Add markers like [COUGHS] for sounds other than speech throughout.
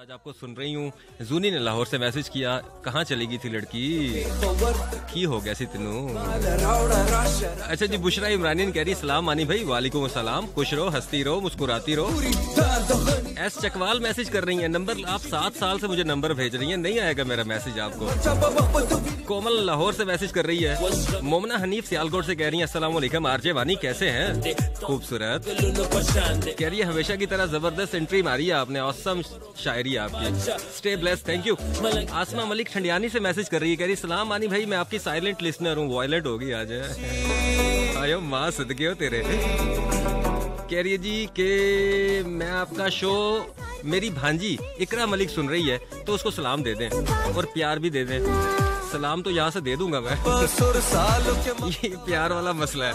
आज आपको सुन रही हूँ। जूनी ने लाहौर से मैसेज किया, कहाँ चली गई थी लड़की? की हो गया सी तेनू अच्छा जी, बुशरा इमरानी कह रही, सलाम मानी भाई, वालेकुम सलाम, खुश रहो, हस्ती रहो, मुस्कुराती रहो। एस चकवाल मैसेज कर रही है, नंबर आप सात साल से मुझे नंबर भेज रही है, नहीं आएगा मेरा मैसेज आपको। कोमल लाहौर से मैसेज कर रही है, मोमना हनीफ सियालकोट से कह रही है वालेकुम आरजे वानी कैसे हैं? खूबसूरत। कह रही है, हमेशा की तरह ज़बरदस्त एंट्री मारी है आपने औसम शायरी आपकी। Stay blessed thank you Asma Malik Thandiani से मैसेज कर रही है, कह रही, सलाम मानी भाई, मैं आपकी साइलेंट लिसनर हूँ वॉयलेंट होगी आज। आयो माँ, सदके हो तेरे। कह रही है जी कि मैं आपका शो, मेरी भांजी इकरा मलिक सुन रही है तो उसको सलाम दे दें और प्यार भी दे दें। सलाम तो यहाँ से दे दूँगा मैं। ये प्यार वाला मसला है।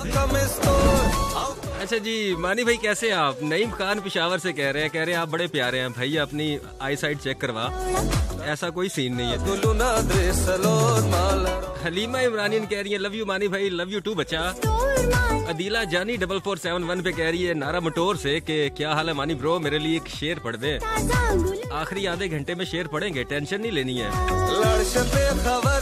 अच्छा जी, मानी भाई कैसे आप? नईम खान पिशावर से कह रहे हैं, कह रहे हैं आप बड़े प्यारे हैं भाई, अपनी आई साइड चेक करवा। ऐसा कोई सीन नहीं है। हलीमा इमरानी कह रही है लव यू मानी भाई लव यू टू बच्चा। अदीला जानी डबल फोर सेवन वन पे कह रही है, नारा मटोर से कि क्या हाल है मानी ब्रो मेरे लिए एक शेर पढ़ दे। आखिरी आधे घंटे में शेर पढ़ेंगे, टेंशन नहीं लेनी है।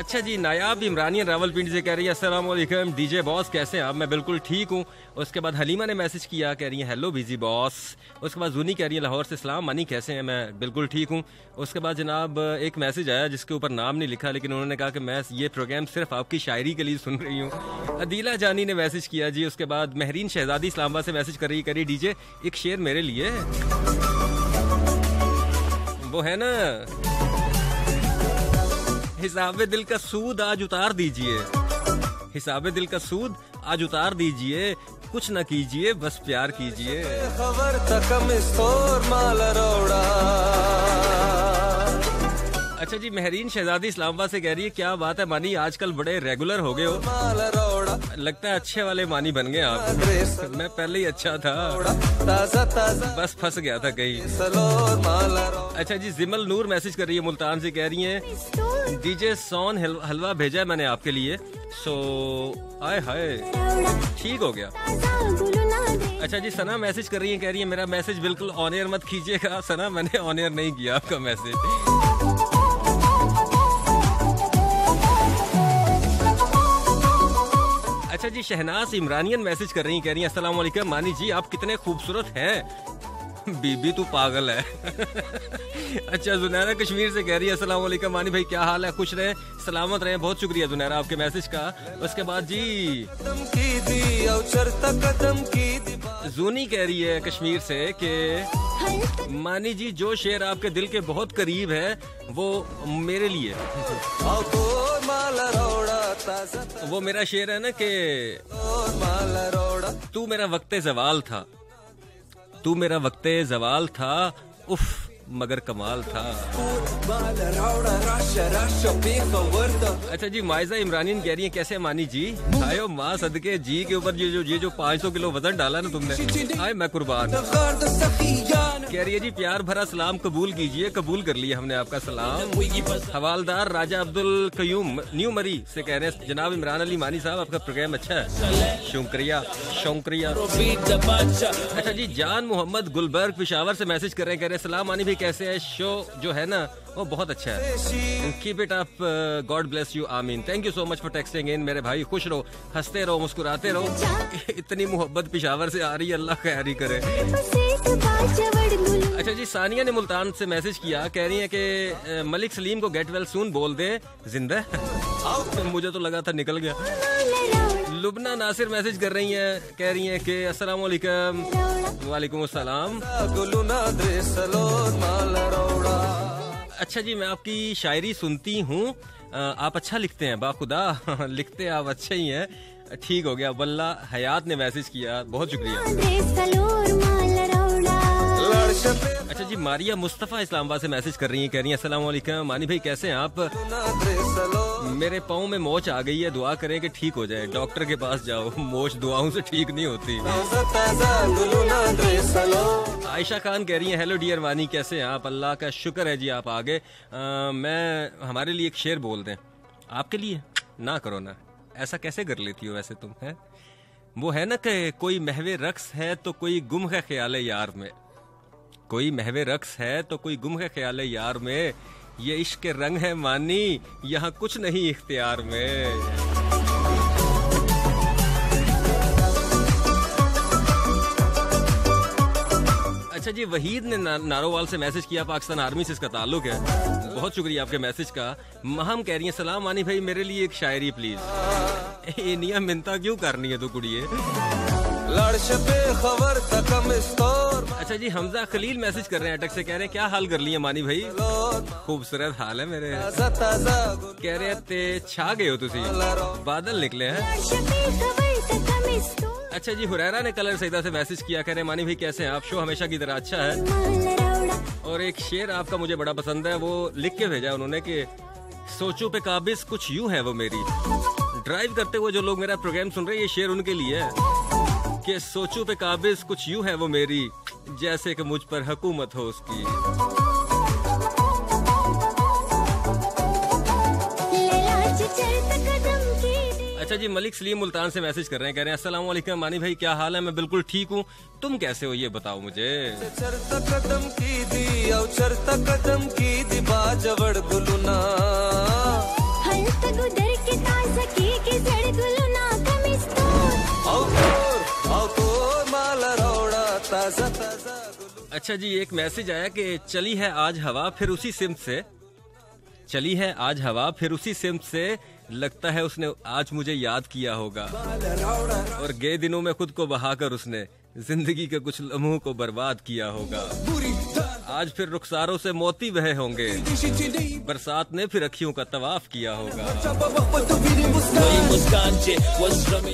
अच्छा जी, नायाब इमरानियन रावलपिंडी से कह रही है वालेकुम, डीजे बॉस कैसे हैं? आप मैं बिल्कुल ठीक हूँ। उसके बाद हलीमा ने मैसेज किया, कह रही है, हेलो बिज़ी बॉस। उसके बाद जूनी कह रही है, लाहौर से, सलाम, मनी कैसे हैं? मैं बिल्कुल ठीक हूँ। उसके बाद जनाब, एक मैसेज आया जिसके ऊपर नाम नहीं लिखा, लेकिन उन्होंने कहा कि मैं ये प्रोग्राम सिर्फ़ आपकी शायरी के लिए सुन रही हूँ। अदीला जानी ने मैसेज किया जी, उसके बाद महरीन शहजादी इस्लामाबाद से मैसेज कर रही करी डीजे, एक शेर मेरे लिए वो है ना? हिसाब दिल का सूद आज उतार दीजिए। हिसाब दिल का सूद आज उतार दीजिए। कुछ न कीजिए, बस प्यार कीजिए। खबर तक माल रोड़ा अच्छा जी, महरीन शहजादी इस्लामाबाद से कह रही है, क्या बात है, मानी आजकल बड़े रेगुलर हो गए हो। लगता है अच्छे वाले मानी बन गए आप। मैं पहले ही अच्छा था। बस फंस गया था कहीं। अच्छा जी, जिमल नूर मैसेज कर रही है, मुल्तान से कह रही है, डीजे सोन हलवा भेजा है मैंने आपके लिए। सो आय हाय। ठीक हो गया। अच्छा जी, सना मैसेज कर रही है, कह रही है, मेरा मैसेज बिल्कुल ऑन एयर मत कीजिएगा। सना, मैंने ऑन एयर नहीं किया आपका मैसेज। अच्छा जी, शहनाज इमरानियन मैसेज कर रही कह रही है असलम मानी जी, आप कितने खूबसूरत हैं। बीबी, तू पागल है। अच्छा जुनैरा कश्मीर से कह रही है वालेकुम, मानी भाई, क्या हाल है? खुश रहे, सलामत रहे। बहुत शुक्रिया जुनैरा आपके मैसेज का। उसके बाद जी, जूनी कह रही है कश्मीर से कि, मानी जी, जो शेर आपके दिल के बहुत करीब है, वो मेरे लिए वो मेरा शेर है ना कि, तू मेरा वक्त जवाल था। तू मेरा वक्त जवाल था उफ। मगर कमाल था। अच्छा जी माइजा इमरानी कह रही है, कैसे मानी जी? आयो माँ, सदके जी के ऊपर ये जो ये जो 500 किलो वज़न डाला ना तुमने। आए मैं कुर्बान। कह रही है जी, प्यार भरा सलाम कबूल कीजिए, कबूल कर लिया हमने आपका सलाम। हवालदार राजा अब्दुल कयूम न्यू मरी से कह रहे हैं, जनाब इमरान अली मानी साहब, आपका प्रोग्राम अच्छा है। शुक्रिया शुक्रिया। अच्छा जी, जान मोहम्मद गुलबर्ग पिशावर से मैसेज कर रहे हैं, कह रहे हैं, सलाम मानी भी कैसे है शो जो है ना, वो बहुत अच्छा है। Keep it up God bless you आमीन। Thank you so much for texting in मेरे भाई, खुश रहो, हँसते रहो, मुस्कुराते रहो। इतनी मोहब्बत पिशावर से आ रही है, अल्लाह खैर ही करे। अच्छा जी, सानिया ने मुल्तान से मैसेज किया, कह रही है कि मलिक सलीम को गेट वेल सून बोल दे, ज़िंदा [LAUGHS] मुझे तो लगा था निकल गया। लुबना नासिर मैसेज कर रही हैं, कह रही हैं कि अस्सलाम वालेकुम वालेकुम अस्सलाम। अच्छा जी, मैं आपकी शायरी सुनती हूँ। आप अच्छा लिखते हैं, बाखुदा। [LAUGHS] लिखते आप अच्छे ही हैं। ठीक हो गया। वल्ला हयात ने मैसेज किया। बहुत शुक्रिया। अच्छा जी मारिया मुस्तफ़ा इस्लामाबाद से मैसेज कर रही हैं कह रही हैं वालेकुम मानी भाई कैसे हैं आप? मेरे पाँव में मोच आ गई है दुआ करें कि ठीक हो जाए। डॉक्टर के पास जाओ मोच दुआओं से ठीक नहीं होती। आयशा खान कह रही हैं हेलो डियर वानी कैसे हैं आप? अल्लाह का शुक्र है जी आप आगे। अ, मैं हमारे लिए एक शेर बोल दें। आपके लिए? ना करो ना। ऐसा कैसे कर लेती हो वैसे तुम है? वो है ना कि कोई महवे रक्स है तो कोई गुम है ख्याल यार में। कोई महवे रक्स है तो कोई गुम है ख्याल है यार में। ये इश्क के रंग है मानी यहाँ कुछ नहीं इख्तियार में। अच्छा जी वहीद ने ना, नारोवाल से मैसेज किया पाकिस्तान आर्मी से इसका ताल्लुक है। बहुत शुक्रिया आपके मैसेज का। महम कह रही है सलाम मानी भाई मेरे लिए एक शायरी प्लीज़ इनिया मिनता क्यों करनी है तो कुड़िए? अच्छा जी हमजा खलील मैसेज कर रहे हैं अटक से। कह रहे हैं क्या हाल कर लिया मानी भाई? खूबसूरत हाल है मेरे। कह रहे हैं ते छा गए हो तुसी। बादल निकले हैं। अच्छा जी हुरैरा ने कलर सईदा से मैसेज किया। कह रहे मानी भाई कैसे हैं आप? शो हमेशा की तरह अच्छा है। और एक शेर आपका मुझे बड़ा पसंद है वो लिख के भेजा उन्होंने कि सोचो पे काबिज कुछ यूँ है वो मेरी। ड्राइव करते हुए जो लोग मेरा प्रोग्राम सुन रहे हैं ये शेर उनके लिए है। कि सोचो पे काबिज कुछ यूँ है वो मेरी जैसे कि मुझ पर हुकूमत हो उसकी। अच्छा जी मलिक सलीम मुल्तान से मैसेज कर रहे हैं कह रहे हैं अस्सलाम वालेकुम मानी भाई क्या हाल है? मैं बिल्कुल ठीक हूँ। तुम कैसे हो? ये बताओ मुझे। कदम की दी और चरता कदम की दी बाजवड़ गुलुना। हल तक उधर के ताज़ा की के जड़ गुलुना अच्छा जी, एक मैसेज आया कि चली है आज हवा, फिर उसी सिम से। चली है आज हवा, फिर उसी सिम से। लगता है उसने आज मुझे याद किया होगा। और गए दिनों में खुद को बहाकर उसने ज़िंदगी के कुछ लम्हों को बर्बाद किया होगा। आज फिर रुखसारों से मोती बहे होंगे। बरसात ने फिर अखियों का तवाफ किया होगा।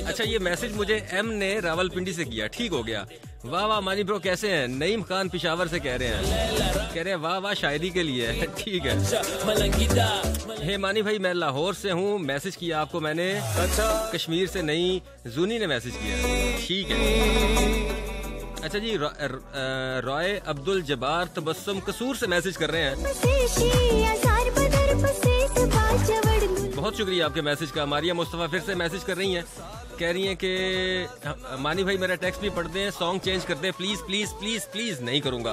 अच्छा ये मैसेज मुझे एम ने रावलपिंडी से किया। ठीक हो गया। वाह वाह मानी ब्रो कैसे हैं? नईम खान पिशावर से कह रहे हैं। कह रहे हैं वाह वाह शायरी के लिए। [LAUGHS] ठीक है। हे मानी भाई मैं लाहौर से हूँ। मैसेज किया आपको मैंने। अच्छा। कश्मीर से नहीं जूनी ने मैसेज किया। ठीक है। अच्छा जी रॉय अब्दुल जबार तबस्सुम कसूर से मैसेज कर रहे हैं। बहुत शुक्रिया आपके मैसेज का। मारिया मुस्तफ़ा फिर से मैसेज कर रही हैं। कह रही हैं कि मानी भाई मेरा टेक्स्ट भी पढ़ते हैं सॉन्ग चेंज करते हैं। प्लीज़ प्लीज़ प्लीज़ प्लीज़ नहीं करूँगा।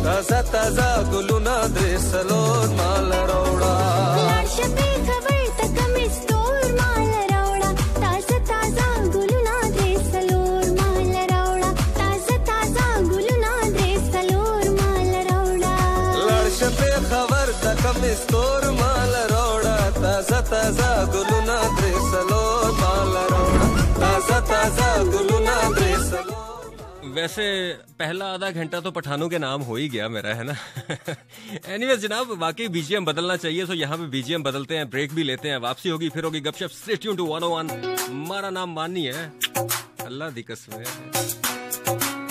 ताज़ा ताज़ा गुलुना दे सलोन माल रोड़ा। वैसे पहला आधा घंटा तो पठानों के नाम हो ही गया मेरा, है ना? [LAUGHS] एनीवेज जनाब, वाकई बीजीएम बदलना चाहिए सो यहाँ पे बीजीएम बदलते हैं ब्रेक भी लेते हैं, वापसी होगी, फिर होगी गपशप स्टेट टू वन वन हमारा नाम माननी है। अल्लाह दिकस कसम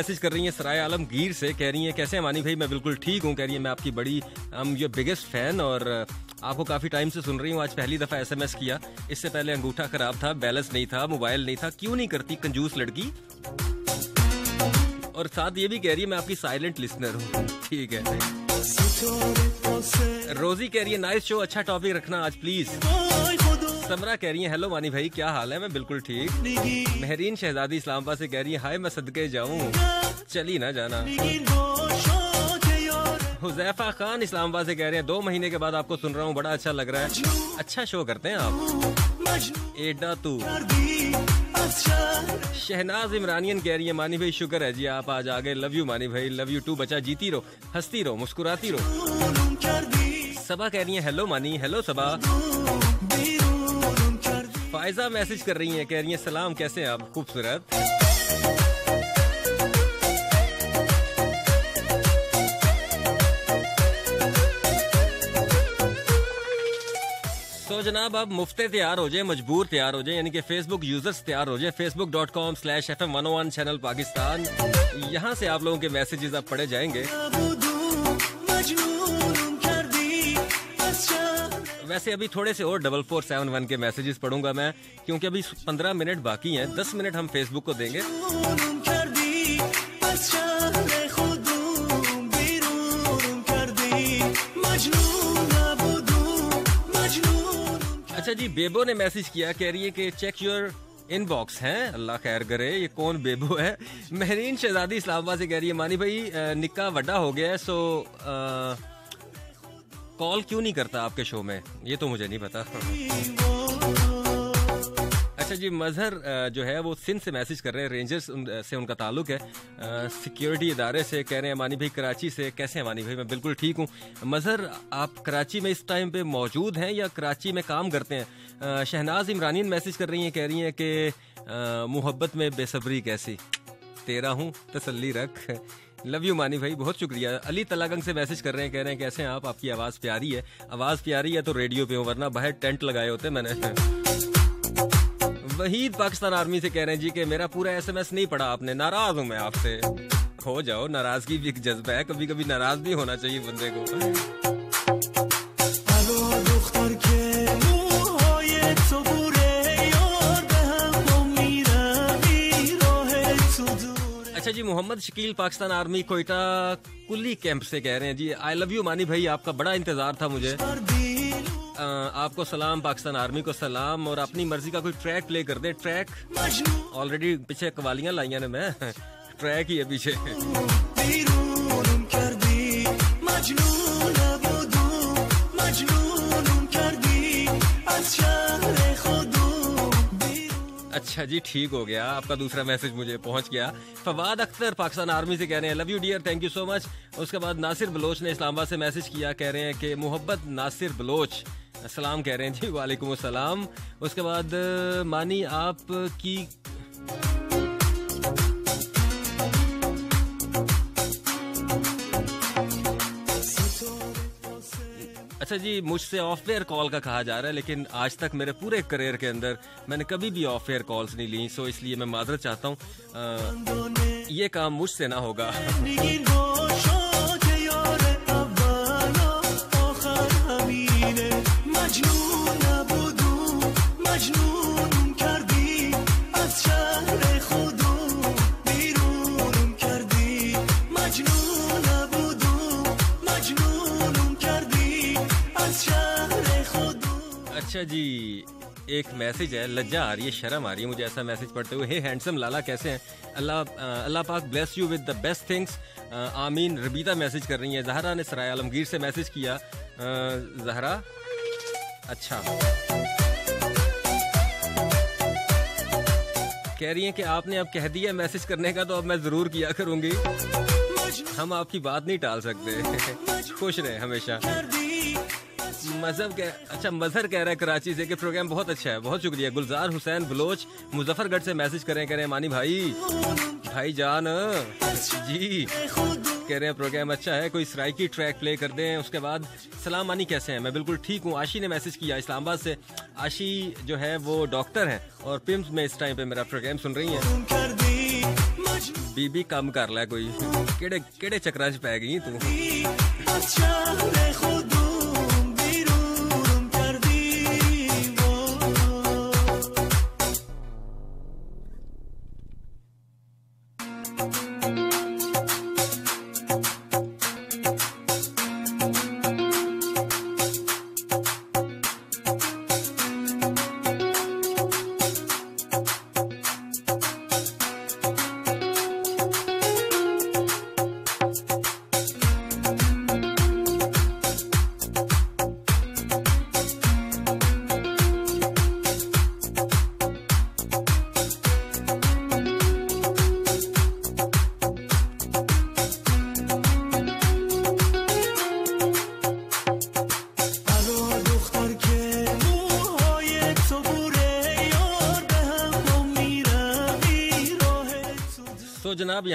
मैसेज कर रही है सराय आलमगीर से, कह रही है, कैसे अमानी भाई? मैं बिल्कुल ठीक हूँ, कह रही है, मैं आपकी बड़ी हम योर बिगेस्ट फ़ैन और आपको काफ़ी टाइम से सुन रही हूँ। आज पहली दफ़ा एसएमएस किया। इससे पहले अंगूठा खराब था, बैलेंस नहीं था, मोबाइल नहीं था। क्यों नहीं करती कंजूस लड़की? और साथ ये भी कह रही है, मैं आपकी साइलेंट लिसनर हूँ। ठीक है। रोजी कह रही है नाइस शो अच्छा टॉपिक रखना आज प्लीज़ समरा कह रही है, हेलो मानी भाई, क्या हाल है? मैं बिल्कुल ठीक। महरीन शहजादी इस्लामाबाद से कह रही है, हाय, मैं सदके जाऊँ। चली ना जाना। हुजैफा खान इस्लामाबाद से कह रहे हैं, दो महीने के बाद आपको सुन रहा हूँ, बड़ा अच्छा लग रहा है। अच्छा शो करते हैं आप। एडा तू। शहनाज इमरानियन कह रही है, मानी भाई, शुक्र है जी, आप आज आ गए। लव यू मानी भाई लव यू टू बचा, जीती रहो, हंसती रहो, मुस्कुराती रहो। सबा कह रही है, हेलो मानी, हेलो सबा। फायजा मैसेज कर रही है, कह रही है, सलाम, कैसे हैं आप? खूबसूरत। तो जनाब अब मुफ्ते तैयार हो जाए, मजबूर तैयार हो जाए, यानी कि फेसबुक यूज़र्स तैयार हो जाए Facebook dot com slash F M one one channel Pakistan यहाँ से आप लोगों के मैसेजेस अब पढ़े जाएँगे। वैसे अभी थोड़े से और डबल फोर सेवन वन के मैसेजेस पढ़ूँगा मैं, क्योंकि अभी पंद्रह मिनट बाकी हैं, दस मिनट हम फेसबुक को देंगे। अच्छा जी, बेबो ने मैसेज किया, कह रही है कि चेक योर इनबॉक्स हैं, अल्लाह खैर करे, ये कौन बेबो है? महरीन शहजादी इस्लामाबाद से कह रही है, मानी भाई निक्का वड्डा हो गया है सो कॉल क्यों नहीं करता आपके शो में? ये तो मुझे नहीं पता। अच्छा जी, मजहर जो है, वो सिंध से मैसेज कर रहे हैं। रेंजर्स से उनका ताल्लुक है। सिक्योरिटी इदारे से कह रहे हैं मानी भाई, कराची से। कैसे हैं मानी भाई? मैं बिल्कुल ठीक हूँ। मजहर, आप कराची में इस टाइम पे मौजूद हैं या कराची में काम करते हैं? शहनाज इमरानी मैसेज कर रही हैं, कह रही हैं कि मोहब्बत में बेसब्री कैसी? तेरा हूँ, तसल्ली रख। लव यू मानी भाई, बहुत शुक्रिया। अली तलागंग से मैसेज कर रहे हैं, कह रहे हैं, कैसे हैं आप? आपकी आवाज़ प्यारी है। आवाज़ प्यारी है तो रेडियो पे हो, वरना बाहर टेंट लगाए होते मैंने। वहीद पाकिस्तान आर्मी से कह रहे हैं जी कि मेरा पूरा एसएमएस नहीं पड़ा आपने। नाराज़ हूँ मैं आपसे। हो जाओ, नाराज़गी भी एक जज्बा है। कभी कभी नाराज़ भी होना चाहिए बंदे को। अच्छा जी मोहम्मद शकील पाकिस्तान आर्मी कोयटा कुली कैंप से कह रहे हैं जी। आई लव यू मानी भाई आपका बड़ा इंतज़ार था मुझे। आ, आपको सलाम पाकिस्तान आर्मी को सलाम और अपनी मर्ज़ी का कोई ट्रैक प्ले कर दे। ट्रैक ऑलरेडी पीछे कवालियाँ लाइया ने मैं। ट्रैक ही है पीछे। अच्छा जी, ठीक हो गया। आपका दूसरा मैसेज मुझे पहुँच गया। फवाद अख्तर, पाकिस्तान आर्मी से कह रहे हैं love you dear thank you so much उसके बाद नासिर बलोच ने इस्लामाबाद से मैसेज किया, कह रहे हैं कि, मोहब्बत, नासिर बलोच. सलाम कह रहे हैं जी, वालेकुम असलम उसके बाद, मानी आप की अच्छा जी मुझसे ऑफ़ एयर कॉल का कहा जा रहा है लेकिन आज तक मेरे पूरे करियर के अंदर मैंने कभी भी ऑफ़ एयर कॉल्स नहीं ली सो इसलिए मैं माजरत चाहता हूँ ये काम मुझसे ना होगा। [LAUGHS] अच्छा जी, एक मैसेज है, लज्जा आ रही है, शर्म आ रही है मुझे ऐसा मैसेज पढ़ते हुए। हे हैंडसम लाला, कैसे हैं? अल्लाह अल्लाह पाक bless you with the best things आमीन, रबीता मैसेज कर रही है। जहरा ने सराय आलमगीर से मैसेज किया। जहरा? अच्छा। कह रही हैं कि आपने अब कह दिया मैसेज करने का तो अब मैं ज़रूर किया करूँगी। हम आपकी बात नहीं टाल सकते। [LAUGHS] खुश रहे हमेशा। मज़हब कह अच्छा मजहर कह रहा है कराची से कि प्रोग्राम बहुत अच्छा है। बहुत शुक्रिया। गुलजार हुसैन बलोच, मुजफ्फरगढ़ से मैसेज करें हैं मानी भाई। भाई जान जी, कह रहे हैं प्रोग्राम अच्छा है। कोई सराइकी ट्रैक प्ले कर दें। उसके बाद, सलाम मानी कैसे हैं? मैं बिल्कुल ठीक हूँ। आशी ने मैसेज किया इस्लामाबाद से। आशी जो है, वो डॉक्टर हैं और पिम्स में इस टाइम पे मेरा प्रोग्राम सुन रही हैं। बीबी कम कर ला कोई। केड़े केड़े चक्रा च पै गई तू?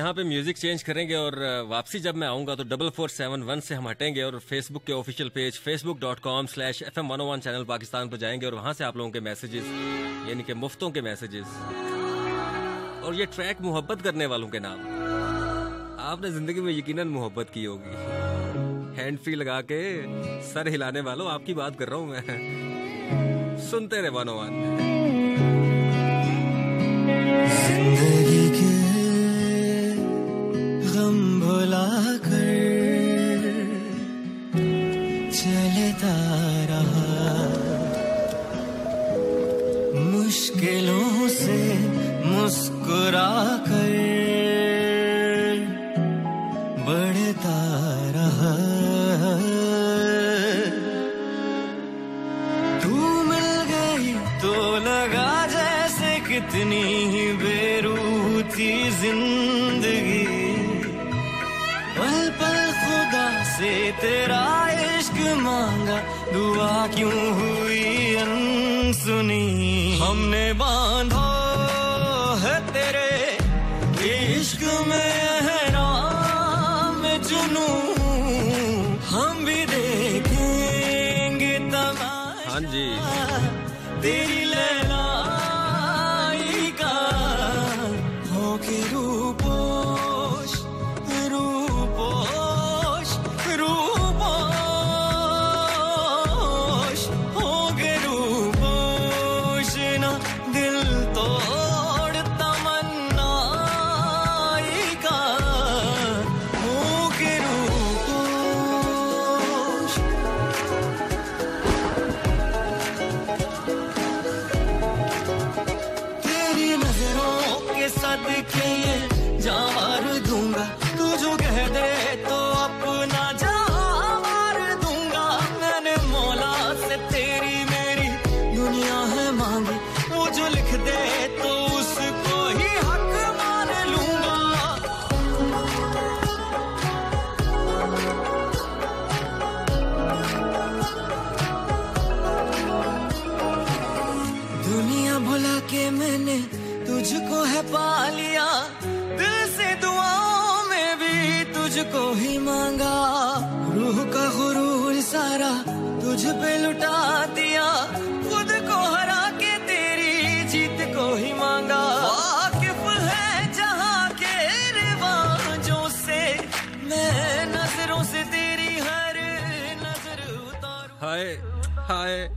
यहाँ पे म्यूज़िक चेंज करेंगे और वापसी जब मैं आऊँगा तो डबल फोर सेवन वन से हम हटेंगे और फेसबुक के official page Facebook dot com slash F M one one channel Pakistan पर जाएँगे और वहाँ से आप लोगों के मैसेजेस यानी कि मुफ्तों के मैसेजेस और ये ट्रैक मोहब्बत करने वालों के नाम। आपने ज़िंदगी में यकीनन मोहब्बत की होगी। हैंड फ्री लगा के सर हिलाने वालों, आपकी बात कर रहा हूँ मैं। सुनते रहे वन वन ज़िंदगी के गम भुला कर चलता रहा। मुश्किलों से मुस्कुरा कर तुझको ही मांगा, रूह का गुरूर सारा तुझ पे लुटा दिया। खुद को हरा के तेरी जीत को ही मांगा। वाकिफ है से, मैं नज़रों से तेरी हर नज़र उतारूं।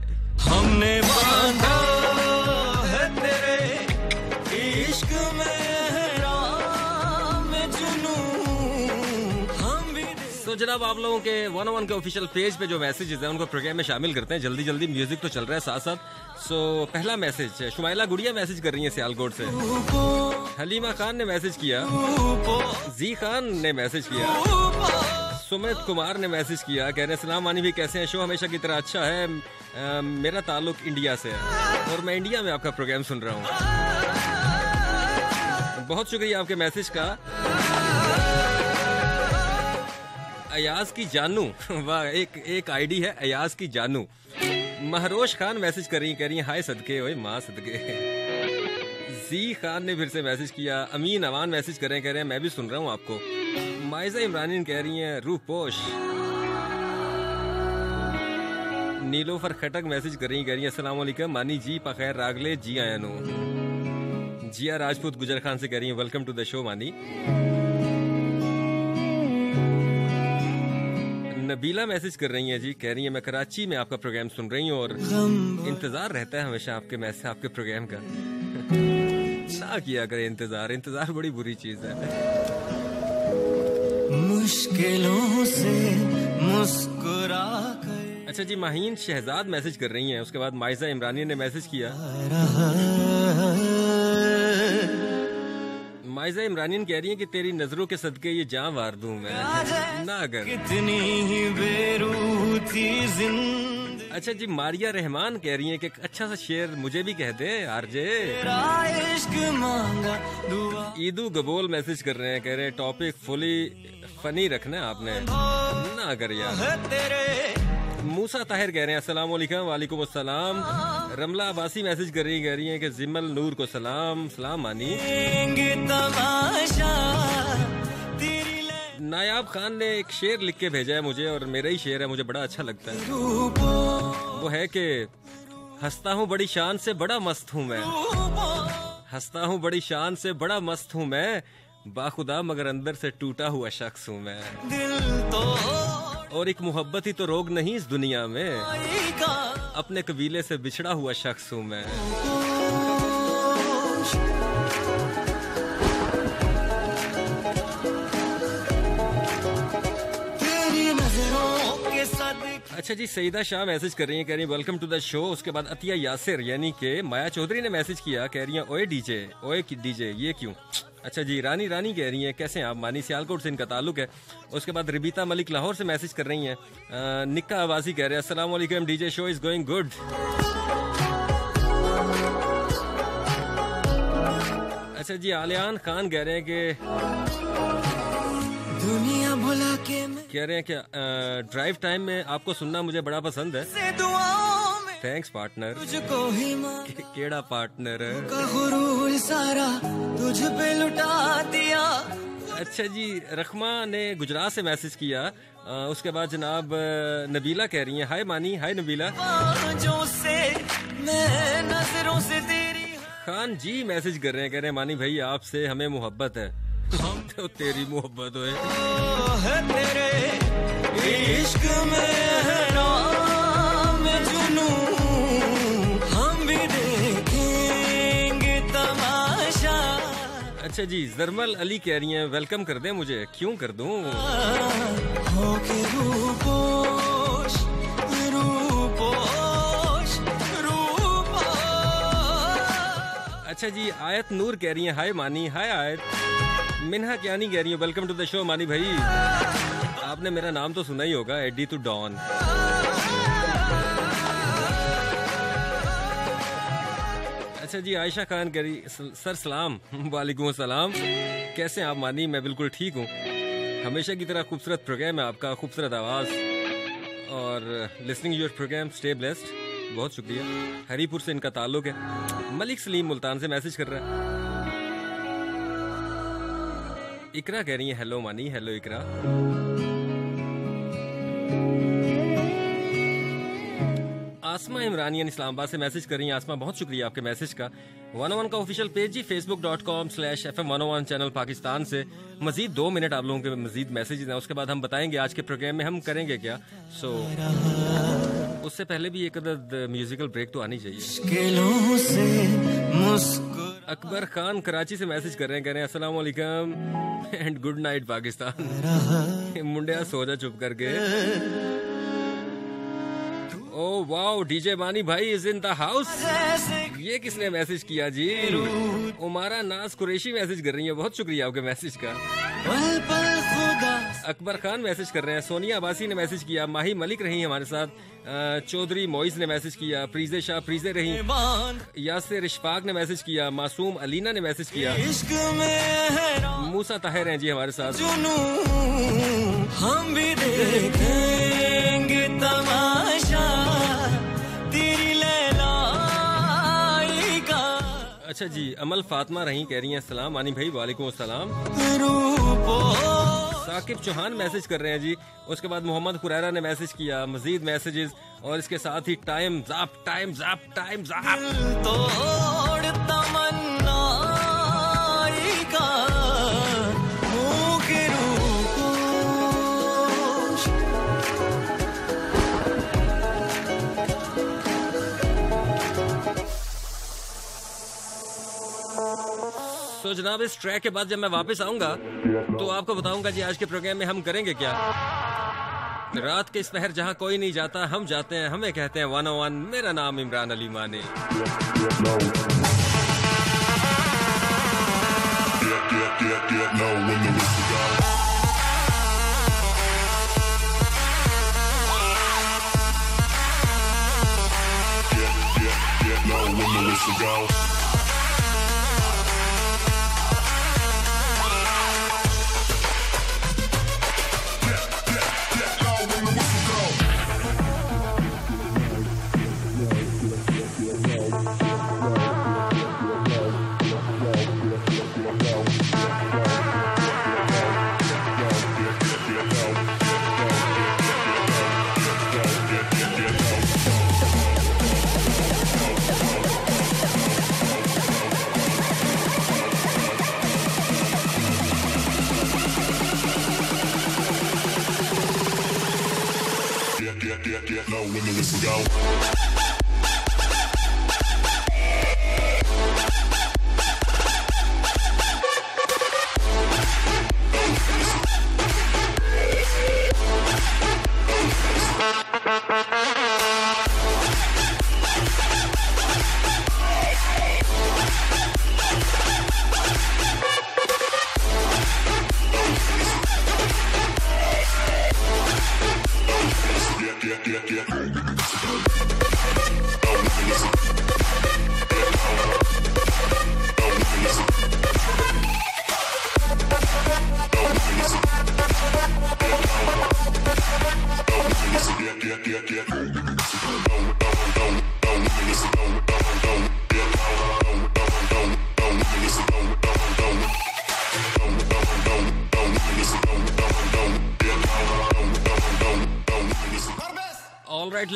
जनाब आप लोगों के वन वन के ऑफिशियल पेज पे जो मैसेजेस हैं उनको प्रोग्राम में शामिल करते हैं। जल्दी जल्दी म्यूज़िक तो चल रहा है साथ साथ सो पहला मैसेज शुमाइला गुड़िया मैसेज कर रही है सियालकोट से। हलीमा खान ने मैसेज किया। जी खान ने मैसेज किया। सुमित कुमार ने मैसेज किया। कह रहे सलाम मानी भी कैसे हैं? शो हमेशा की तरह अच्छा है। अ, मेरा ताल्लुक इंडिया से है और मैं इंडिया में आपका प्रोग्राम सुन रहा हूँ। बहुत शुक्रिया आपके मैसेज का। अयाज की जानू। वाह, एक एक आईडी है, अयाज की जानू। महरोश खान मैसेज कर रही कह रही हाय सदके, ओए माँ सदके। जी खान ने फिर से मैसेज किया। अमीन अवान मैसेज कर रहे हैं, कह रहे हैं, मैं भी सुन रहा हूँ आपको। माइजा इमरानी कह रही हैं रूह पोश नीलोफर खटक मैसेज कर रही कह रही वालेकुम मानी जी पखैर रागले जी आया नो। जिया राजपूत गुजर खान से कह रही हैं, वेलकम टू द शो, मानी। नबीला मैसेज कर रही हैं जी कह रही हैं मैं कराची में आपका प्रोग्राम सुन रही हूँ और इंतज़ार रहता है हमेशा आपके मैसेज आपके प्रोग्राम का. [LAUGHS] ना किया करे इंतज़ार इंतज़ार बड़ी बुरी चीज़ है। मुश्किलों से मुस्कुरा अच्छा जी माहीन शहजाद मैसेज कर रही हैं उसके बाद माइजा इमरानी ने मैसेज किया। माइजा इमरानी कह रही है कि तेरी नज़रों के सदके ये जान वार दूँ मैं। ना अगर। कितनी ही थी अच्छा जी मारिया रहमान कह रही है कि अच्छा सा शेर मुझे भी कह दे आरजे। ईदू गबोल मैसेज कर रहे हैं कह रहे हैं टॉपिक फुली फनी रखना आपने। ना कर यार। मूसा ताहिर कह रहे हैं, अस्सलाम वालेकुम अस्सलाम। रमला अबासी मैसेज कर रही कह रही हैं कि जिमल नूर को सलाम सलाम मानी। नायाब खान ने एक शेर लिख के भेजा है मुझे और मेरा ही शेर है, मुझे बड़ा अच्छा लगता है। वो है कि, हंसता हूँ, बड़ी शान से बड़ा मस्त हूँ मैं। हंसता हूँ, बड़ी शान से बड़ा मस्त हूँ मैं। बाखुदा मगर अंदर से टूटा हुआ शख्स हूँ मैं। तो और एक मोहब्बत ही तो रोग नहीं इस दुनिया में। अपने कबीले से बिछड़ा हुआ शख्स हूँ मैं। अच्छा जी, सईदा शाह मैसेज कर रही हैं, कह रही वेलकम टू द शो उसके बाद अतिया यासिर, यानी कि माया चौधरी ने मैसेज किया, कह रही हैं, ओए डीजे ओए डीजे, ये क्यों? अच्छा जी, रानी रानी कह रही हैं, कैसे हैं आप? मानी सियालकोट से इनका ताल्लुक है। उसके बाद रिबीता मलिक लाहौर से मैसेज कर रही हैं। निक्का आवाजी कह रहे हैं वालेकुम, DJ show is going good अच्छा जी, आलियान खान कह रहे हैं कि दुनिया भुला कह रहे हैं क्या ड्राइव टाइम में आपको सुनना मुझे बड़ा पसंद है। थैंक्स पार्टनर तुझको ही केड़ा पार्टनर है? सारा तुझ पे लुटा दिया। अच्छा जी रखमा ने गुजरात से मैसेज किया। आ, उसके बाद जनाब नबीला कह रही हैं हाय मानी हाय नबीला. से मैं नज़रों से तेरी खान जी मैसेज कर रहे हैं कह रहे हैं मानी भाई आपसे हमें मोहब्बत है। तो तेरी मोहब्बत है तेरे इश्क में नाम जुनू। हम भी देखेंगे तमाशा। अच्छा जी जरमल अली कह रही हैं वेलकम कर दें मुझे। क्यों कर दूँ? के रूपोश रूपोश रूपोश। अच्छा जी आयत नूर कह रही हैं हाय मानी हाय आयत। मिनहा, क्या नहीं कह रही हूँ? वेलकम टू द शो मानी भाई। आपने मेरा नाम तो सुना ही होगा एडी टू डॉन अच्छा जी, आयशा खान करी सर, सलाम। [LAUGHS] वालेकुम सलाम। कैसे आप, मानी? मैं बिल्कुल ठीक हूँ। हमेशा की तरह खूबसूरत प्रोग्राम है आपका, खूबसूरत आवाज़। और listening your programme stay blessed बहुत शुक्रिया। हरीपुर से इनका ताल्लुक है। मलिक सलीम मुल्तान से मैसेज कर रहा है। इकरा कह रही है हेलो मानी हेलो इकरा। आसमा इमरानियन इस्लामाबाद से मैसेज कर रही हैं। आसमा बहुत शुक्रिया आपके मैसेज का। वन वन का ऑफिशियल पेज जी Facebook dot com slash F M one one channel Pakistan से। मजीद दो मिनट आप लोगों के मजीद मैसेज हैं उसके बाद हम बताएँगे आज के प्रोग्राम में हम करेंगे क्या। सो so, उससे पहले भी एक म्यूजिकल ब्रेक तो आनी चाहिए। अकबर खान कराची से मैसेज कर रहे हैं, कह रहे हैं वालेकुम एंड गुड नाइट पाकिस्तान. मुंडिया सो जा चुप करके। ओ, वाओ, डीजे बानी भाई इज़ इन द हाउस ये किसने मैसेज किया जी? उमारा नाज कुरेशी मैसेज कर रही है, बहुत शुक्रिया आपके मैसेज का। अकबर खान मैसेज कर रहे हैं। सोनिया अबासी ने मैसेज किया माही मलिक रही हमारे साथ। चौधरी मोइज ने मैसेज किया प्रीजे शाह प्रीजे रही। यासिर इशफाक ने मैसेज किया मासूम अलीना ने मैसेज किया। मूसा ताहिर हैं जी हमारे साथ। हम भी देखेंगे तमाशा। तेरी अच्छा जी अमल फातिमा रही कह रही हैं सलाम आनी भाई वालेकुम अस्सलाम साकिब चौहान मैसेज कर रहे हैं जी। उसके बाद मोहम्मद कुरैरा ने मैसेज किया, मजीद मैसेजेस, और इसके साथ ही टाइम जाप टाइम जाप टाइम जाप। तोड़ तमन्ना तो जनाब, इस ट्रैक के बाद जब मैं वापस आऊँगा तो आपको बताऊँगा जी आज के प्रोग्राम में हम करेंगे क्या। रात के इस पहर जहाँ कोई नहीं जाता, हम जाते हैं, हमें कहते हैं वन ओ वन मेरा नाम इमरान अली माने।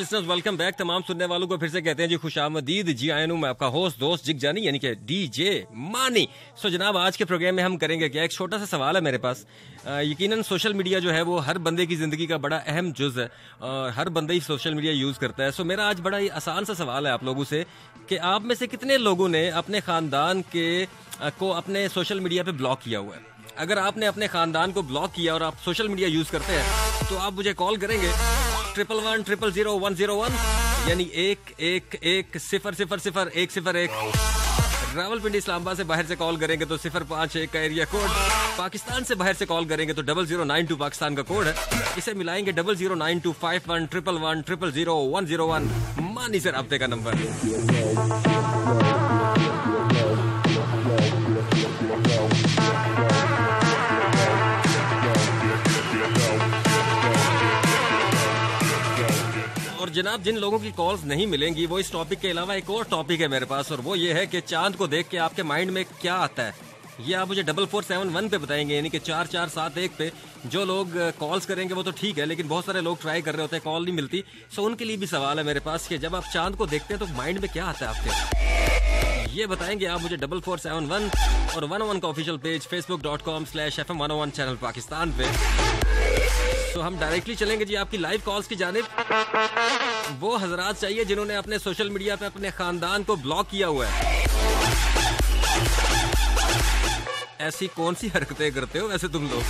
लिसनर्स वेलकम बैक तमाम सुनने वालों को फिर से कहते हैं, जी खुशामदीद जी आयन हूँ मैं आपका होस्ट दोस्त, जिग जानी, यानी कि डीजे मानी. सो जनाब, आज के प्रोग्राम में हम करेंगे क्या? एक छोटा सा सवाल है मेरे पास। यकीनन सोशल मीडिया जो है, वो हर बंदे की ज़िंदगी का बड़ा अहम जुज है और हर बंदा ही सोशल मीडिया यूज़ करता है। सो मेरा आज बड़ा ही आसान सा सवाल है आप लोगों से कि आप में से कितने लोगों ने अपने खानदान के को अपने सोशल मीडिया पर ब्लॉक किया हुआ है? अगर आपने अपने खानदान को ब्लॉक किया और आप सोशल मीडिया यूज़ करते हैं तो आप मुझे कॉल करेंगे। Triple one triple zero one zero one यानी एक एक एक, सिफर सिफर सिफर, एक सिफर, एक। रावलपिंडी इस्लामाबाद से बाहर से कॉल करेंगे तो सिफर पाँच, एक का एरिया कोड पाकिस्तान से बाहर से कॉल करेंगे तो double zero nine two Pakistan का कोड है। इसे मिलाएँगे double zero nine two five one triple one triple zero one zero one Maani से रबते का नंबर जनाब, जिन लोगों की कॉल्स नहीं मिलेंगी, वो इस टॉपिक के अलावा एक और टॉपिक है मेरे पास, और वो ये है कि चाँद को देख के आपके माइंड में क्या आता है? ये आप मुझे डबल फोर सेवन वन पे बताएँगे, यानी कि चार चार सात एक पे। जो लोग कॉल्स करेंगे वो तो ठीक है, लेकिन बहुत सारे लोग ट्राई कर रहे होते हैं कॉल नहीं मिलती। सो उनके लिए भी सवाल है मेरे पास कि जब आप चाँद को देखते हैं तो माइंड में क्या आता है आपके? ये बताएँगे आप मुझे डबल फोर सेवन वन और वन वन का official page Facebook dot com slash F M one one channel Pakistan पे। तो हम डायरेक्टली चलेंगे जी आपकी लाइव कॉल्स की जानिब। वो हजरात चाहिए जिन्होंने अपने सोशल मीडिया पे अपने खानदान को ब्लॉक किया हुआ है। ऐसी कौन सी हरकतें करते हो वैसे तुम लोग?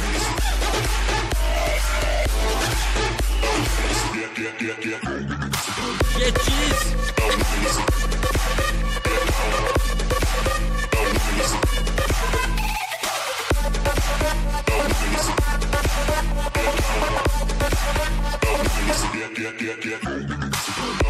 Get, get,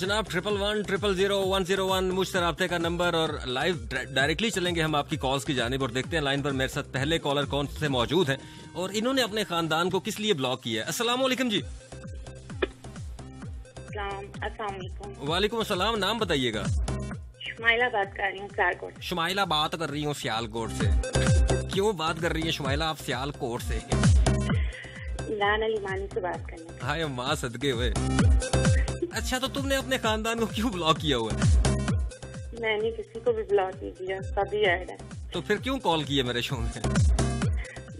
जनाब triple one triple zero one zero one मुझ से रबते का नंबर और लाइव डायरेक्टली चलेंगे हम आपकी कॉल्स की जानिब और देखते हैं लाइन पर मेरे साथ पहले कॉलर कौन से मौजूद हैं और इन्होंने अपने खानदान को किस लिए ब्लॉक किया है? अस्सलाम जी। वालेकुम अस्सलाम नाम बताइएगा। शुमाइला बात कर रही हूँ सियालकोट शुमाइला बात कर रही हूँ सियालकोट से। क्यों बात कर रही है शुमाइला आप सियालकोट से? लान अली मानी से बात करने हाय माँ सदके हुए। अच्छा तो तुमने अपने खानदान को क्यों ब्लॉक किया हुआ है? मैंने किसी को भी ब्लॉक नहीं किया सभी ऐड है। तो फिर क्यों कॉल किया मेरे शो में?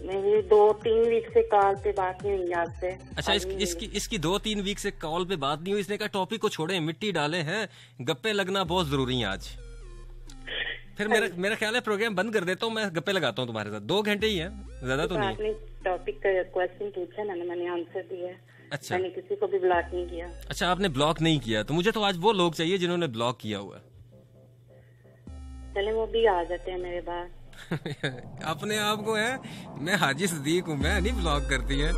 मेरी दो तीन वीक से कॉल पे बात नहीं हुई आपसे अच्छा इस, इसकी इसकी दो तीन वीक से कॉल पे बात नहीं हुई इसने कहा टॉपिक को छोड़े मिट्टी डाले हैं? गप्पे लगना बहुत ज़रूरी है आज। फिर मेरा मेरा ख्याल है प्रोग्राम बंद कर देता हूँ मैं गप्पे लगाता हूँ तुम्हारे साथ। दो घंटे ही है ज़्यादा तो नहीं टॉपिक का क्वेश्चन पूछा ना मैंने आंसर दिया। अच्छा। मैंने किसी को भी ब्लॉक नहीं किया। अच्छा आपने ब्लॉक नहीं किया तो मुझे तो आज वो लोग चाहिए जिन्होंने ब्लॉक किया हुआ चले वो भी आ जाते हैं मेरे पास [LAUGHS] अपने आप को है मैं हाजी सदीक हूँ मैं नहीं ब्लॉक करती है।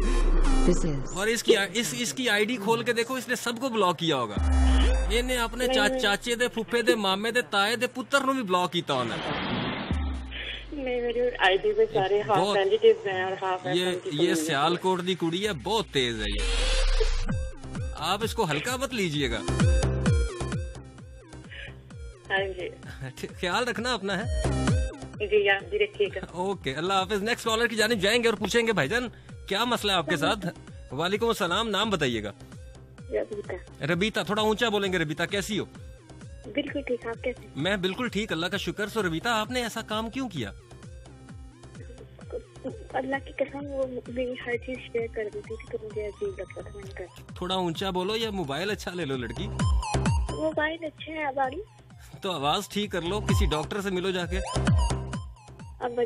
और इसकी इस इसकी आईडी खोल के देखो इसने सबको ब्लॉक किया होगा। इन्हें अपने चा, चाचे दे फुफे दे मामे दे ताए दे पुत्र नु भी ब्लॉक किया होना। ਉਹਨੇ नहीं मेरी आईडी पे सारे हाफ बहुत- रिलेटिव हैं और हाफ ये ये सियालकोट दी कुड़ी है बहुत तेज है ये आप इसको हल्का मत लीजिएगा हाँ जी ख्याल रखना अपना है जी आप भी रखिएगा ओके अल्लाह हाफिज नेक्स्ट कॉलर की जानिब जाएंगे और पूछेंगे भाईजान क्या मसला है आपके साथ वालेकुम अस्सलाम नाम बताइएगा रबीता रबीता थोड़ा ऊंचा बोलेंगे रबीता कैसी हो बिल्कुल ठीक आप कैसे मैं बिल्कुल ठीक अल्लाह का शुक्र सो रबीता आपने ऐसा काम क्यों किया अल्लाह की कसम वो मेरी हर चीज़ शेयर कर देती थी तो मुझे अजीब लगता था मैंने थोड़ा ऊँचा बोलो या मोबाइल अच्छा ले लो लड़की? मोबाइल अच्छे है अब तो आवाज़ ठीक कर लो किसी डॉक्टर से मिलो जाके। अब?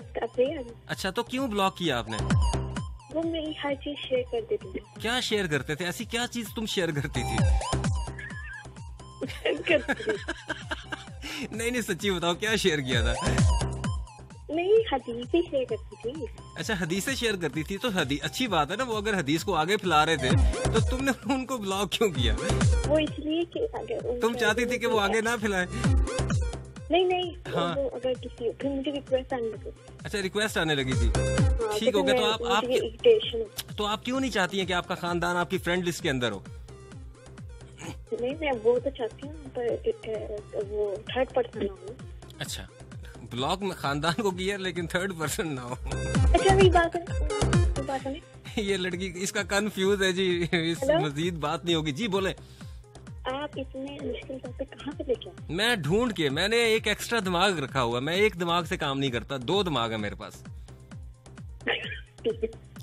अच्छा तो क्यों ब्लॉक किया आपने? वो मेरी हर चीज़ शेयर कर देती थी। क्या शेयर करते थे? ऐसी क्या चीज़ तुम शेयर करती थी। [LAUGHS] [LAUGHS] नहीं नहीं सच्ची बताओ क्या शेयर किया था? नहीं हदीस ही शेयर करती थी। अच्छा हदीसें शेयर करती थी तो हदी अच्छी बात है ना वो अगर हदीस को आगे फैला रहे थे तो तुमने [LAUGHS] उनको ब्लॉक क्यों किया? वो इसलिए कि अगर तुम चाहती थी कि वो आगे ना फैलाए? नहीं नहीं हाँ। वो अगर किसी फिर मुझे रिक्वेस्ट आने लगी। अच्छा रिक्वेस्ट आने लगी थी। हाँ, ठीक हो गया तो आप आप तो आप क्यों नहीं चाहती हैं कि आपका खानदान आपकी फ्रेंड लिस्ट के अंदर हो? नहीं मैं वो तो चाहती हूँ पर वो थर्ड पर्सन हो। अच्छा। ब्लॉक में खानदान को किया लेकिन थर्ड पर्सन ना हो। अच्छा मेरी बात ये लड़की इसका कंफ्यूज है जी। इस मजीद बात नहीं होगी। जी बोले। आप इतने मुश्किल टॉपिक कहाँ से लेके मैं ढूंढ के मैंने एक एक्स्ट्रा दिमाग रखा हुआ मैं एक दिमाग से काम नहीं करता दो दिमाग है मेरे पास।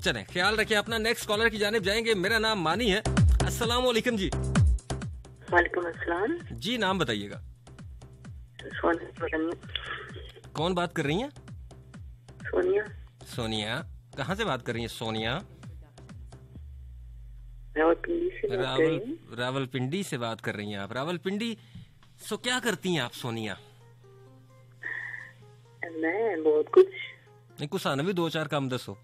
चले ख्याल रखिए अपना। नेक्स्ट कॉलर की जानिब जाएँगे। मेरा नाम मानी है। अस्सलाम वालेकुम जी। वालेकुम अस्सलाम। जी नाम बताइएगा। कौन बात कर रही हैं सोनिया सोनिया कहाँ से बात कर रही हैं सोनिया रावलपिंडी से बात कर रावल रही हूँ रावलपिंडी से बात कर रही हैं आप रावलपिंडी सो क्या करती हैं आप सोनिया मैं बहुत कुछ नहीं कुछ आना भी दो चार काम दसो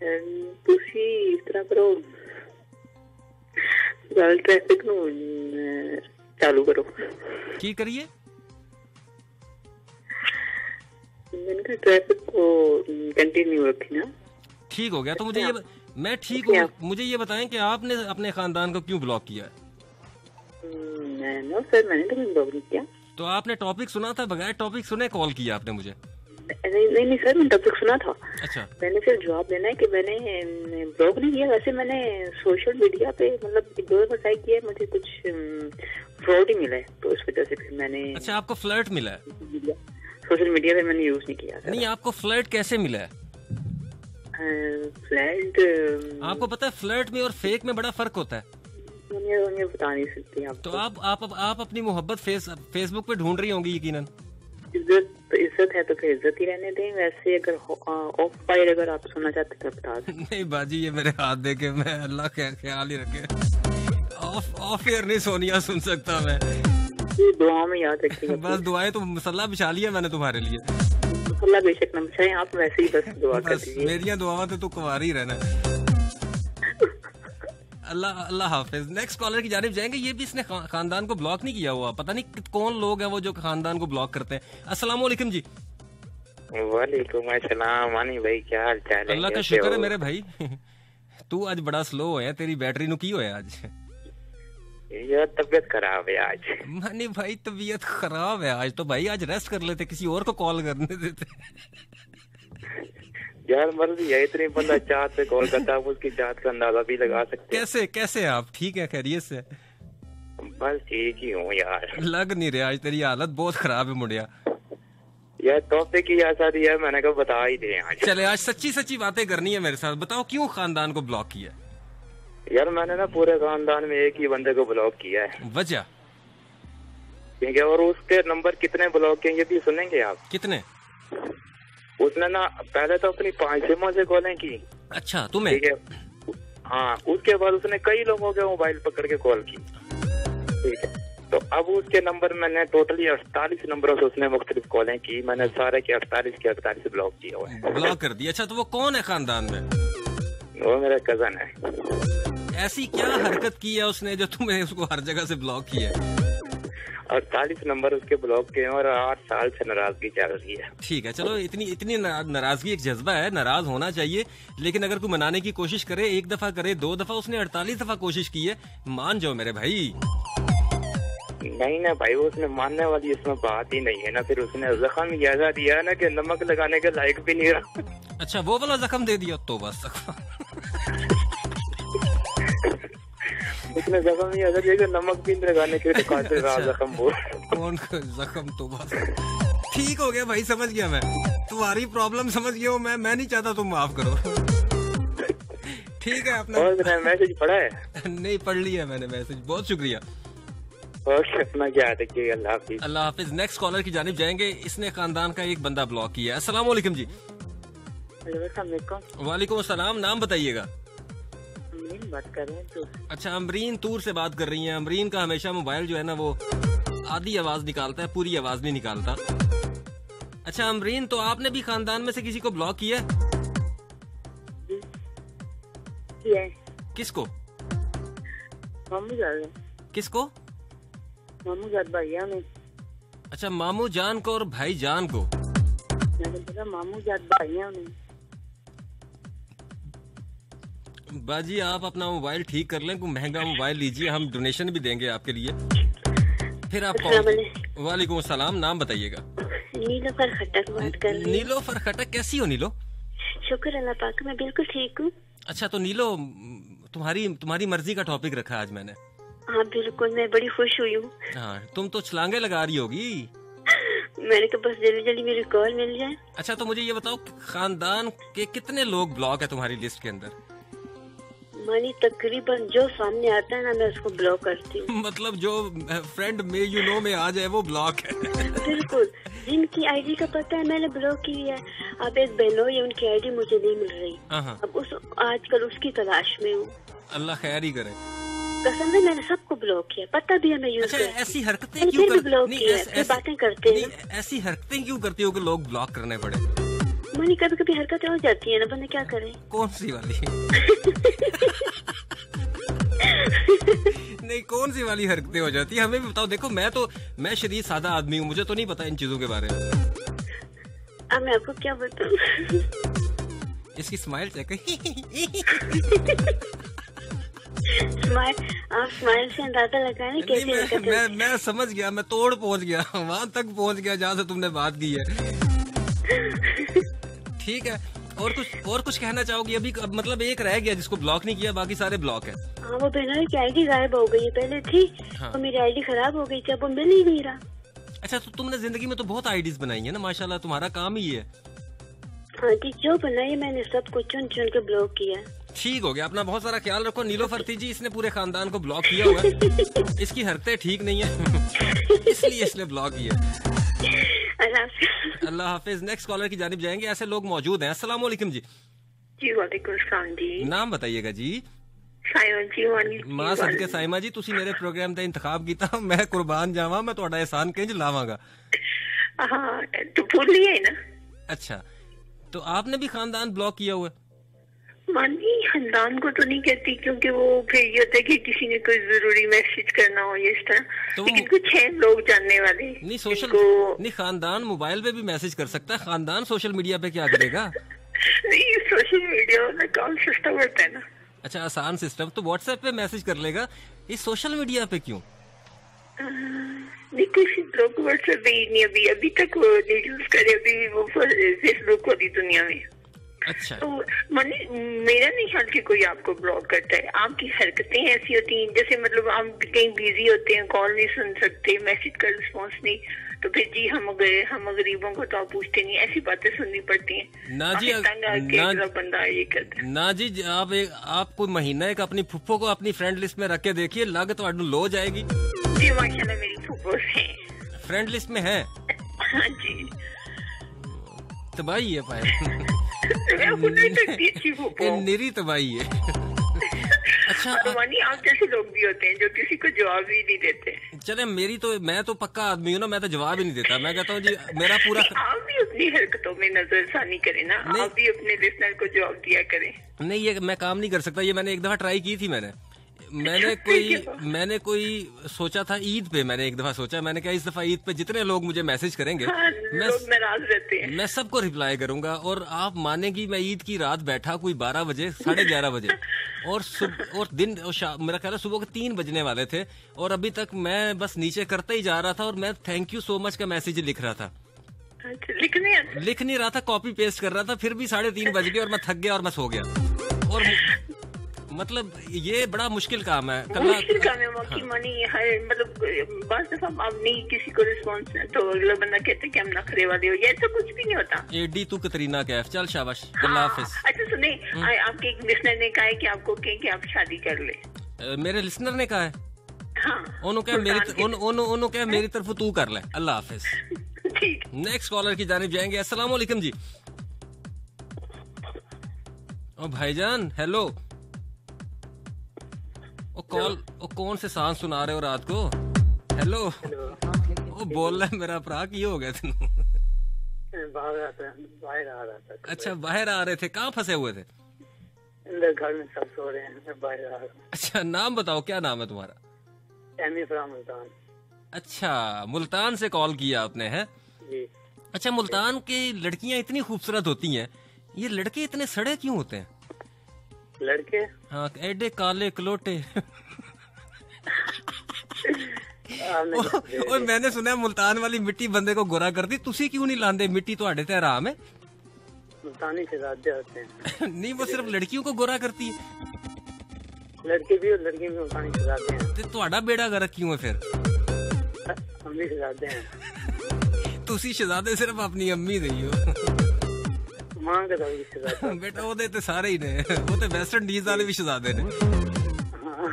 ਅਮ, ਤੁਸੀਂ ਇਸ ਤਰ੍ਹਾਂ ਕਰੋ ਗੱਲ ਟ੍ਰੈਫਿਕ ਨੂੰ ਅਮ, ਚਾਲੂ ਕਰੋ की करिए मैंने कहा ट्रैफ़िक को कंटिन्यू रखी ठीक हो गया तो मुझे ये मैं ठीक हूँ मुझे ये बताएँ कि आपने अपने खानदान को क्यों ब्लॉक किया? मैं नो सर मैंने तो ब्लॉग नहीं किया। तो आपने टॉपिक सुना था बगैर टॉपिक सुने कॉल किया आपने मुझे? नहीं नहीं नहीं सर मैंने टॉपिक सुना था। अच्छा। मैंने सिर्फ़ जवाब देना है कि मैंने ब्लॉग नहीं किया। वैसे मैंने सोशल मीडिया पे मतलब दो किया मुझे कुछ फ्रॉड ही मिला है तो इस वजह से फिर मैंने अच्छा आपको फ्लर्ट मिला है? [LAUGHS] सोशल मीडिया पे मैंने यूज़ नहीं किया नहीं आपको फ्लर्ट कैसे मिला है? फ्लैट आपको पता है फ्लर्ट में और फेक में बड़ा फ़र्क होता है। बता नहीं सकती आप। तो आप आप आप अपनी मोहब्बत फेस फेसबुक पे ढूंढ रही होंगी यकीनन? इज़्ज़त तो इज़्ज़त है तो फिर इज़्ज़त ही रहने दें। वैसे अगर ऑफ़ फायर अगर आप सुनना चाहते हैं तो बता दें। [LAUGHS] नहीं बाजी ये मेरे हाथ दे के मैं अल्लाह का ख्याल ही रखे। ऑफ़ ऑफ़ एयर नहीं सोनिया सुन सकता मैं। ये दुआ में याद रखिएगा [LAUGHS] बस दुआएँ तो मसला बिछा लिया मैंने तुम्हारे लिए। अल्लाह बेशक न बचाए आप वैसे ही बस दुआ कर बस दीजिए मेरिया दुआओं तो तू कुंवारी ही रहना। अल्लाह अल्लाह हाफिज। नेक्स्ट कॉलर की जानिब जाएँगे ये भी इसने खानदान को ब्लॉक नहीं किया हुआ। पता नहीं कौन लोग हैं वो जो खानदान को ब्लॉक करते हैं। अस्सलाम वालेकुम जी। वालेकुम अस्सलाम। भाई क्या हाल चाल है? अल्लाह का शुक्र है मेरे भाई। [LAUGHS] तू आज बड़ा स्लो है तेरी बैटरी नु की होया आज? यार तबीयत खराब है आज। मानी भाई तबीयत खराब है आज तो भाई आज रेस्ट कर लेते किसी और को कॉल करने देते। यार मर्ज़ी है इतने बंदा चाहत पे कॉल करता है उसकी चाहत का अंदाज़ा भी लगा सकते कैसे कैसे आप? ठीक है खैरियत से। बस ठीक ही हूँ यार। लग नहीं रहा आज तेरी हालत बहुत खराब है मुंडिया। यार की है मैंने कहा बता ही दे आज। चले आज सच्ची सच्ची बातें करनी है मेरे साथ। बताओ क्यों खानदान को ब्लॉक किया? यार मैंने ना पूरे खानदान में एक ही बंदे को ब्लॉक किया है। वजह? ठीक है और उसके नंबर कितने ब्लॉक किए ये भी सुनेंगे आप? कितने? उसने ना पहले तो अपनी पाँच सिमों से कॉलें की। अच्छा तुम्हें? ठीक है। हाँ उसके बाद उसने कई लोगों के मोबाइल पकड़ के कॉल की। ठीक है। तो अब उसके नंबर मैंने टोटली अड़तालीस नंबरों से उसने मुख्तलिफ़ कॉलें की। मैंने सारे के अड़तालीस के अड़तालीस ब्लॉक किए हुए हैं। ब्लॉक कर दिया। अच्छा तो वो कौन है खानदान में? वो मेरा कज़न है। ऐसी क्या हरकत की है उसने जो तुम्हें उसको हर जगह से ब्लॉक किया है? अड़तालीस नंबर उसके ब्लॉक के हैं और आठ साल से नाराज़गी चल रही है। ठीक है चलो इतनी इतनी नाराज़गी एक जज्बा है नाराज़ होना चाहिए लेकिन अगर कोई मनाने की कोशिश करे एक दफ़ा करे दो दफ़ा उसने अड़तालीस दफ़ा कोशिश की है मान जाओ मेरे भाई। नहीं ना भाई वो उसने मानने वाली इसमें बात ही नहीं है ना फिर उसने जख्म ऐसा दिया ना कि नमक लगाने के लायक भी नहीं रहा। अच्छा वो वाला जख्म दे दिया तो बस। उसने जख्म ऐसा दिया नमक भी लगाने के लिए काटे रहा अच्छा। जख्म वो कौन जख्म तो बस। ठीक हो गया भाई समझ गया मैं। तुम्हारी प्रॉब्लम समझ गया मैं मैं नहीं चाहता तुम माफ़ करो। ठीक है अपना और मैसेज पढ़ा है? नहीं पढ़ लिया मैंने मैसेज बहुत शुक्रिया। अल्लाह हाफिज। अल्लाह नेक्स्ट कॉलर की जानिब जाएँगे। इसने खानदान का एक बंदा ब्लॉक किया अस्सलाम जी। वालेकुम अस्सलाम नाम बताइएगा। बात कर रहे हैं तो अच्छा अमरीन तूर से बात कर रही हैं। अमरीन का हमेशा मोबाइल जो है ना वो आधी आवाज़ निकालता है पूरी आवाज़ नहीं निकालता। अच्छा अमरीन तो आपने भी खानदान में से किसी को ब्लॉक किया? है? किसको? मामू जाद किसको? मामू जाद भैया ने। अच्छा मामू जान को और भाई जान को। मैंने बोला मामू जाद भैया ने। बाजी आप अपना मोबाइल ठीक कर लें कोई महँगा मोबाइल लीजिए हम डोनेशन भी देंगे आपके लिए। फिर आप वालेकुम। अस्सलाम नाम बताइएगा। नीलोफर खटक बात कर रही हूँ। नीलो फर खटक कैसी हो नीलो? शुक्र अल्लाह पाक मैं बिल्कुल ठीक हूँ। अच्छा तो नीलो तुम्हारी तुम्हारी मर्ज़ी का टॉपिक रखा आज मैंने। हाँ बिल्कुल मैं बड़ी खुश हुई हूँ। हाँ तुम तो छलांगे लगा रही होगी। मैंने कहा बस जल्दी जल्दी मेरी कॉल मिल जाए। अच्छा तो मुझे ये बताओ खानदान के कितने लोग ब्लॉक है तुम्हारी लिस्ट के अंदर? मानी तकरीबन जो सामने आता है ना मैं उसको ब्लॉक करती हूँ। मतलब जो फ्रेंड में यू नो में आ जाए वो ब्लॉक है। बिल्कुल। जिनकी आईडी का पता है मैंने ब्लॉक की है। अब एक बहनोई है उनकी आईडी मुझे नहीं मिल रही। अब उस आजकल उसकी तलाश में हूँ। अल्लाह खैर ही करे। कसम है मैंने सबको ब्लॉक किया। पता भी है मैं यूज़ अच्छा ऐसी हरकतें क्यों कर ब्लॉक किया बातें करते हैं। ऐसी हरकतें क्यों करती हो कि लोग ब्लॉक करने पड़े? मानी कभी कभी हरकतें हो जाती है ना बंदे क्या करें। कौन सी वाली? [LAUGHS] नहीं कौन सी वाली हरकतें हो जाती है? हमें भी बताओ देखो मैं तो मैं शरीर सादा आदमी हूँ मुझे तो नहीं पता इन चीज़ों के बारे में। अब मैं आपको क्या बताऊँ? इसकी स्माइल चेक स्माइल आप स्माइल से अंदाज़ा लगाए नहीं मैं, मैं मैं समझ गया मैं तोड़ पहुँच गया वहाँ तक पहुँच गया जहाँ से तुमने बात की है। ठीक है। और कुछ और कुछ कहना चाहोगी? अभी मतलब एक रह गया जिसको ब्लॉक नहीं किया बाकी सारे ब्लॉक है। हाँ वो बहनोई की आईडी गायब हो गई पहले थी हाँ। तो मेरी आईडी खराब हो गई थी अब वो मिल ही नहीं रहा। अच्छा तो तुमने ज़िंदगी में तो बहुत आईडीज बनाई है ना माशाल्लाह तुम्हारा काम ही है। हाँ जी जो बनाई मैंने सब कुछ चुन चुन के ब्लॉक किया ठीक हो गया अपना बहुत सारा ख्याल रखो नीलो फरती जी इसने पूरे खानदान को ब्लॉक किया हुआ है इसकी हरकतें ठीक नहीं है इसलिए इसने ब्लॉक किया अल्लाह हाफिज़। अल्लाह हाफिज नेक्स्ट कॉलर की जानिब जाएंगे ऐसे लोग मौजूद हैं अस्सलाम वालेकुम जी जी वालेकुम सलाम जी नाम बताइएगा जी साइमन जी वाली ਮਾਂ ਸਦਕੇ ਸਾਈਮਾ ਜੀ ਤੁਸੀਂ ਮੇਰੇ ਪ੍ਰੋਗਰਾਮ ਦਾ ਇੰਤਖਾਬ ਕੀਤਾ ਮੈਂ ਕੁਰਬਾਨ ਜਾਵਾਂ ਮੈਂ ਤੁਹਾਡਾ ਇਹਸਾਨ ਕਿੰਜ ਲਾਵਾਂਗਾ हाँ तो भूल लिए ना अच्छा तो आपने भी खानदान ब्लॉक किया हुआ है मानी खानदान को तो नहीं कहती क्योंकि वो फिर ये होता है कि किसी ने कोई ज़रूरी मैसेज करना हो या इस तरह। तो लेकिन कुछ है लोग जानने वाले नहीं सोशल नहीं खानदान मोबाइल पे भी मैसेज कर सकता है। खानदान सोशल मीडिया पे क्या करेगा? [LAUGHS] नहीं सोशल मीडिया में कौन सस्ता पड़ता है ना। अच्छा आसान सिस्टम तो व्हाट्सएप पे मैसेज कर लेगा। ये सोशल मीडिया पे क्यों? लोग व्हाट्सएप भी नहीं अभी अभी तक वो नहीं यूज़ करे अभी वो फेसबुक वाली दुनिया में। अच्छा। तो मनी मेरा नहीं ख्याल कि कोई आपको ब्लॉक करता है। आपकी हरकतें ऐसी होती हैं जैसे मतलब हम कहीं बिज़ी होते हैं कॉल नहीं सुन सकते मैसेज का रिस्पॉन्स नहीं तो फिर जी हम गए हम गरीबों को तो आप पूछते नहीं ऐसी बातें सुननी पड़ती हैं। ना जी, ना- बंदा ये करता ना जी आप एक आप कोई महीना एक अपनी फुफ्फो को अपनी फ्रेंड लिस्ट में रख के देखिए लग तो लो जाएगी। जी माशाल्लाह मेरी फुफोस हैं फ्रेंड लिस्ट में है? हाँ जी। तबाही है पायल [LAUGHS] वो ये निरी तबाही है। [LAUGHS] अच्छा तो आप जैसे लोग भी होते हैं जो किसी को जवाब ही नहीं देते। चले मेरी तो मैं तो पक्का आदमी हूँ ना मैं तो जवाब ही नहीं देता। मैं कहता हूँ जी मेरा पूरा [LAUGHS] आप भी अपनी हरकतों में नजरसानी करें ना। आप भी अपने लिसनर को जवाब दिया करें। नहीं ये मैं काम नहीं कर सकता ये मैंने एक दफ़ा ट्राई की थी मैंने। मैंने [LAUGHS] कोई मैंने कोई सोचा था ईद पे मैंने एक दफ़ा सोचा मैंने कहा इस दफ़ा ईद पे जितने लोग मुझे मैसेज करेंगे हाँ मैं नाराज़ रहते हैं। मैं सबको रिप्लाई करूँगा और आप मानेगी मैं ईद की रात बैठा कोई बारह बजे साढ़े ग्यारह बजे। [LAUGHS] और सुब और दिन और मेरा ख्याल है सुबह के तीन बजने वाले थे और अभी तक मैं बस नीचे करते ही जा रहा था और मैं थैंक यू सो मच का मैसेज लिख रहा था। अच्छा, लिखने आता लिख नहीं रहा था कॉपी पेस्ट कर रहा था फिर भी साढ़े तीन बज गए और मैं थक गया और मैं सो गया। और मतलब ये बड़ा मुश्किल काम है। मुश्किल काम है बाकी मानी हर मतलब बस दफ़ा आप नहीं किसी को रिस्पॉन्स तो अगला बंदा कहते कि हम नखरे वाले हो ये तो कुछ भी नहीं होता। एडी तू कतरीना कैफ चल शाबाश अल्लाह हाँ, हाफिज। अच्छा सुने आपके एक लिसनर ने कहा है कि आपको कहें कि आप शादी कर ले। मेरे लिसनर ने कहा है? हाँ क्या मेरी तरफ़ तू कर ले अल्लाह हाफिज। नेक्स्ट कॉलर की जानब जाएँगे। अस्सलाम वालेकुम जी। ओ भाईजान हेलो ओ कॉल ओ कौन से सांस सुना रहे हो रात को? हेलो ओ बोल रहा है मेरा भरा की हो गया तेन। बाहर आ रहा था। अच्छा बाहर आ रहे थे कहाँ फंसे हुए थे? घर में सब सो रहे हैं बाहर आ रहा अच्छा नाम बताओ क्या नाम है तुम्हारा? एमी फरा मुल्तान। अच्छा मुल्तान से कॉल किया आपने है? जी। अच्छा मुल्तान की लड़कियाँ इतनी खूबसूरत होती हैं ये लड़के इतने सड़े क्यों होते हैं? लड़के हाँ एडे काले कलोटे आपने ਓਏ मैंने सुना मुल्तान वाली मिट्टी बंदे को गोरा करती तुसी क्यों नहीं लांदे मिट्टी ਤੁਹਾਡੇ ਤੇ आराम है मुल्तानी शहजादे होते हैं [LAUGHS] नहीं वो सिर्फ लड़कियों को गोरा करती है लड़के भी और लड़की भी मुल्तानी शहजादे हैं ਤੇ ਤੁਹਾਡਾ ਬੇੜਾ ਗਰਕ ਕਿਉਂ ਹੈ ਫਿਰ हम भी शहजादे हैं ਤੁਸੀਂ ਸ਼ਹਜ਼ਾਦੇ ਸਿਰਫ ਆਪਣੀ ਅੰਮੀ ਦੇ ਹੀ ਹੋ [LAUGHS] माँ [LAUGHS] के तो भी शहजादे ਬੇਟਾ ਉਹਦੇ ਤੇ ਸਾਰੇ ਹੀ ਨੇ ਉਹ ਤੇ ਵੈਸਟ ਇੰਡੀਜ਼ ਵਾਲੇ ਵੀ ਸ਼ਹਜ਼ਾਦੇ ਨੇ हाँ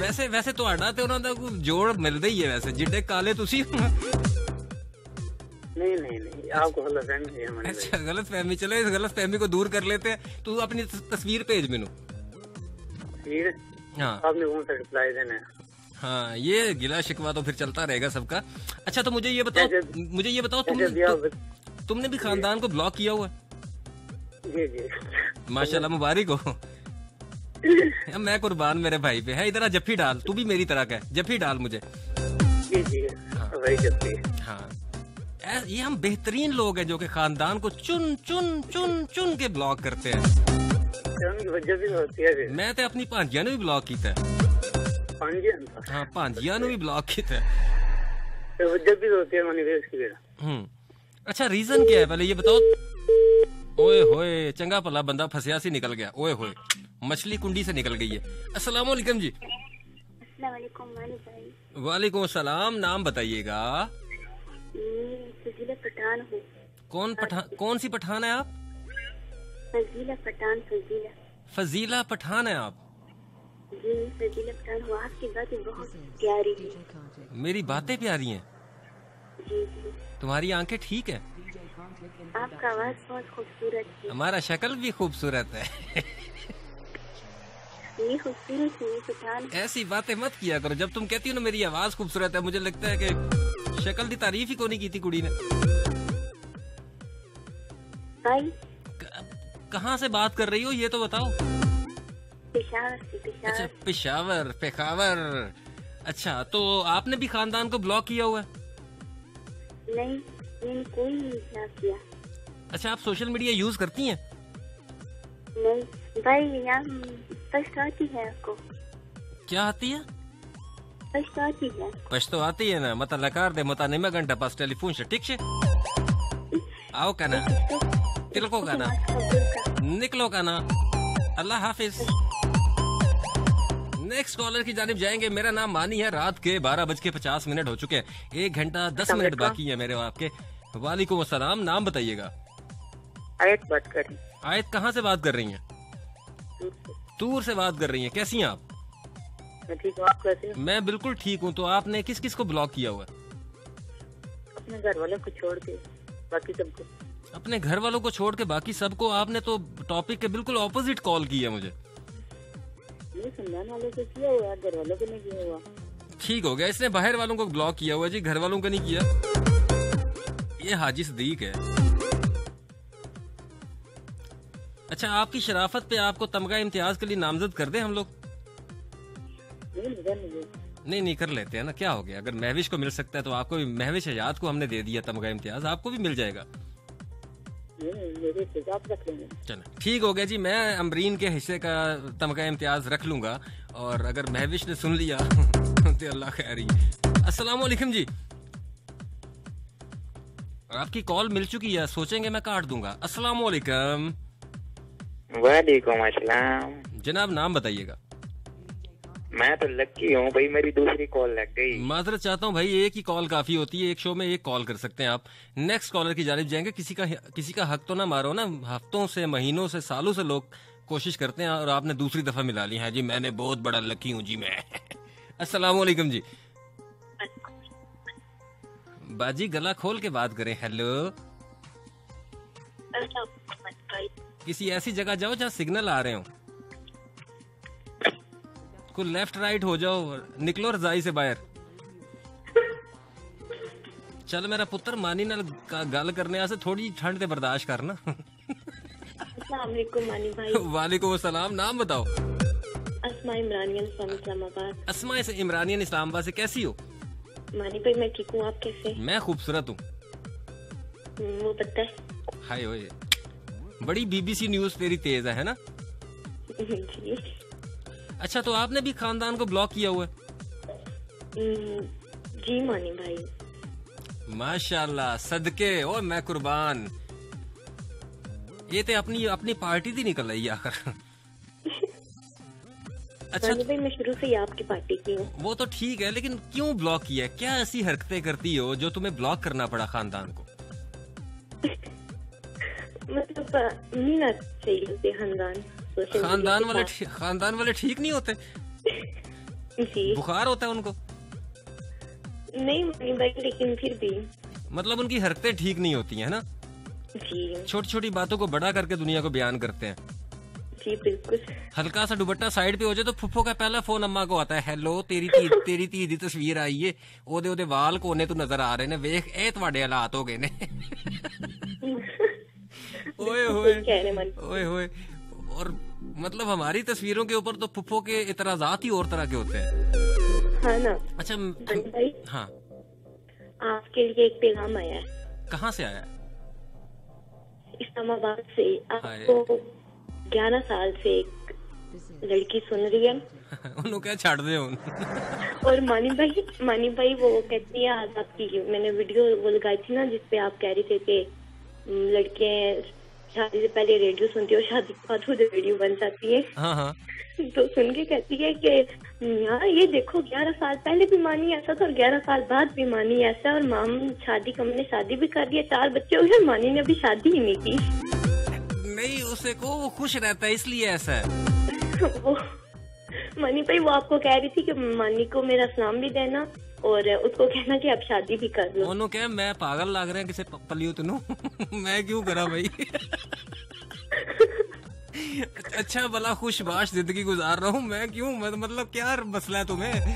ਵੈਸੇ ਵੈਸੇ ਤੁਹਾਡਾ ਤੇ ਉਹਨਾਂ ਦਾ ਕੋਈ ਜੋੜ ਮਿਲਦਾ ਹੀ ਹੈ ਵੈਸੇ ਜਿੱਡੇ ਕਾਲੇ ਤੁਸੀਂ ਹੋ। नहीं नहीं नहीं आपको गलत फहमी है हमारी अच्छा गलत फहमी चलो इस गलत फहमी को दूर कर लेते हैं तू अपनी तस- तस्वीर भेज मेनू फिर हाँ आपने कौन सा रिप्लाई देना है हाँ ये गिला शिकवा तो फिर चलता रहेगा सबका अच्छा तो मुझे ये बताओ जैसे- मुझे ये बताओ जैसे भी तुमने भी खानदान को ब्लॉक किया हुआ है। जी जी। माशाल्लाह मुबारक हो। [LAUGHS] मैं कुर्बान मेरे भाई पे है इधर आ जफ्फी डाल तू भी मेरी तरह का है। जफ्फी डाल मुझे। जी जी। वही हाँ। ये हम बेहतरीन लोग हैं जो कि खानदान को चुन चुन चुन चुन के ब्लॉक करते हैं। है मैं तो अपनी भांजिया ने भी ब्लॉक किया हाँ भांजिया ने भी ब्लॉक किया अच्छा रीजन क्या है? पहले ये बताओ। ओए होए चंगा भला बंदा फंसिया से निकल गया। ओए होए मछली कुंडी से निकल गई है। अस्सलाम वालेकुम जी। वालेकुम अस्सलाम नाम बताइएगा। पठान हूँ। कौन पठान कौन सी पठान है आप? फजीला पठान फजीला। फजीला पठान है आप? जी फजीला पठान हूँ। आपकी बातें बहुत प्यारी है। मेरी बातें प्यारी हैं। जी जी। तुम्हारी आँखें ठीक है। आपका आवाज़ बहुत खूबसूरत है। हमारा शक्ल भी खूबसूरत है। ये खूबसूरत ऐसी बातें मत किया करो। जब तुम कहती हो ना मेरी आवाज़ खूबसूरत है मुझे लगता है कि शक्ल की तारीफ़ ही को नहीं की थी कुड़ी ने? भाई। कहाँ से बात कर रही हो ये तो बताओ। पेशावर से अच्छा पेशावर पेशावर पेखावर। अच्छा तो आपने भी खानदान को ब्लॉक किया हुआ है? नहीं मैंने कोई नहीं किया। अच्छा आप सोशल मीडिया यूज़ करती हैं? नहीं भाई यहाँ आती है आपको। क्या आती है? आती है। तो आती है ना मता लकार दे मता घंटा पास टेलीफोन से ठीक से? आओ का ना तिलको का ना निकलो का ना अल्लाह हाफिज। नेक्स्ट कॉलर की जानिब जाएँगे। मेरा नाम मानी है। रात के बारह बज के पचास मिनट हो चुके हैं। एक घंटा दस मिनट बाकी है मेरे आपके। वालेकुम अस्सलाम। नाम बताइएगा। आयत बात कर करें आयत कहाँ से बात कर रही हैं? दूर से। बात कर रही हैं। कैसी हैं आप? मैं ठीक हूँ। आप कैसे हो? मैं बिल्कुल ठीक हूँ। तो आपने किस किस को ब्लॉक किया हुआ? अपने घर वालों को छोड़ के। बाकी सबको। अपने घर वालों को छोड़ के बाकी सबको? आपने तो टॉपिक के बिल्कुल ऑपोजिट कॉल किया मुझे। ठीक हो गया, इसने बाहर वालों को ब्लॉक किया हुआ जी, घर वालों का नहीं किया। ये हाजी सदीक है। अच्छा आपकी शराफत पे आपको तमगा इम्तियाज़ के लिए नामजद कर दे हम लोग? नहीं नहीं नहीं नहीं कर लेते हैं ना, क्या हो गया? अगर महविश को मिल सकता है तो आपको भी, महविश आज़ाद को हमने दे दिया तमगा इम्तियाज़, आपको भी मिल जाएगा। ठीक हो गया जी मैं अमरीन के हिस्से का तमगा इम्तियाज़ रख लूँगा और अगर महविश ने सुन लिया तो अल्लाह खैर ही अस्सलाम जी। आपकी कॉल मिल चुकी है सोचेंगे मैं काट दूँगा। अस्सलाम वालेकुम वालेकुम अस्सलाम। जनाब नाम बताइएगा। मैं तो लक्की हूँ भाई मेरी दूसरी कॉल लग गई। माजरत चाहता हूँ भाई एक ही कॉल काफ़ी होती है एक शो में एक कॉल कर सकते हैं आप। नेक्स्ट कॉलर की जानिब जाएँगे। किसी का किसी का हक तो ना मारो ना हफ्तों से महीनों से सालों से लोग कोशिश करते हैं और आपने दूसरी दफ़ा मिला ली। है जी मैंने बहुत बड़ा लकी हूँ जी मैं। [LAUGHS] अस्सलाम वालेकुम जी। बाजी गला खोल के बात करें। हेलो किसी ऐसी जगह जाओ जहाँ सिग्नल आ रहे हो। को लेफ़्ट राइट हो जाओ निकलो रजाई से बाहर। चल मेरा पुत्र मानी नाल गल करने आसे थोड़ी ठंड ते बर्दाश्त मानी भाई। वालेकुम अस्सलाम नाम बताओ। अस्मा इमरानियन फ्रॉम इस्लामाबाद। असमा से इमरानियन इस्लामाबाद से कैसी हो? मानी भाई मैं ठीक हूँ आप कैसे मैं खूबसूरत हूँ। हम्म, वो पता है। हाय ओए। बड़ी बीबीसी न्यूज़ तेरी तेज है, है ना? [LAUGHS] जी। अच्छा तो आपने भी खानदान को ब्लॉक किया हुआ है? हम्म, जी मानी भाई। माशाल्लाह सदके ओ मैं कुर्बान। ये तो अपनी अपनी पार्टी थी निकल रही आखिर। [LAUGHS] अच्छा भाई मैं शुरू से ही आपकी पार्टी की हूँ। वो तो ठीक है लेकिन क्यों ब्लॉक किया? क्या ऐसी हरकतें करती हो जो तुम्हें ब्लॉक करना पड़ा खानदान को? [LAUGHS] मतलब नहीं ना चाहिए खानदान। सोशल मीडिया खानदान के वाले साथ। ठीक- खानदान वाले ठीक नहीं होते जी बुखार होता है उनको नहीं मानी भाई लेकिन फिर भी मतलब उनकी हरकतें ठीक नहीं होती है ना जी छोटी छोटी बातों को बड़ा करके दुनिया को बयान करते हैं जी बिल्कुल हल्का सा दुपट्टा साइड पे हो जाए तो फुफ्फो का पहला फोन अम्मा को आता है हेलो तेरी धी [LAUGHS] तेरी धी दी तस्वीर आई है ओदे ओदे वाल कोने तू नजर आ रहे ने वेख ए ਤੁਹਾਡੇ ਹਾਲਾਤ ਹੋ ਗਏ ਨੇ [LAUGHS] ओए होए कह रहे मन ओए होए और मतलब हमारी तस्वीरों के ऊपर तो फुफ्फो के इतराजात ही और तरह के होते हैं। हाँ ना। अच्छा मानी भाई। हाँ। आपके लिए एक पैगाम आया है। कहाँ से आया? इस्लामाबाद से। आपको ग्यारह साल से एक लड़की सुन रही है। [LAUGHS] उन्होंने क्या छाड़ दे उन [LAUGHS] और मानी भाई मानी भाई वो कहती है आज आपकी मैंने वीडियो वो लगाई थी ना जिसपे आप कह रहे थे कि लड़कियाँ शादी से पहले रेडियो सुनती है और शादी के बाद खुद रेडियो बन जाती है। हाँ हाँ। तो सुन के कहती है कि हाँ ये देखो ग्यारह साल पहले भी मानी ऐसा था और ग्यारह साल बाद भी मानी ऐसा और माम शादी का हमने शादी भी कर दिया चार बच्चे हो गए मानी ने अभी शादी ही नहीं की। नहीं उसे को वो खुश रहता है इसलिए ऐसा है। [LAUGHS] वो मनी भाई वो आपको कह रही थी कि मनी को मेरा सलाम भी देना और उसको कहना कि आप शादी भी कर लो। उन्होंने मैं पागल लग रहा है किसी पलियो [LAUGHS] मैं क्यों करा भाई? [LAUGHS] अच्छा भला खुशबाश ज़िंदगी गुजार रहा हूँ मैं क्यों? मतलब क्या मसला है तुम्हें?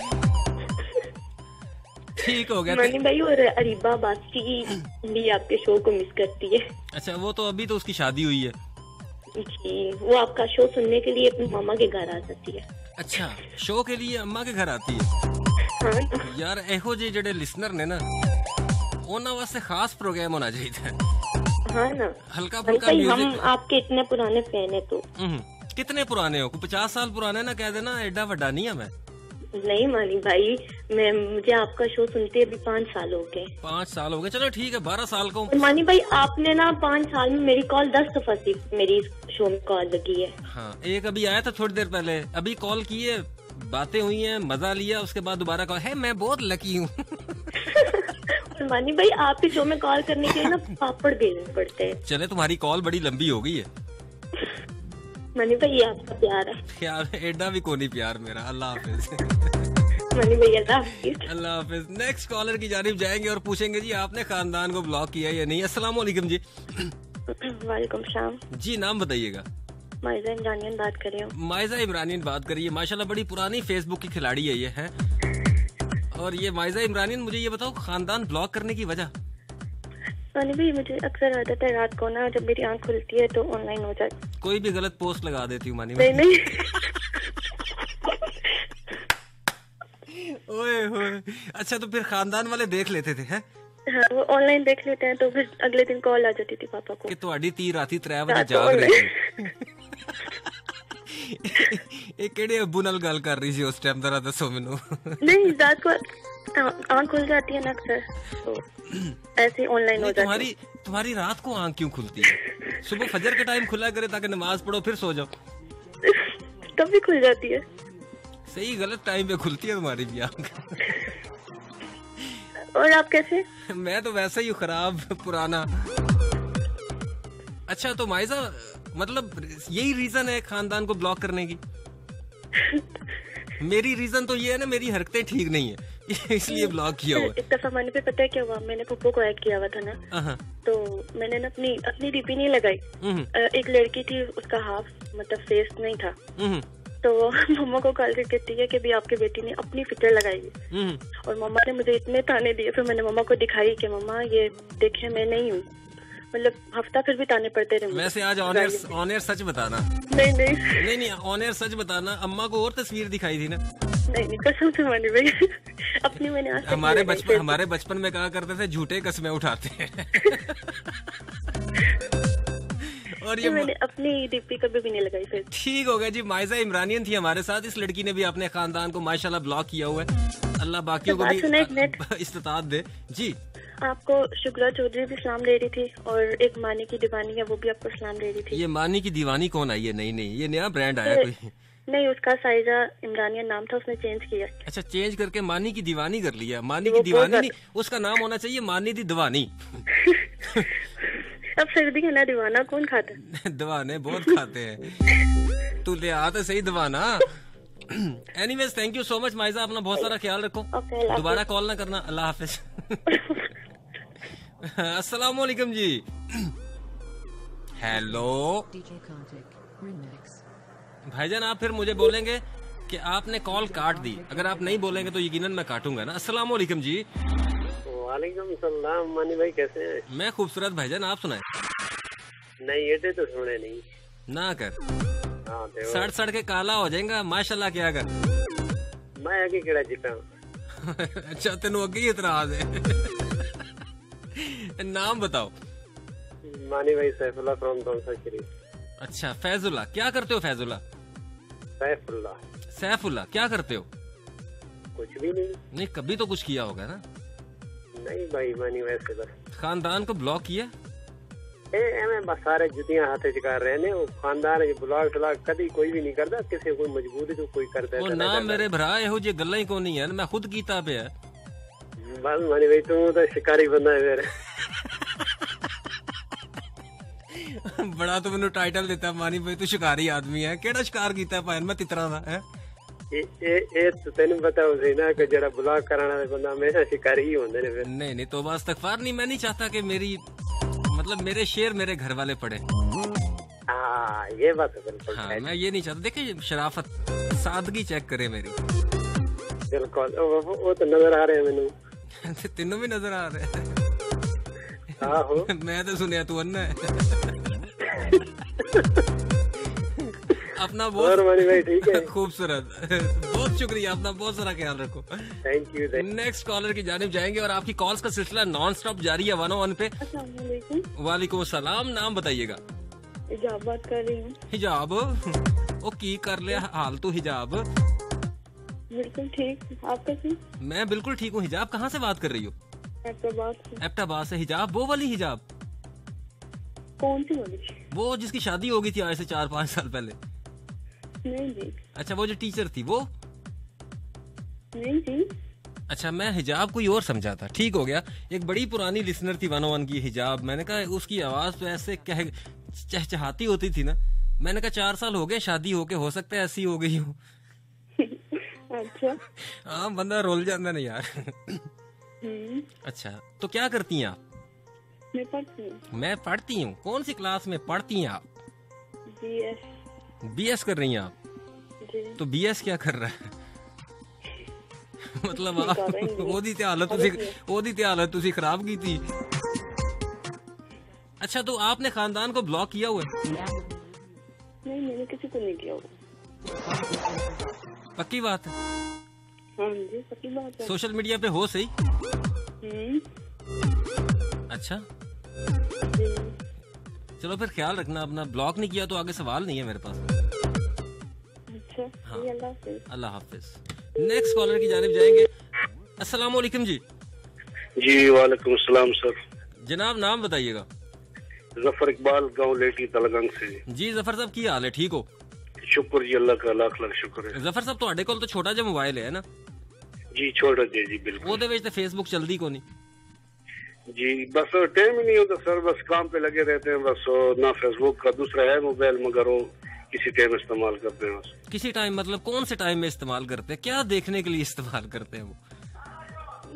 ठीक हो गया मनी भाई और अरीबा बास्की भी आपके शो को मिस करती है। अच्छा वो तो अभी तो उसकी शादी हुई है। जी वो आपका शो सुनने के लिए अपने मामा के घर आ जाती है। अच्छा शो के लिए अम्मा के घर आती है हाँ ਯਾਰ ਇਹੋ ਜਿਹੇ ਜਿਹੜੇ ਲਿਸਨਰ ਨੇ ਨਾ ਉਹਨਾਂ ਵਾਸਤੇ ਖਾਸ ਪ੍ਰੋਗਰਾਮ ਹੋਣਾ ਚਾਹੀਦਾ ਹੈ हाँ ना हल्का भाई फुल्का भाई हम म्यूजिक आपके इतने पुराने फैन है तो हम्म, कितने पुराने हो कोई पचास साल पुराने ना कह देना एडा वड्डा नहीं है मैं नहीं मानी भाई। मैं मुझे आपका शो सुनते अभी पाँच साल हो गए। पाँच साल हो गए। चलो ठीक है बारह साल का मानी भाई आपने ना पाँच साल में मेरी कॉल दस दफ़ा सिर्फ़ मेरी शो में कॉल लगी है। हाँ एक अभी आया था थोड़ी देर पहले। अभी कॉल की है बातें हुई हैं मज़ा लिया उसके बाद दोबारा कॉल है मैं बहुत लकी हूँ। [LAUGHS] मानी भाई आपके शो में कॉल करने के लिए ना पापड़ भेजने पड़ते हैं। चले तुम्हारी कॉल बड़ी लंबी हो गई है। मानी भाई ये आपका प्यार है। ख्याल एडा भी कोनी प्यार मेरा अल्लाह हाफिज। मनी भैया अल्लाह हाफिज। नेक्स्ट कॉलर की जानिब जाएँगे और पूछेंगे जी आपने खानदान को ब्लॉक किया या नहीं? अस्सलाम वालेकुम जी। वालेकुम सलाम। जी नाम बताइएगा। माइजा इमरानियन बात कर रही हूँ। माइजा इमरानियन बात करिए माशाल्लाह बड़ी पुरानी फेसबुक की खिलाड़ी है ये है। और ये माइजा इमरानियन मुझे ये बताओ खानदान ब्लॉक करने की वजह? मनी भैया मुझे अक्सर आदत है रात को ना जब मेरी आंख खुलती है तो ऑनलाइन हो जाती कोई भी गलत पोस्ट लगा देती हूँ मानी नहीं नहीं [LAUGHS] ओए होए अच्छा तो फिर खानदान वाले देख लेते थे हैं हाँ वो ऑनलाइन देख लेते हैं तो फिर अगले दिन कॉल आ जाती थी पापा को कि ਤੁਹਾਡੀ ਤੀ ਰਾਤੀ 3 ਵਜੇ ਰਾਤ ਜਾਗ ਨੂੰ ਰਹੀ ਸੀ ਇਹ ਕਿਹੜੇ ਅੱਬੂ ਨਾਲ ਗੱਲ ਕਰ ਰਹੀ ਸੀ ਉਸ ਟਾਈਮ ਜ਼ਰਾ ਦੱਸੋ ਮੈਨੂੰ नहीं रात को हाँ, आँख खुल जाती है ना अक्सर। तो ऐसे ऑनलाइन हो जाती तुम्हारी तुम्हारी रात को आँख क्यों खुलती है? सुबह फजर के टाइम खुला करे ताकि नमाज़ पढ़ो फिर सो जाओ। [LAUGHS] तब भी खुल जाती है। सही गलत टाइम पे खुलती है तुम्हारी भी आँख। और आप कैसे? [LAUGHS] मैं तो वैसे ही खराब पुराना। अच्छा तो माइजा मतलब यही रीजन है खानदान को ब्लॉक करने की? [LAUGHS] मेरी रीजन तो ये है ना मेरी हरकतें ठीक नहीं है। इसलिए ब्लॉक किया हुआ एक [LAUGHS] दफ़ा मैंने पे पता है क्या हुआ? मैंने पप्पो को ऐड किया हुआ था ना। तो मैंने ना अपनी अपनी डीपी नहीं लगाई। हम्म, एक लड़की थी उसका हाफ़ मतलब फेस नहीं था। हम्म, तो [LAUGHS] मम्मा को कॉल करके कहती है कि भी आपकी बेटी ने अपनी पिक्चर लगाई है। हम्म। और मम्मा ने मुझे इतने ताने दिए फिर मैंने मम्मा को दिखाई कि मम्मा ये देखे मैं नहीं हूँ। मतलब हफ़्ता फिर भी ताने पड़ते रहे वैसे आज ऑनर ऑनर सच बताना। नहीं नहीं। नहीं नहीं ऑनर सच बताना अम्मा को और तस्वीर दिखाई थी ना। नहीं नहीं कसम से मानी भाई। अपनी मैंने आज हमारे बचपन हमारे बचपन में कहा करते थे झूठे कस्में उठाते हैं। [LAUGHS] और ये मैंने अपनी डीपी कभी भी नहीं लगाई फिर। ठीक हो गया जी माइजा इमरानियन थी हमारे साथ। इस लड़की ने भी अपने खानदान को माशाल्लाह ब्लॉक किया हुआ है। अल्लाह बाकियों को सुनो एक भी [LAUGHS] इस्तात दे। जी। आपको शुक्ला चौधरी भी सलाम दे रही थी और एक मानी की दीवानी है वो भी आपको सलाम दे रही थी। ये मानी की दीवानी कौन आई है? नहीं नहीं ये नया ब्रांड आया कोई? नहीं उसका साइजा इमरानिया नाम था उसने चेंज किया। अच्छा चेंज करके मानी की दीवानी कर लिया। मानी की दीवानी नहीं उसका नाम होना चाहिए मानी दी दीवानी। अब सर्दी है ना दीवाना कौन खाता? [LAUGHS] है? दवाने बहुत खाते हैं। तू ले आ तो सही दवाना। Anyways thank you so much Maiza अपना बहुत सारा ख्याल रखो। दोबारा कॉल ना करना अल्लाह हाफिज। [LAUGHS] अस्सलाम वालेकुम जी हेलो. भाईजान आप फिर मुझे बोलेंगे कि आपने कॉल काट दी। अगर आप नहीं बोलेंगे तो यकीनन मैं काटूँगा ना। अस्सलाम वालेकुम जी वालेकुम सलाम। मानी भाई कैसे हैं? मैं खूबसूरत भाईजान आप सुनाए। नहीं ये तो सुने नहीं। ना कर। हाँ तो सड़ सड़ के काला हो जाएगा। माशाल्लाह क्या कर? मैं आगे केड़ा जीता। हूँ [LAUGHS] अच्छा तेन अगे ही इतराज है। [LAUGHS] नाम बताओ। मानी भाई सैफुल्ला फ्रॉम दौसा अच्छा फैजुल्ला। क्या करते हो फैजुल्ला? सैफुल्ला। सैफुल्ला क्या करते हो? कुछ भी नहीं। नहीं कभी तो कुछ किया होगा ना। नहीं भाई मानी वैसे बस। खानदान को ब्लॉक किया? ए एम बस सारे जुतियाँ हाथे च कर रहे ने खानदान च ब्लॉक ब्लॉक कदी कोई भी नहीं करता। किसी कोई मजबूरी तो कोई करता है ना मेरे भरा एहो जे गल्ला ही कोनी है। मैं खुद कीता पे है। बस मानी भाई तू तो शिकारी बंदा है फिर ਬੜਾ ਤੂੰ ਮੈਨੂੰ ਟਾਈਟਲ ਦਿੱਤਾ ਮਾਨੀ ਬਈ ਤੂੰ ਸ਼ਿਕਾਰੀ ਆਦਮੀ ਹੈ ਕਿਹੜਾ ਸ਼ਿਕਾਰ ਕੀਤਾ ਭਾਵੇਂ ਮੈਂ ਤਿਤਰਾਂ ਦਾ ਹੈ ਇਹ ਇਹ ਇਹ ਤਾਂ ਤੈਨੂੰ ਪਤਾ ਹੋ ਸੀ ਨਾ ਕਿ ਜਿਹੜਾ ਬਲੌਗ ਕਰਨ ਵਾਲੇ ਬੰਦਾ ਹਮੇਸ਼ਾ ਸ਼ਿਕਾਰੀ ਹੀ ਹੁੰਦੇ ਨੇ ਫਿਰ नहीं नहीं तोबा इस्तगफार नहीं मैं नहीं चाहता कि मेरी मतलब मेरे शेर मेरे घर वाले पढ़े हाँ ये बात तो बिल्कुल हाँ है मैं ये नहीं चाहता देखिए शराफत सादगी चेक करे मेरी बिल्कुल वो वो तो नजर आ रहे हैं मैनू [LAUGHS] तेनों भी नज़र आ रहा है। [LAUGHS] मैं तो सुनिया तू अन्ना है। [LAUGHS] अपना और बहुत मानी भाई ठीक है? खूबसूरत। बहुत शुक्रिया अपना बहुत सारा ख्याल रखो। Thank you thank next caller की जानिब जाएँगे और आपकी कॉल्स का सिलसिला नॉन स्टॉप जारी है वन वन पे वालेकुम सलाम नाम बताइएगा। इजाब बात कर रही हूँ। हिजाब? ओ की कर लिया हाल तू हिजाब। बिल्कुल ठीक। आप कैसे मैं बिल्कुल ठीक हूँ हिजाब। कहाँ से बात कर रही हो? एप्टाबाद से। हिजाब वो वाली हिजाब? कौन सी बोली वो जिसकी शादी हो गई थी आज से चार पाँच साल पहले। नहीं जी। अच्छा वो जो टीचर थी वो? नहीं जी। अच्छा मैं हिजाब कोई और समझा था ठीक हो गया। एक बड़ी पुरानी लिसनर थी वन वन की हिजाब। मैंने कहा उसकी आवाज़ तो ऐसे कह चहचहाती होती थी ना। मैंने कहा चार साल हो गए शादी होके हो सकता है ऐसी हो गई हो। अच्छा। हाँ बंदा रोल जाता ना यार। हम्म। अच्छा तो क्या करती हैं आप? मैं पढ़ती हूँ। मैं पढ़ती हूँ? कौन सी क्लास में पढ़ती हैं आप? बी एस कर रही हैं आप? जी। तो बी एस क्या कर रहा है? [LAUGHS] मतलब आप ओदी ते हालत ਤੁਸੀਂ ਉਹਦੀ ਤੇ ਹਾਲਤ ਤੁਸੀਂ ਖਰਾਬ ਕੀਤੀ अच्छा तो आपने खानदान को ब्लॉक किया हुआ है? नहीं मैंने किसी को नहीं किया हुआ। पक्की बात है? हाँ जी पक्की बात है। सोशल मीडिया पे हो सही? हम्म। अच्छा। चलो फिर ख्याल रखना अपना ब्लॉक नहीं किया तो आगे सवाल नहीं है मेरे पास। अच्छा हाँ। अल्लाह हाफिज। अल्लाह हाफिज। नेक्स्ट कॉलर की जानब जाएँगे। अस्सलाम वालेकुम जी। जी वालेकुम सलाम सर। जनाब नाम बताइएगा। ज़फ़र इकबाल गाँव लेटी तलगंग से। जी ज़फ़र साहब की हाल है? ठीक हो? शुक्र जी अल्लाह का लाख लाख शुक्र है जफर ਸਾਹਿਬ ਤੁਹਾਡੇ ਕੋਲ ਤਾਂ ਛੋਟਾ ਜਿਹਾ ਮੋਬਾਈਲ ਹੈ ਨਾ जी छोड़ दे जी बिल्कुल ਉਹਦੇ ਵਿੱਚ ਤੇ ਫੇਸਬੁੱਕ ਚਲਦੀ ਕੋ ਨਹੀਂ जी बस टाइम ही नहीं होता सर बस काम पे लगे रहते हैं बस और ना फेसबुक का दूसरा है मोबाइल मगर वो किसी टाइम इस्तेमाल करते हैं बस किसी टाइम मतलब कौन से टाइम में इस्तेमाल करते हैं क्या देखने के लिए इस्तेमाल करते हैं वो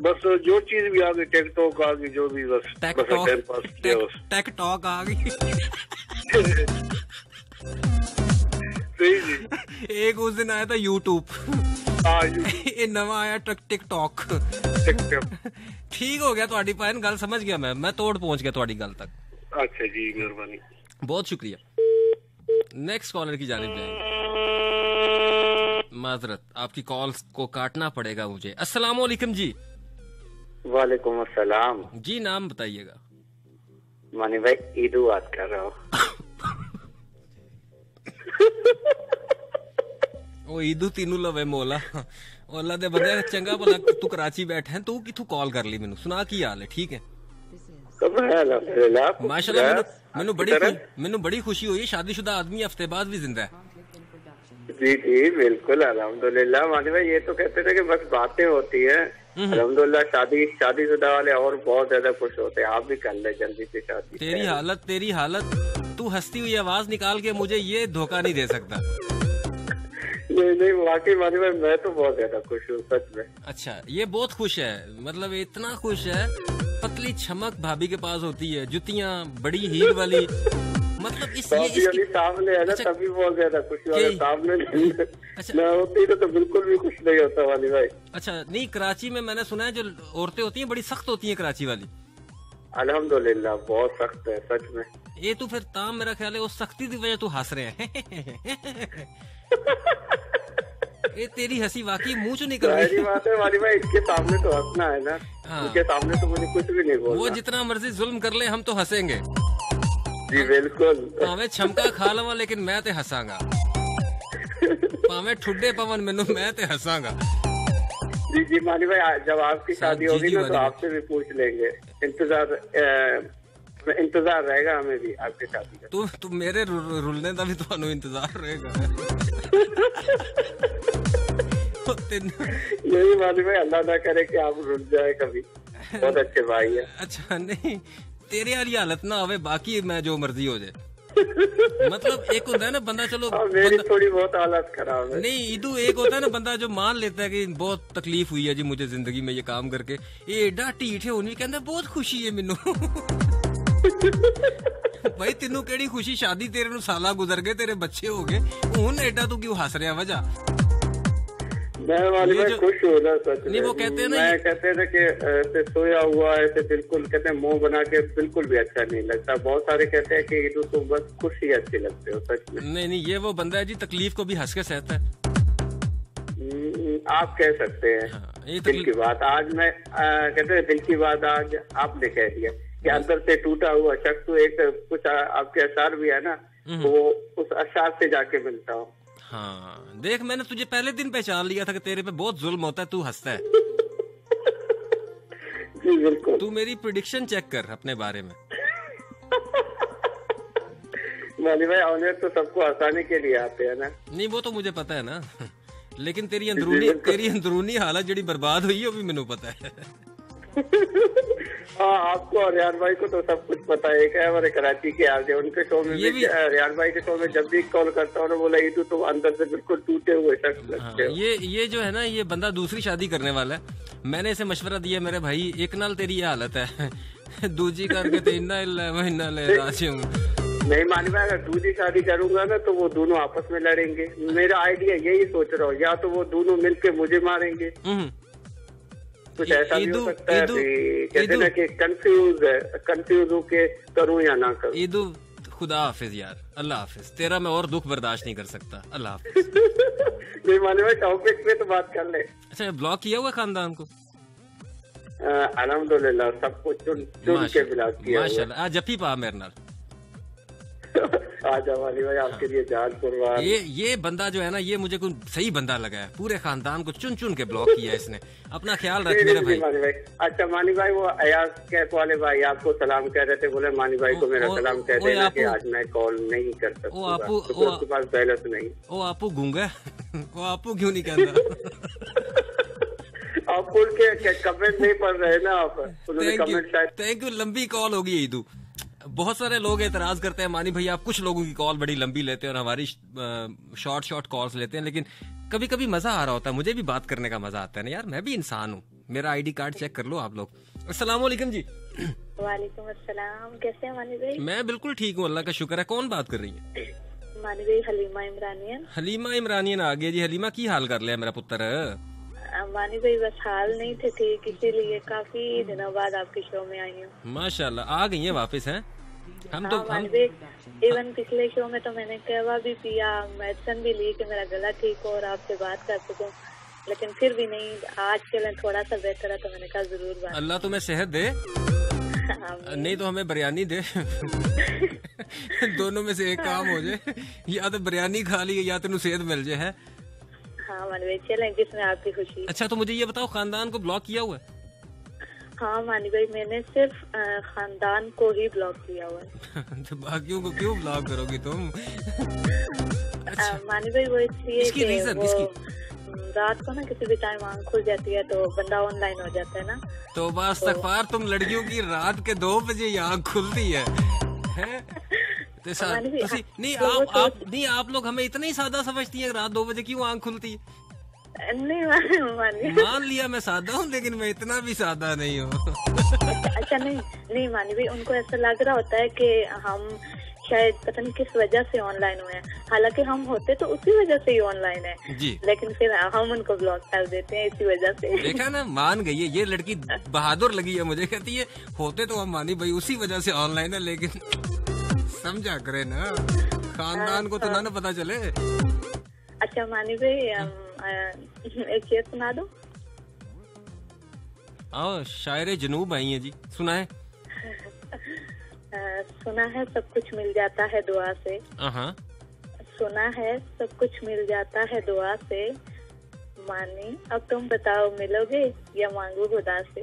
बस जो चीज भी आ गई टिकटॉक आ गई जो भी बस टेक बस टाइम पास टॉक किया टेक, बस टेक टॉक आ गई सही जी [LAUGHS] [LAUGHS] [LAUGHS] एक उस दिन आया था यूट्यूब [LAUGHS] हाँ जी ਇਹ ਨਵਾਂ ਆਇਆ ਟਿਕ ਟਿਕ ਟੌਕ [LAUGHS] टिकटॉक ਠੀਕ ਹੋ ਗਿਆ ਤੁਹਾਡੀ ਪਾਇਨ ਗੱਲ ਸਮਝ ਗਿਆ ਮੈਂ ਮੈਂ ਤੋੜ ਪਹੁੰਚ ਗਿਆ ਤੁਹਾਡੀ ਗੱਲ ਤੱਕ अच्छा जी मेहरबानी बहुत शुक्रिया नेक्स्ट कॉलर की जानब जाएंगे माजरत आपकी कॉल्स को काटना पड़ेगा मुझे अस्सलाम वालेकुम जी वालेकुम अस्सलाम जी नाम बताइएगा मानी भाई ईदू बात कर रहा हूँ ਉਹ ਈਦੂ ਤੈਨੂੰ ਲਵੇ ਮੋਲਾ। ਉਹ ਅੱਲਾ ਦੇ ਬੰਦੇ ਚੰਗਾ ਭਲਾ ਤੂੰ ਕਰਾਚੀ ਬੈਠਾ ਤੂੰ ਕਿਥੋਂ ਕਾਲ ਕਰ ਲਈ ਮੈਨੂੰ? ਸੁਣਾ ਕੀ ਹਾਲ ਹੈ ਠੀਕ ਹੈ? माशाल्लाह मैंने मैंने बड़ी मैंने बड़ी खुशी हुई शादीशुदा आदमी हफ़्ते बाद भी ज़िंदा जी जी बिल्कुल अलहमदुल्ला मानी भाई ये तो कहते थे कि बस बातें होती है अलहमदुल्ला शादी शादीशुदा वाले और बहुत ज़्यादा खुश होते हैं आप भी कर ले जल्दी से शादी तेरी हालत तेरी हालत तू हंसती हुई आवाज़ निकाल के मुझे ये धोखा नहीं दे सकता नहीं नहीं वाकई मानी भाई मैं तो बहुत ज़्यादा खुश हूँ सच में अच्छा ये बहुत खुश है मतलब इतना खुश है पतली छमक भाभी के पास होती है जुतियाँ बड़ी हील वाली मतलब इस ये इसकी सामने है ना अच्छा। तभी बहुत ज़्यादा खुशी। यही। सामने नहीं अच्छा। मैं होती तो, तो बिल्कुल भी खुश नहीं होता वाली भाई अच्छा नहीं कराची में मैंने सुना है जो औरतें होती हैं बड़ी सख्त होती हैं कराची वाली अल्हम्दुलिल्लाह बहुत सख्त है सच में। ये तो फिर ताम मेरा ख्याल है उस सख्ती की वजह तू हंस रहे हैं। [LAUGHS] ये तेरी हँसी वाकई मुँह चो निकल रही है। बात है वाली भाई इसके सामने तो हंसना है ना। हाँ। इसके सामने तो मुझे कुछ भी नहीं बोलना। वो जितना मर्ज़ी जुल्म कर ले हम तो हंसेंगे। जी बिल्कुल। भावे छमका खा लवा लेकिन मैं तो हंसांगा। [LAUGHS] भावे ठुड्डे पवन मेनू मैं तो हंसांगा। जी जी मानी भाई आज जब आपकी शादी जी, होगी जी, ना वाली तो भाई। आपसे भी पूछ लेंगे इंतजार अ, इंतजार रहेगा हमें भी आपकी शादी का ਤੂੰ ਤੂੰ ਮੇਰੇ ਰੁ- ਰੁਲਣੇ ਦਾ ਵੀ ਤੁਹਾਨੂੰ ਇੰਤਜ਼ਾਰ ਰਹੇਗਾ [LAUGHS] ਉਹ ਤੈਨੂੰ नहीं मानी भाई अल्लाह ना करे कि आप रुक जाए कभी बहुत अच्छे भाई है ਅੱਛਾ ਨਹੀਂ ਤੇਰੇ ਵਾਲੀ ਹਾਲਤ ਨਾ ਹੋਵੇ ਬਾਕੀ ਮੈਂ ਜੋ ਮਰਜ਼ੀ ਹੋ ਜਾਏ मतलब एक होता है ना बंदा चलो हाँ मेरी बंदा, थोड़ी बहुत हालत खराब है नहीं ईदू एक होता है ना बंदा जो मान लेता है कि बहुत तकलीफ हुई है जी मुझे जिंदगी में ये काम करके ये एडा ਢੀਠ ਹੋਣ ਵੀ ਕਹਿੰਦਾ ਬਹੁਤ ਖੁਸ਼ੀ ਹੈ ਮੈਨੂੰ ਭਾਈ ਤੈਨੂੰ ਕਿਹੜੀ ਖੁਸ਼ੀ ਸ਼ਾਦੀ ਤੇਰੇ ਨੂੰ ਸਾਲਾ ਗੁਜ਼ਰ ਗਏ ਤੇਰੇ ਬੱਚੇ ਹੋ ਗਏ ਹੁਣ ਐਡਾ ਤੂੰ ਕਿਉਂ ਹੱਸ ਰਿਹਾ ਵਜਾ मैं वाली खुश हो रहा सच नहीं, में। वो कहते हैं ना मैं ये- कहते थे कि ऐसे सोया हुआ ऐसे बिल्कुल कहते हैं मुँह बना के बिल्कुल भी अच्छा नहीं लगता। बहुत सारे कहते हैं कि ईदू तुम बस खुश ही अच्छे लगते हो सच में। नहीं नहीं ये वो बंदा है जी तकलीफ़ को भी हंस के सहता है। हम्म, आप कह सकते हैं। हाँ, ये दिल की बात आज मैं आ, कहते हैं दिल की बात आज आपने कह दिया कि अंदर से टूटा हुआ शख्स तो एक कुछ आपके अशार भी है ना तो वो उस अशार से जाके मिलता हूँ। हाँ। देख मैंने तुझे पहले दिन पहचान लिया था कि तेरे पे बहुत जुल्म होता है तू हंसता है। जी बिल्कुल। तू मेरी प्रिडिक्शन चेक कर अपने बारे में। मानी भाई ऑनर तो सबको हंसाने के लिए आते हैं ना। नहीं वो तो मुझे पता है ना। [LAUGHS] लेकिन तेरी अंदरूनी तेरी अंदरूनी हालत जड़ी बर्बाद हुई है वो भी मैनू पता है। हाँ आपको और रियान भाई को तो सब कुछ पता है। क्या है हमारे कराची के आज उनके शो में भी रियान भाई के शो में जब भी कॉल करता हूँ बोला ईदू तुम अंदर से बिल्कुल टूटे हुए शख्स हाँ, लगते हो ये ये जो है ना ये बंदा दूसरी शादी करने वाला है। मैंने इसे मशवरा दिया मेरे भाई एक नाल तेरी ये हालत है। [LAUGHS] दूजी करके तो इन्ना ले राज़ी हूँ। नहीं मानी भाई अगर दूसरी शादी करूँगा ना तो वो दोनों आपस में लड़ेंगे। मेरा आइडिया यही सोच रहा हूँ या तो वो दोनों मिलके मुझे मारेंगे। हम्म। कुछ ऐसा भी हो सकता है कहते ना कि कंफ्यूज है कंफ्यूज हो के करूँ या ना करूँ। ईदू खुदा हाफिज यार अल्लाह हाफिज। तेरा मैं और दुख बर्दाश्त नहीं कर सकता अल्लाह हाफिज। [LAUGHS] नहीं मानी भाई टॉपिक पे तो बात कर ले। अच्छा ब्लॉक किया हुआ खानदान को? अलहमदुल्ला सबको चुन चुन के बिला किया माशाल्लाह आ जफी पा मेरे नाल। [LAUGHS] आजा वाली भाई आपके लिए जान कुर्बान ये ये बंदा जो है ना ये मुझे कुछ सही बंदा लगा है। पूरे खानदान को चुन चुन के ब्लॉक किया इसने। अपना ख्याल रख मेरे भाई। भाई। अच्छा मानी भाई वो अयाज कैफ वाले भाई आपको सलाम कह रहे थे बोले मानी भाई को मेरा सलाम कह देना कि आज मैं कॉल नहीं कर सकता आपू- ओ- उसके पास बैलेंस नहीं। ओ आपू गूँगा? [LAUGHS] वो आपू क्यों नहीं कहता? [LAUGHS] आप पुल के कमेंट नहीं पढ़ रहे ना आप? उन्होंने थैंक यू कमेंट शायद थैंक यू लंबी कॉल होगी ईदू। बहुत सारे लोग एतराज़ करते हैं। मानी भैया आप कुछ लोगों की कॉल बड़ी लंबी लेते हैं और हमारी शॉर्ट शॉर्ट कॉल्स लेते हैं लेकिन कभी कभी मज़ा आ रहा होता है। मुझे भी बात करने का मज़ा आता है ना यार। मैं भी इंसान हूँ। मेरा आईडी कार्ड चेक कर लो आप लोग। वालेकुम जी। वालेकुम अस्सलाम। कैसे हैं मानी भाई? मैं बिल्कुल ठीक हूँ। अल्लाह का शुक्र है। कौन बात कर रही है? मानी भाई हलीमा इमरानियन। हलीमा इमरानियन आ जी। हलीमा की हाल कर लिया मेरा पुत्र। अ, मानी भाई बस हाल नहीं थे ठीक इसीलिए काफ़ी दिनों बाद आपके शो में आई हूँ। माशाल्लाह आ गई है वापस हैं? हम तो हाँ हम इवन पिछले शो में तो मैंने कहवा भी पिया मेडिसिन भी ली कि मेरा गला ठीक हो और आपसे बात कर सकूँ लेकिन फिर भी नहीं आज के लिए थोड़ा सा बेहतर है तो मैंने कहा ज़रूर बात अल्लाह तुम्हें सेहत दे। नहीं तो हमें बिरयानी दे। [LAUGHS] दोनों में से एक काम हो जाए या तो बिरयानी खा ली या तेन सेहत मिल जाए है आपकी खुशी अच्छा तो मुझे ये बताओ खानदान को ब्लॉक किया हुआ है हाँ मानी भाई मैंने सिर्फ़ खानदान को ही ब्लॉक किया हुआ है [LAUGHS] तो बाकियों को क्यों ब्लॉक करोगी तुम अ, मानी भाई वो इसलिए अच्छा। इसकी कि इसकी? रात को ना किसी भी टाइम आँख खुल जाती है तो बंदा ऑनलाइन हो जाता है ना तो बस तकफार तुम लड़कियों की रात के दो बजे यहाँ खुलती है हैं? [LAUGHS] तुसी- नहीं तो वो आप आप नहीं आप लोग हमें इतना ही सादा समझती हैं रात दो बजे क्यों आँख खुलती है? नहीं मान लिया मैं सादा हूँ लेकिन मैं इतना भी सादा नहीं हूँ। अच्छा नहीं नहीं मानी भाई उनको ऐसा लग रहा होता है कि हम शायद पता नहीं किस वजह से ऑनलाइन हुए हैं। हालाँकि हम होते तो उसी वजह से ही ऑनलाइन है। जी। लेकिन फिर हम उनको ब्लॉक कर देते हैं इसी वजह से। देखा ना मान गई है ये लड़की बहादुर लगी है मुझे कहती है होते तो हम मानी भाई उसी वजह से ऑनलाइन है लेकिन समझा करे ना। खानदान को तो ना ना पता चले। अच्छा मानी भाई एक शेर सुना दो। आओ शायर जनूब आई है जी। सुना है? सुना है सब कुछ मिल जाता है दुआ से। हाँ सुना है सब कुछ मिल जाता है दुआ से। मानी अब तुम बताओ मिलोगे या मांगू खुदा से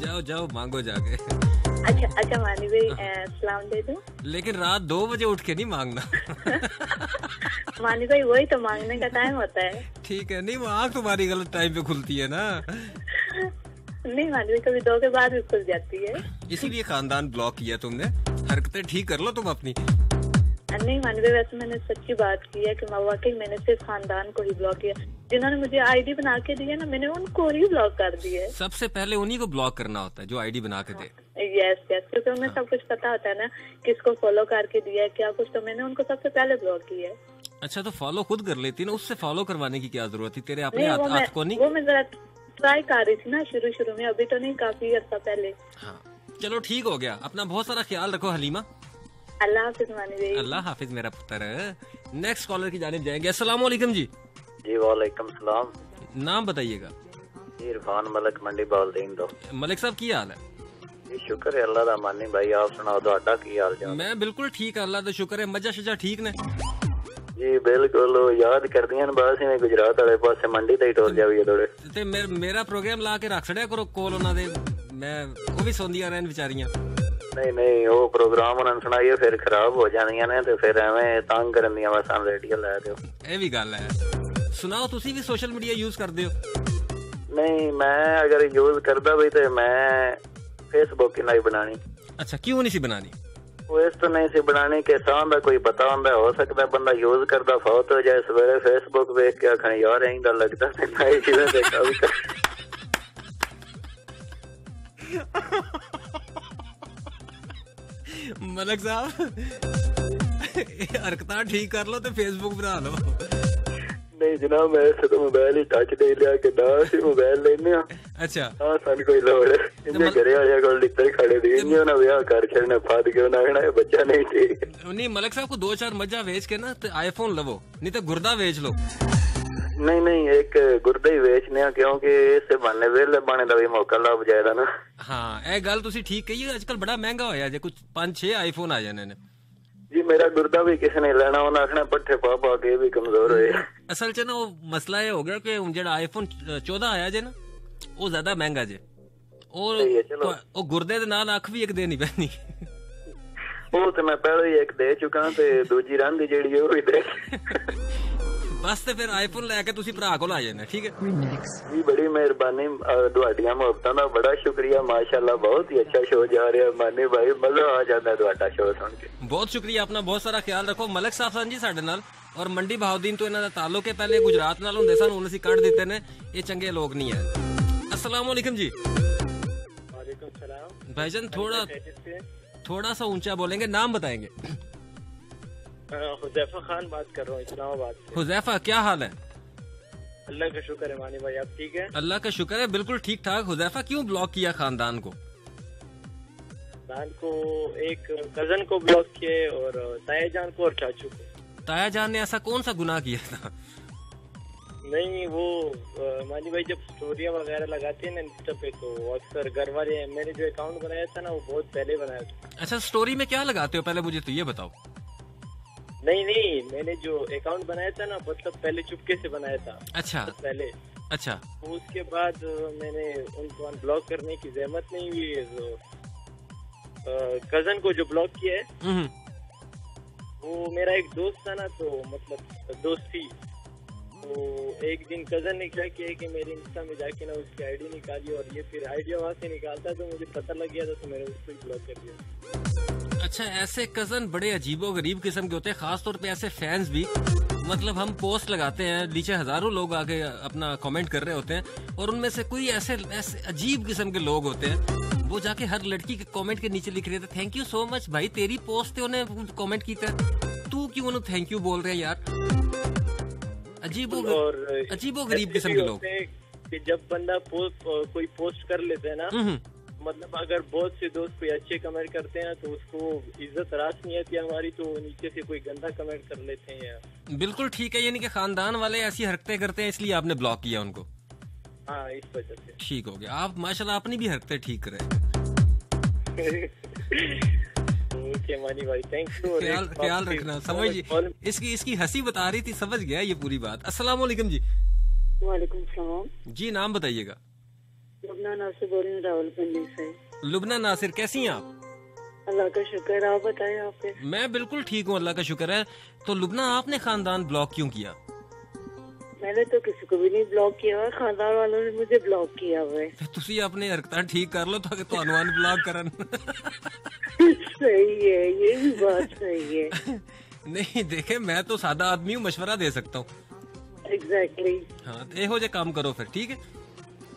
जाओ जाओ मांगो जाके। अच्छा अच्छा मानी भाई सलाम दे दो? लेकिन रात दो बजे उठ के नहीं मांगना। [LAUGHS] मानी भाई वही तो मांगने का टाइम होता है। ठीक है नहीं वो आँख तुम्हारी गलत टाइम पे खुलती है ना। नहीं मानी भाई कभी दो के बाद भी खुल जाती है। इसीलिए खानदान ब्लॉक किया तुमने। हरकतें ठीक कर लो तुम अपनी। नहीं मानी भाई वैसे मैंने सच्ची बात की है कि वाकई मैंने सिर्फ़ खानदान को ही ब्लॉक किया। जिन्होंने मुझे आईडी बना के दी है ना मैंने उनको ही ब्लॉक कर दी है। सबसे पहले उन्हीं को ब्लॉक करना होता है जो आईडी बना के दे। यस यस क्योंकि उन्हें सब कुछ पता होता है ना किसको फॉलो करके दिया है क्या कुछ तो मैंने उनको सबसे पहले ब्लॉक किया है। अच्छा तो फॉलो खुद कर लेती ना उससे फॉलो करवाने की क्या ज़रूरत थी? तेरे अपने हाथ को नहीं? वो मैं जरा ट्राई कर रही थी ना शुरू शुरू में अभी तो नहीं काफ़ी अर्सा पहले। हाँ। चलो ठीक हो गया। अपना बहुत सारा ख्याल रखो हलीमा। अल्लाह हाफिज मानी भाई अल्लाह हाफिज मेरा पुत्र नेक्स्ट कॉलर की जानिब जाएंगे अस्सलाम वालेकुम जी जी वालेकुम सलाम नाम बताइएगा जी इरफान मलक मंडी बालदीन तो मलिक साहब की हाल है जी शुक्र है अल्लाह दा मानी भाई आप सुनाओ ਤੁਹਾਡਾ ਕੀ ਹਾਲ ਚਾਲ मैं बिल्कुल ठीक है अल्लाह का शुक्र है मजा शजा ठीक ने ਜੀ ਬਿਲਕੁਲ ਉਹ ਯਾਦ ਕਰਦੀਆਂ ਨੇ ਬਸ ਇਵੇਂ ਗੁਜਰਾਤ ਵਾਲੇ ਪਾਸੇ ਮੰਡੀ ਤੇ ਹੀ ਟੁਰ ਜਾਵੀਏ ਥੋੜੇ ਤੇ ਮੇਰ- ਮੇਰਾ ਪ੍ਰੋਗਰਾਮ ਲਾ ਕੇ ਰੱਖ ਛੜਿਆ ਕਰੋ ਕੋਲ ਉਹਨਾਂ ਦੇ ਮੈਂ ਉਹ ਵੀ ਸੌਂਦੀਆਂ ਰਹਿਣ ਵਿਚਾਰੀਆਂ ਨਹੀਂ ਨਹੀਂ ਉਹ ਪ੍ਰੋਗਰਾਮ ਉਹਨਾਂ ਸੁਣਾਈਏ ਫਿਰ ਖਰਾਬ ਹੋ ਜਾਂਦੀਆਂ ਨੇ ਤੇ ਫਿਰ ਐਵੇਂ ਤੰਗ ਕਰਨ ਦੀਆਂ ਬਸਾਂ ਰੇਡੀਓ ਲੈ ਦਿਓ। ਇਹ ਵੀ ਗੱਲ ਹੈ। ਸੁਣਾਓ ਤੁਸੀਂ ਵੀ ਸੋਸ਼ਲ ਮੀਡੀਆ ਯੂਜ਼ ਕਰਦੇ ਹੋ? ਨਹੀਂ ਮੈਂ ਅਗਰ ਯੂਜ਼ ਕਰਦਾ ਬਈ ਤੇ ਮੈਂ ਫੇਸਬੁੱਕ ਹੀ ਨਹੀਂ ਬਣਾਣੀ ਅੱਛਾ ਕਿਉਂ ਨਹੀਂ ਸੀ ਬਣਾਣੀ ਉਹ ਇਸ ਤੋਂ ਨਹੀਂ ਸੀ ਬਣਾਣੀ ਕਿ ਸਾਂ ਦਾ ਕੋਈ ਪਤਾ ਹੁੰਦਾ ਹੋ ਸਕਦਾ ਬੰਦਾ ਯੂਜ਼ ਕਰਦਾ ਫੌਤ ਹੋ ਜਾਏ ਸਵੇਰੇ ਫੇਸਬੁੱਕ ਵੇਖ ਕੇ ਆਖਣ ਯਾਰ ਐਂਦਾ ਲੱਗਦਾ ਤੇ ਮੈਂ ਇਹ ਚੀਜ਼ਾਂ ਦੇਖਾਂ [LAUGHS] ਮਲਕ ਸਾਹਿਬ ਇਹ ਠੀਕ ਕਰ ਲਓ ਤੇ ਫੇਸਬੁੱਕ ਬਣਾ ਲਓ। ਨਹੀਂ ਜਨਾਬ ਮੈਂ ਸਿਰ ਮੋਬਾਈਲ ਹੀ ਟੱਚ ਦੇ ਲਿਆ ਕਿ ਨਾ ਸੀ ਮੋਬਾਈਲ ਲੈਨੇ ਆ ਅੱਛਾ। ਹਾਂ ਸਾਨੂੰ ਕੋਈ ਲੋੜ ਇੰਨੇ ਘਰੇ ਆਇਆ ਕੋਲ ਲਿੱਤੇ ਖੜੇ ਦੇ ਇੰਨੇ ਨਾ ਵਿਆਹ ਕਰ ਛੜਨੇ ਫਾਦ ਕੇ ਨਾ ਇਹ ਬੱਚਾ ਨਹੀਂ ਠੀਕ। ਨਹੀਂ ਮਲਕ ਸਾਹਿਬ ਕੋ ਦੋ ਚਾਰ ਮੱਝਾਂ ਵੇਚ ਕੇ ਨਾ ਤੇ ਆਈਫੋਨ ਲਵੋ ਨਹੀਂ ਤੇ ਗੁਰਦਾ ਵੇਚ ਲਓ। ਨਹੀਂ ਨਹੀਂ ਇੱਕ ਗੁਰਦੇ ਹੀ ਵੇਚਨੇ ਆ ਕਿਉਂਕਿ ਇਸੇ ਬਹਾਨੇ ਵੇਲੇ ਬਾਣੇ ਦਾ ਵੀ ਮੌਕਾ ਲੱਭ ਜਾਏਦਾ ਨਾ। ਹਾਂ ਇਹ ਗੱਲ ਤੁਸੀਂ ਠੀਕ ਕਹੀ ਹੈ ਅੱਜਕੱਲ ਬੜਾ ਮਹਿੰਗਾ ਹੋਇਆ ਜੇ ਕੁਝ 5-6 ਆਈਫੋਨ ਆ ਜਾਣੇ ਨੇ। ਜੀ ਮੇਰਾ ਗੁਰਦਾ ਵੀ ਕਿਸੇ ਨੇ ਲੈਣਾ ਉਹਨਾਂ ਆਖਣਾ ਪੱਠੇ ਪਾ ਪਾ ਕੇ ਵੀ ਕਮਜ਼ੋਰ ਹੋਏ। ਅਸਲ 'ਚ ਨਾ ਉਹ ਮਸਲਾ ਇਹ ਹੋ ਗਿਆ ਕਿ ਹੁਣ ਜਿਹੜਾ ਆਈਫੋਨ 14 ਆਇਆ ਜੇ ਨਾ ਉਹ ਜ਼ਿਆਦਾ ਮਹਿੰਗਾ ਜੇ। ਉਹ। ਉਹ ਗੁਰਦੇ ਦੇ ਨਾਲ ਅੱਖ ਵੀ ਇੱਕ ਦੇਣੀ ਪੈਣੀ। ਉਹ ਤੇ ਮੈਂ ਪਹਿਲਾਂ ਹੀ ਇੱਕ ਦੇ ਚੁੱਕਾ ਤੇ ਦੂਜੀ ਰੰਗ ਜਿਹੜੀ ਉਹ ਵੀ ਦੇ। [LAUGHS] ਬਸ ਤੇ ਫਿਰ ਆਈਫੋਨ ਲੈ ਕੇ ਤੁਸੀਂ ਭਰਾ ਕੋਲ ਆ ਜਾਣਾ ਠੀਕ ਹੈ ਜੀ ਬੜੀ ਮਿਹਰਬਾਨੀ ਅਹ ਤੁਹਾਡੀਆਂ ਮੁਹੱਬਤਾਂ ਦਾ ਬੜਾ ਸ਼ੁਕਰੀਆ ਮਾਸ਼ਾਅੱਲਾ ਬਹੁਤ ਹੀ ਅੱਛਾ ਸ਼ੋਅ ਜਾ ਰਿਹਾ ਮਾਨੀ ਭਾਈ ਮਜ਼ਾ ਆ ਜਾਂਦਾ ਤੁਹਾਡਾ ਸ਼ੋਅ ਸੁਣ ਕੇ ਬਹੁਤ ਸ਼ੁਕਰੀਆ ਆਪਣਾ ਬਹੁਤ ਸਾਰਾ ਖਿਆਲ ਰੱਖੋ ਮਲਕ ਸਾਹਿਬ ਸਨ ਜੀ ਸਾਡੇ ਨਾਲ ਔਰ ਮੰਡੀ ਬਹਾਉਦੀਨ ਤੋਂ ਇਹਨਾਂ ਦਾ ਤਾਲੁਕ ਹੈ ਪਹਿਲੇ ਗੁਜਰਾਤ ਨਾਲ ਹੁੰਦੇ ਸਨ ਹੁਣ ਅਸੀਂ ਕੱਢ ਦਿੱਤੇ ਨੇ ਇਹ ਚੰਗੇ ਲੋਕ ਨਹੀਂ ਹੈ अस्सलाम वालेकुम जी वालेकुम सलाम भाईजान थोड़ा थोड़ा सा ऊंचा बोलेंगे नाम बताएंगे हुजैफा खान बात कर रहा हूँ इस्लामाबाद हुजैफा क्या हाल है? अल्लाह का शुक्र है मानी भाई आप ठीक है? अल्लाह का शुक्र है बिल्कुल ठीक ठाक। हुजैफा क्यों ब्लॉक किया खानदान को? दान को एक कज़न को ब्लॉक किए और ताया जान को और चाचू को। ताया जान ने ऐसा कौन सा गुनाह किया था? नहीं वो मानी भाई जब स्टोरिया वगैरह लगाते हैं ना इंस्टा पे तो अक्सर घर वाले मैंने जो अकाउंट बनाया था ना वो बहुत पहले बनाया था। अच्छा स्टोरी में क्या लगाते हो? पहले मुझे तो ये बताओ। नहीं नहीं मैंने जो अकाउंट बनाया था ना मतलब पहले चुपके से बनाया था। अच्छा। पहले। अच्छा। तो उसके बाद मैंने उनको अनब्लॉक करने की जहमत नहीं हुई तो कज़न को जो ब्लॉक किया है हम्म, वो मेरा एक दोस्त था ना तो मतलब दोस्त थी। तो एक दिन कज़न ने क्या किया कि मेरे इंस्टा में जाके ना उसकी आईडी निकाली और ये फिर आईडिया वहाँ से निकालता तो मुझे पता लग गया था तो मैंने उसको ब्लॉक कर दिया। अच्छा ऐसे कज़न बड़े अजीबो गरीब किस्म के होते हैं खासतौर पे ऐसे फैंस भी। मतलब हम पोस्ट लगाते हैं नीचे हज़ारों लोग आके अपना कमेंट कर रहे होते हैं और उनमें से कोई ऐसे ऐसे अजीब किस्म के लोग होते हैं वो जाके हर लड़की के कमेंट के नीचे लिख रहे थे थैंक यू सो मच भाई तेरी पोस्ट पे उन्हें कॉमेंट की तू क्यों उन्होंने थैंक यू बोल रहे हैं यार? अजीबो अजीबो गरीब किस्म के लोग। कि जब बंदा पोस्ट कोई पोस्ट कर लेते हैं ना हम्म, हम्म। मतलब अगर बहुत से दोस्त कोई अच्छे कमेंट करते हैं तो उसको इज़्ज़त रास नहीं आती हमारी तो नीचे से कोई गंदा कमेंट कर लेते हैं बिल्कुल ठीक है यानी कि खानदान वाले ऐसी हरकतें करते हैं इसलिए आपने ब्लॉक किया उनको। हाँ इस वजह से। ठीक हो गया। आप माशाल्लाह अपनी भी हरकतें ठीक करें। ओके भाई थैंक ख्याल ख्याल रखना समझ इसकी इसकी हँसी बता रही थी समझ गया ये पूरी बात। अस्सलाम वालेकुम जी। वालेकुम सलाम। जी नाम बताइएगा। लुबना नासिर बोल रही राहुल रावलपिंडी से। लुबना नासिर कैसी हैं आप? अल्लाह का शुक्र है आप बताएँ आप मैं बिल्कुल ठीक हूँ अल्लाह का शुक्र है। तो लुबना आपने खानदान ब्लॉक क्यों किया? मैंने तो किसी को भी नहीं ब्लॉक किया हुआ खानदान वालों ने मुझे ब्लॉक किया हुआ है। तो अपने हरकतां ठीक कर लो ताकि तो अनुमान ब्लॉक करन। [LAUGHS] सही है ये भी बात सही है। [LAUGHS] नहीं देखे मैं तो सादा आदमी हूँ मशवरा दे सकता हूँ। Exactly exactly. हाँ तो हो जाए काम करो फिर ठीक है?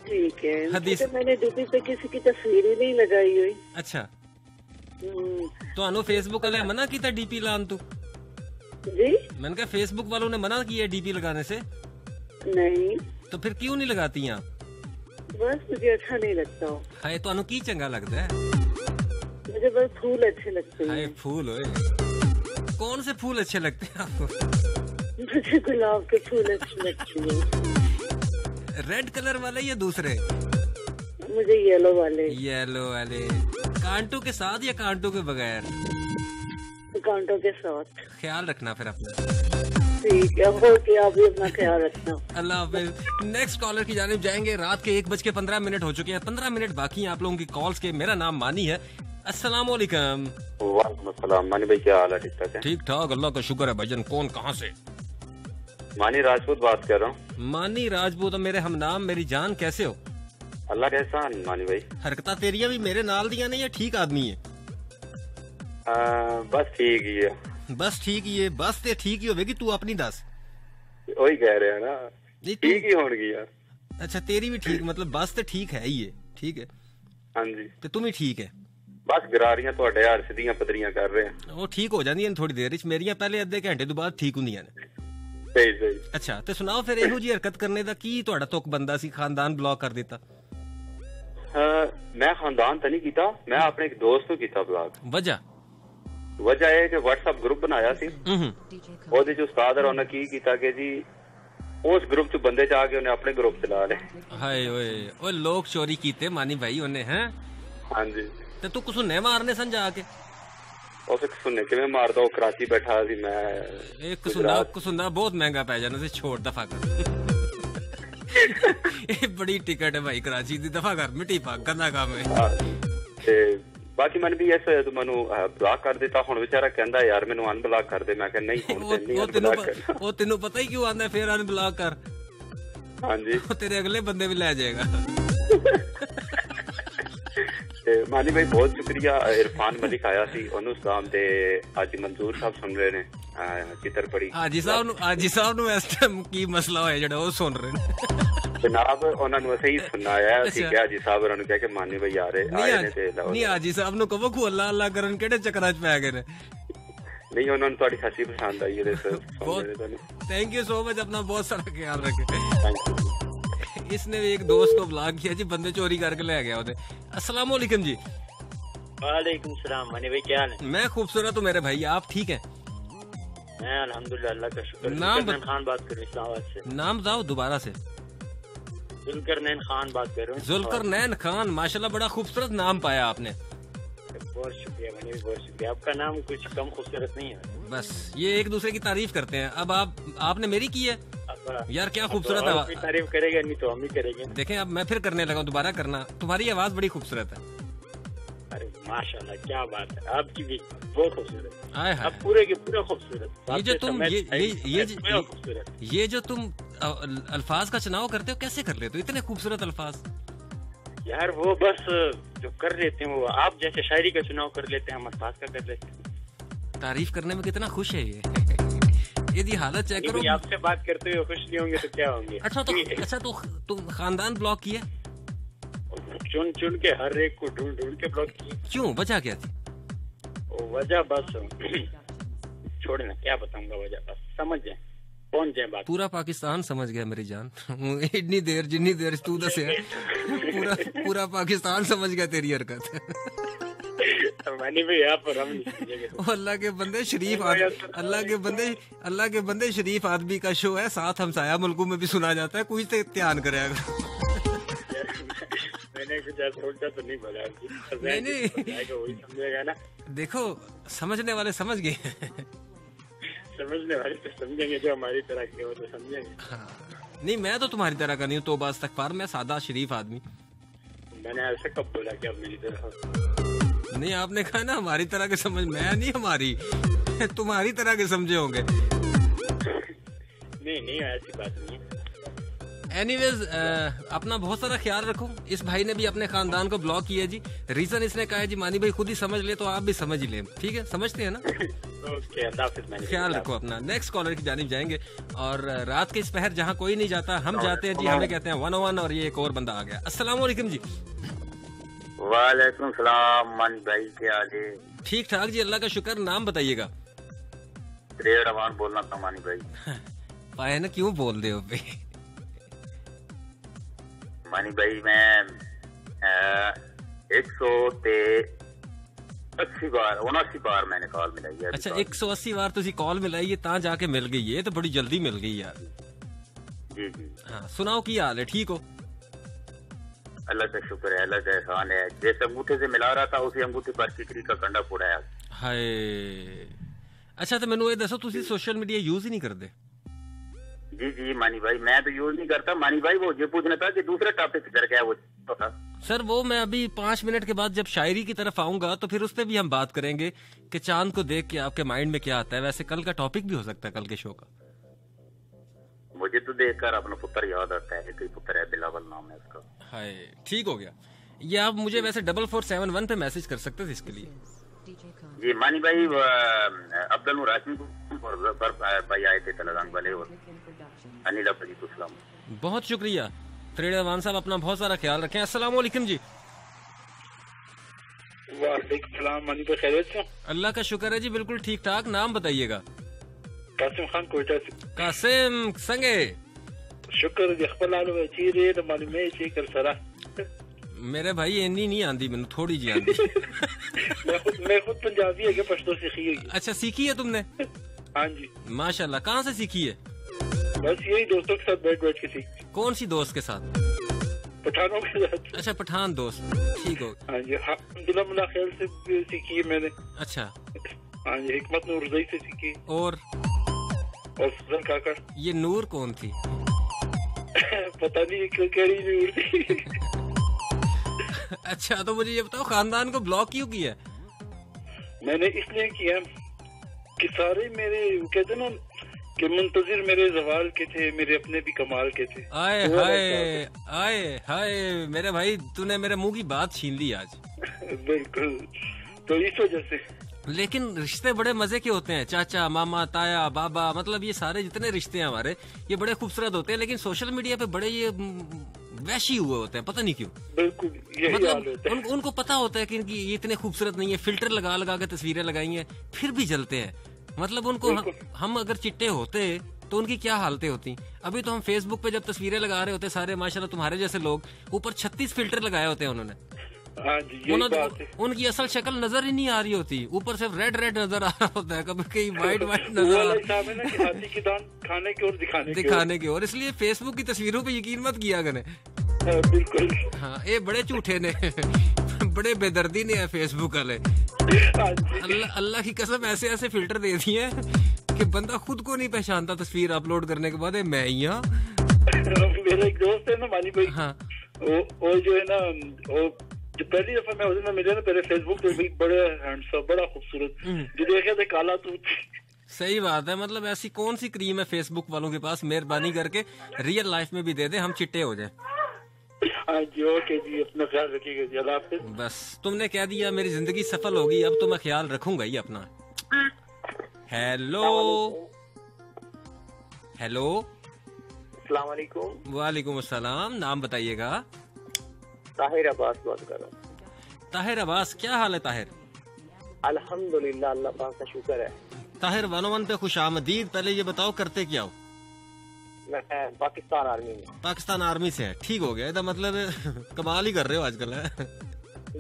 ठीक है। हदीस तो मैंने ड्यूटी पे किसी की तस्वीर ही नहीं लगाई हुई। अच्छा। तो अनु फेसबुक वाले मना की था डीपी लान तू? जी? मैंने कहा फेसबुक वालों ने मना किया डीपी लगाने से। नहीं। तो फिर क्यों नहीं लगाती आप बस मुझे अच्छा नहीं लगता। हाय तो अनु की चंगा लगता है? मुझे बस फूल अच्छे लगते हैं। हाय फूल ओए। कौन से फूल अच्छे लगते हैं आपको? मुझे गुलाब के फूल अच्छे लगते हैं। रेड कलर वाले या दूसरे? मुझे येलो वाले। येलो वाले। कांटों के साथ या कांटों के बगैर? कांटों के साथ। ख्याल रखना फिर अपना। ठीक है ओके आप भी अपना ख्याल रखना। अल्लाह हाफिज। नेक्स्ट कॉलर की जानिब जाएँगे। रात के एक बज के पंद्रह मिनट हो चुके हैं। पंद्रह मिनट बाकी हैं आप लोगों की कॉल्स के। मेरा नाम मानी है। अस्सलाम वालेकुम वालेकुम अस्सलाम। मानी भाई क्या हाल है? ठीक ठाक ठीक ठाक अल्लाह का शुक्र है भाईजान कौन कहाँ से? मानी राजपूत बात कर रहा हूँ मानी राजपूत अब मेरे हम नाम मेरी जान कैसे हो ਅੱਲਾ ਦਾ ਇਹਸਾਨ ਮਾਨੀ ਭਾਈ ਹਰਕਤਾਂ ਤੇਰੀਆਂ ਵੀ ਮੇਰੇ ਨਾਲ ਦੀਆਂ ਨੇ ਜਾਂ ਠੀਕ ਆਦਮੀ ਹੈ ਅਹ ਬਸ ਠੀਕ ਹੀ ਆ ਬਸ ਠੀਕ ਹੀ ਹੈ ਬਸ ਤੇ ਠੀਕ ਹੀ ਹੋਵੇਗੀ ਤੂੰ ਆਪਣੀ ਦੱਸ ਉਹੀ ਕਹਿ ਰਿਹਾ ਨਾ ਨਹੀਂ ਤੂੰ ਠੀਕ ਹੀ ਹੋਣਗੀ ਯਾਰ ਅੱਛਾ ਤੇਰੀ ਵੀ ਠੀਕ ਮਤਲਬ ਬਸ ਤੇ ਠੀਕ ਹੈ ਹੀ ਹੈ ਠੀਕ ਹੈ ਹਾਂਜੀ ਤੇ ਤੂੰ ਵੀ ਠੀਕ ਹੈ ਬਸ ਗਰਾਰੀਆਂ ਤੁਹਾਡੇ ਹਾਰ ਸਿੱਧੀਆਂ ਪਦਰੀਆਂ ਕਰ ਰਹੇ ਆ ਉਹ ਠੀਕ ਹੋ ਜਾਂਦੀਆਂ ਨੇ ਥੋੜੀ ਦੇਰ ਵਿੱਚ ਮੇਰੀਆਂ ਪਹਿਲੇ ਅੱਧੇ ਘੰਟੇ ਤੋਂ ਬਾਅਦ ਠੀਕ ਹੁੰਦੀਆਂ ਨੇ ਸਹੀ ਸਹੀ। ਅੱਛਾ ਤੇ ਸੁਣਾਓ ਫਿਰ ਇਹੋ ਜੀ ਹਰਕਤ ਕਰਨੇ ਦਾ ਕੀ ਤੁਹਾਡਾ ਤੁਕ ਬੰਦਾ ਸੀ ਖਾਨਦਾਨ ਬਲੌਕ ਕਰ ਦਿੱਤਾ? ਮੈਂ ਖਾਨਦਾਨ ਤਾਂ ਨਹੀਂ ਕੀਤਾ ਮੈਂ ਆਪਣੇ ਇੱਕ ਦੋਸਤ ਨੂੰ ਕੀਤਾ ਬਲਾਕ। ਵਜ੍ਹਾ? ਵਜ੍ਹਾ ਇਹ ਕਿ WhatsApp ਗਰੁੱਪ ਬਣਾਇਆ ਸੀ। ਉਹਦੇ ਚ ਉਸਤਾਦ ਉਹਨੇ ਕੀ ਕੀਤਾ ਕਿ ਜੀ ਉਸ ਗਰੁੱਪ ਚ ਬੰਦੇ ਚ ਆ ਕੇ ਉਹਨੇ ਆਪਣੇ ਗਰੁੱਪ ਚਲਾ ਲਏ। ਹਾਏ ਓਏ ਓਏ ਲੋਕ ਚੋਰੀ ਕੀਤੇ ਮਾਨੀ ਭਾਈ ਉਹਨੇ ਹੈ? ਹਾਂਜੀ। ਤੇ ਤੂੰ ਕੁਸੁੰਨੇ ਮਾਰਨੇ ਸਨ ਜਾ ਕੇ? ਉਸ ਇੱਕ ਸੁਣਨੇ ਕਿਵੇਂ ਮਾਰਦਾ ਉਹ ਕਰਾਚੀ ਬੈਠਾ ਸੀ ਮੈਂ ਇਹ ਕਸੁੰਨਾ ਕਸੁੰਨਾ ਬਹੁਤ ਮਹਿੰਗਾ ਪੈ ਜਾਣਾ ਸੀ ਛੋੜ ਦਫਾ ਕਰ। ਇਹ ਬੜੀ ਟਿਕਟ ਹੈ ਭਾਈ ਕਰਾਚੀ ਦੀ ਦਫਾ ਕਰ ਮਿੱਟੀ ਪਾ ਗੰਦਾ ਕੰਮ ਹੈ। ਤੇ ਬਾਕੀ ਮਨ ਵੀ ਇਸ ਤੂੰ ਮੈਨੂੰ ਬਲਾਕ ਕਰ ਦਿੱਤਾ। ਹੁਣ ਵਿਚਾਰਾ ਕਹਿੰਦਾ ਯਾਰ ਮੈਨੂੰ ਅਨਬਲਾਕ ਕਰ ਦੇ। ਮੈਂ ਕਿਹਾ ਨਹੀਂ ਹੁਣ ਤੇ ਨਹੀਂ ਉਹ ਤੈਨੂੰ ਅਨਬਲਾਕ ਪ- ਉਹ ਤੈਨੂੰ ਪਤਾ ਹੀ ਕਿਉਂ ਆਂਦਾ ਫੇਰ ਅਨ ਬਲੌਕ ਕਰ। ਹਾਂਜੀ। ਤੇਰੇ ਅਗਲੇ ਬੰਦੇ ਵੀ ਲੈ ਜਾਏਗਾ। ਤੇ ਮਾਨੀ ਭਾਈ ਬਹੁਤ ਸ਼ੁਕਰੀਆ ਇਰਫਾਨ ਮਲਿਕ ਆਇਆ ਸੀ ਉਹਨੂੰ ਸਲਾਮ ਤੇ ਅੱਜ ਮਨਜ਼ੂਰ ਸਾਹਿਬ ਸੁਣ ਰਹੇ ਨੇ ਚਿੱਤਰਪੜੀ ਹਾਜੀ ਸਾਹਿਬ ਨੂੰ ਹਾਜੀ ਸਾਹਿਬ ਨੂੰ ਇਸ ਟਾਈਮ ਕੀ ਮਸਲਾ ਹੋਇਆ ਜਿਹੜਾ ਉਹ ਸੁਣ ਰਹੇ ਨੇ? ਜਨਾਬ ਉਹਨਾਂ ਨੂੰ ਅਸੀਂ ਸੁਣਾਇਆ ਸੀ ਕਿ ਹਾਜੀ ਸਾਹਿਬ ਉਹਨਾਂ ਨੂੰ ਕਹਿ ਕੇ ਮਾਨੀ ਭਾਈ ਆ ਰਹੇ ਆਏ ਨੇ ਤੇ ਨਹੀਂ ਹਾਜੀ ਸਾਹਿਬ ਨੂੰ ਕਹੋ ਖੂ ਅੱਲਾ ਅੱਲਾ ਕਰਨ ਕਿਹੜੇ ਚੱਕਰਾਂ 'ਚ ਪੈ ਗਏ ਨੇ? ਨਹੀਂ ਉਹਨਾਂ ਨੂੰ ਤੁਹਾਡੀ ਹੱਸੀ ਪਸੰਦ ਆਈ ਇਹਦੇ ਸਰ ਬਹੁਤ ਥੈਂਕ ਯੂ ਸੋ ਮਚ ਆਪਣਾ ਬਹੁਤ ਸਾਰਾ ਖਿਆਲ ਰੱਖੇ ਥੈਂਕ ਯੂ इसने एक दोस्त को ब्लॉक किया जी बंदे चोरी करके ले गया उधर। अस्सलाम वालेकुम जी। वालेकुम सलाम मनी भाई क्या है? मैं खूबसूरत हूँ मेरे भाई आप ठीक है? मैं अल्हम्दुलिल्लाह अल्लाह का शुक्र नाम बत- खान बात कर इस्लामाबाद से। नाम बताओ दोबारा से। जुल्कर नैन खान बात कर रहा हूँ। जुलकर नैन खान माशाल्लाह बड़ा खूबसूरत नाम पाया आपने। बहुत शुक्रिया मनी भाई बहुत शुक्रिया। आपका नाम कुछ कम खूबसूरत नहीं है। बस ये एक दूसरे की तारीफ़ करते हैं। अब आप आपने मेरी की है? यार क्या खूबसूरत और आवाज़। तारीफ़ करेगा नहीं तो हम ही करेंगे। देखें अब मैं फिर करने लगा दोबारा करना। तुम्हारी आवाज़ बड़ी खूबसूरत है। अरे माशाल्लाह क्या बात है। आपकी भी बहुत खूबसूरत हाय। पूरे के पूरे खूबसूरत। ये जो तुम ये ये ये, ये जो तुम अल्फाज का चुनाव करते हो कैसे कर लेते हो? इतने खूबसूरत अल्फाज। यार वो बस जो कर लेते हैं वो आप जैसे शायरी का चुनाव कर लेते हैं हम अल्फाज का कर लेते हैं। तारीफ़ करने में कितना खुश है ये। यदि हालत चेक करो। आपसे बात करते हुए खुश नहीं होंगे तो क्या होंगे? अच्छा तो अच्छा तो तुम खानदान ब्लॉक किया? चुन चुन के हर एक को ढूंढ ढूंढ के ब्लॉक किए क्यों? वजह क्या थी? वजह बस छोड़ना क्या बताऊँगा वजह? बस समझ जाए पहुँच जाए बात। पूरा पाकिस्तान समझ गया मेरी जान। इतनी देर जितनी देर तू दस पूरा पूरा पाकिस्तान समझ गया तेरी हरकत। मैंने भी यहाँ पर हम नहीं समझेंगे ओ अल्लाह के बंदे शरीफ अल्लाह के बंदे अल्लाह के बंदे शरीफ आदमी का शो है साथ हम साया मुल्कों में भी सुना जाता है कोई से ध्यान करेगा मैंने कुछ सोचा तो नहीं नहीं, देखो समझने वाले समझ गए। समझने वाले तो समझेंगे जो हमारी तरह के हो तो समझेंगे। नहीं मैं तो तुम्हारी तरह का नहीं हूँ तो बस तकफार मैं सादा शरीफ आदमी। मैंने ऐसे कब बोला कि अब मेरी तरह हो? नहीं आपने कहा ना हमारी तरह के समझ मैं नहीं हमारी। तुम्हारी तरह के समझे होंगे। नहीं नहीं ऐसी बात नहीं एनीवेज अपना बहुत सारा ख्याल रखो। इस भाई ने भी अपने खानदान को ब्लॉक किया जी। रीजन इसने कहा है जी मानी भाई खुद ही समझ ले तो आप भी समझ ही ले। ठीक है? समझते हैं ना? ख्याल रखो अपना। नेक्स्ट कॉलर की जानिब जाएँगे। और रात के इस पहर जहाँ कोई नहीं जाता हम जाते हैं जी हमें कहते हैं वन वन और ये एक और बंदा आ गया। वालेकुम जी। वालेकुम सलाम मन भाई क्या हाल ठीक ठाक जी अल्लाह का शुक्र नाम बताइएगा। परेड बोलना था मानी भाई। [LAUGHS] पाया ना क्यों बोल दे मानी भाई मैं एक सौ अस्सी बार उनासी बार मैंने कॉल मिलाई है अच्छा एक सौ अस्सी बार तुम कॉल मिलाई है तां जाके मिल गई है तो बड़ी जल्दी मिल गई यार। जी जी। हाँ सुनाओ की हाल है ठीक हो? अल्लाह का शुक्र है अल्लाह का एहसान है जिस अंगूठे से मिला रहा था उसी अंगूठे पर किकरी का कंडा फोड़ाया ਹਾਏ ਅੱਛਾ ਤੇ ਮੈਨੂੰ ਇਹ ਦੱਸੋ ਤੁਸੀਂ ਸੋਸ਼ਲ ਮੀਡੀਆ ਯੂਜ਼ ਹੀ ਨਹੀਂ ਕਰਦੇ जी जी मानी भाई मैं तो यूज नहीं करता मानी भाई वो ये पूछना था कि दूसरा टॉपिक किधर गया वो तो था सर वो मैं अभी पांच मिनट के बाद जब शायरी की तरफ आऊंगा तो फिर उस पर भी हम बात करेंगे कि चांद को देख के आपके माइंड में क्या आता है वैसे कल का टॉपिक भी हो सकता है कल के शो का मुझे तो देखकर अपना पुत्र याद आता है कोई पुत्र है बिलावल नाम है उसका हाय ठीक हो गया। ये आप मुझे वैसे डबल फोर सेवन वन पे मैसेज कर सकते थे इसके लिए? जी मानी भाई अब्दुल भाई आए थे वाले और अनिल सलाम। बहुत शुक्रिया। त्रिड़वान साहब अपना बहुत सारा ख्याल रखें। अस्सलाम वालेकुम जी। वालेकुम सलाम। मानी भाई खैरियत से? अल्लाह का शुक्र है जी बिल्कुल ठीक ठाक नाम बताइएगा। कासिम खान कोयटा से। कासिम संगे। शुक्र जी खपल आलो में चीरे तो मानी में ची कर सरा। मेरे भाई इन्नी नहीं आंदी मैंने थोड़ी जी आंदी। मैं खुद मैं खुद पंजाबी है कि पश्तो सीखी हुई अच्छा सीखी है तुमने? हाँ जी। माशाल्लाह कहाँ से सीखी है? बस यही दोस्तों के साथ बैठ बैठ के सीखी। कौन सी दोस्त के साथ? पठानों के साथ। अच्छा पठान दोस्त। ठीक हो। हाँ जी हाँ अब्दुल्ला मुल्ला खेल से सीखी है मैंने। अच्छा। हाँ जी हिकमत नूर से सीखी। और? और सुजन काका। ये नूर कौन थी? [LAUGHS] पता नहीं कि- केड़ी नूर थी अच्छा तो मुझे ये बताओ खानदान को ब्लॉक क्यों किया? मैंने इसलिए किया कि सारे मेरे कहते ना कि मुंतजिर मेरे जवाल के थे मेरे अपने भी कमाल के थे। आए हाय आए हाय मेरे भाई तूने मेरे मुँह की बात छीन ली आज। [LAUGHS] बिल्कुल। तो इस वजह से। लेकिन रिश्ते बड़े मज़े के होते हैं। चाचा मामा ताया बाबा मतलब ये सारे जितने रिश्ते हैं हमारे ये बड़े खूबसूरत होते हैं लेकिन सोशल मीडिया पे बड़े ये वैशी हुए होते हैं पता नहीं क्यों। बिल्कुल मतलब उन, उनको पता होता है कि इनकी ये इतने खूबसूरत नहीं है फ़िल्टर लगा लगा के तस्वीरें लगाई हैं फिर भी जलते हैं। मतलब उनको हम, हम अगर चिट्टे होते तो उनकी क्या हालतें होती? अभी तो हम फेसबुक पे जब तस्वीरें लगा रहे होते सारे माशाल्लाह तुम्हारे जैसे लोग ऊपर छत्तीस फ़िल्टर लगाए होते हैं उन्होंने। हाँ जी है। उनकी असल शक्ल नज़र ही नहीं आ रही होती। ऊपर सिर्फ़ रेड रेड नज़र आ रहा होता है कभी कहीं [LAUGHS] व्हाइट व्हाइट नज़र आ है दान खाने की और दिखाने की दिखाने की और इसलिए फेसबुक की तस्वीरों पे यकीन मत किया करें। हाँ, बिल्कुल। हाँ ये बड़े झूठे ने [LAUGHS] बड़े बेदर्दी ने है फेसबुक वाले। हाँ अल्लाह अल्लाह की कसम ऐसे ऐसे फ़िल्टर दे दिए हैं कि बंदा खुद को नहीं पहचानता तस्वीर अपलोड करने के बाद "ए, मैं ही हाँ। [LAUGHS] मेरा एक दोस्त है ना मानी भाई। हाँ। वो वो जो है ना वो जो पहली दफ़ा मैं उससे मिले ना पहले फेसबुक पे भी बड़े हैंडसम बड़ा खूबसूरत। जो देखे थे काला तूत। सही बात है मतलब ऐसी कौन सी क्रीम है फेसबुक वालों के पास मेहरबानी करके रियल लाइफ में भी दे दे हम चिट्टे हो जाए। हाँ जी ओके जी अपना ख्याल रखिएगा जी अल्लाह बस तुमने कह दिया मेरी ज़िंदगी सफल होगी अब तो मैं ख्याल रखूँगा ही अपना। हेलो हेलो अस्सलाम वालेकुम वालेकुम अस्सलाम नाम बताइएगा। ताहिर अब्बास बात कर रहा हूँ। ताहिर अब्बास क्या हाल है ताहिर? अल्हम्दुलिल्लाह अल्लाह पाक का शुक्र है। ताहिर वन वन पे खुश आमदीद पहले ये बताओ करते क्या हो? मैं पाकिस्तान आर्मी में। पाकिस्तान आर्मी से है ठीक हो गया इसका मतलब [LAUGHS] कमाल ही कर रहे हो आजकल है।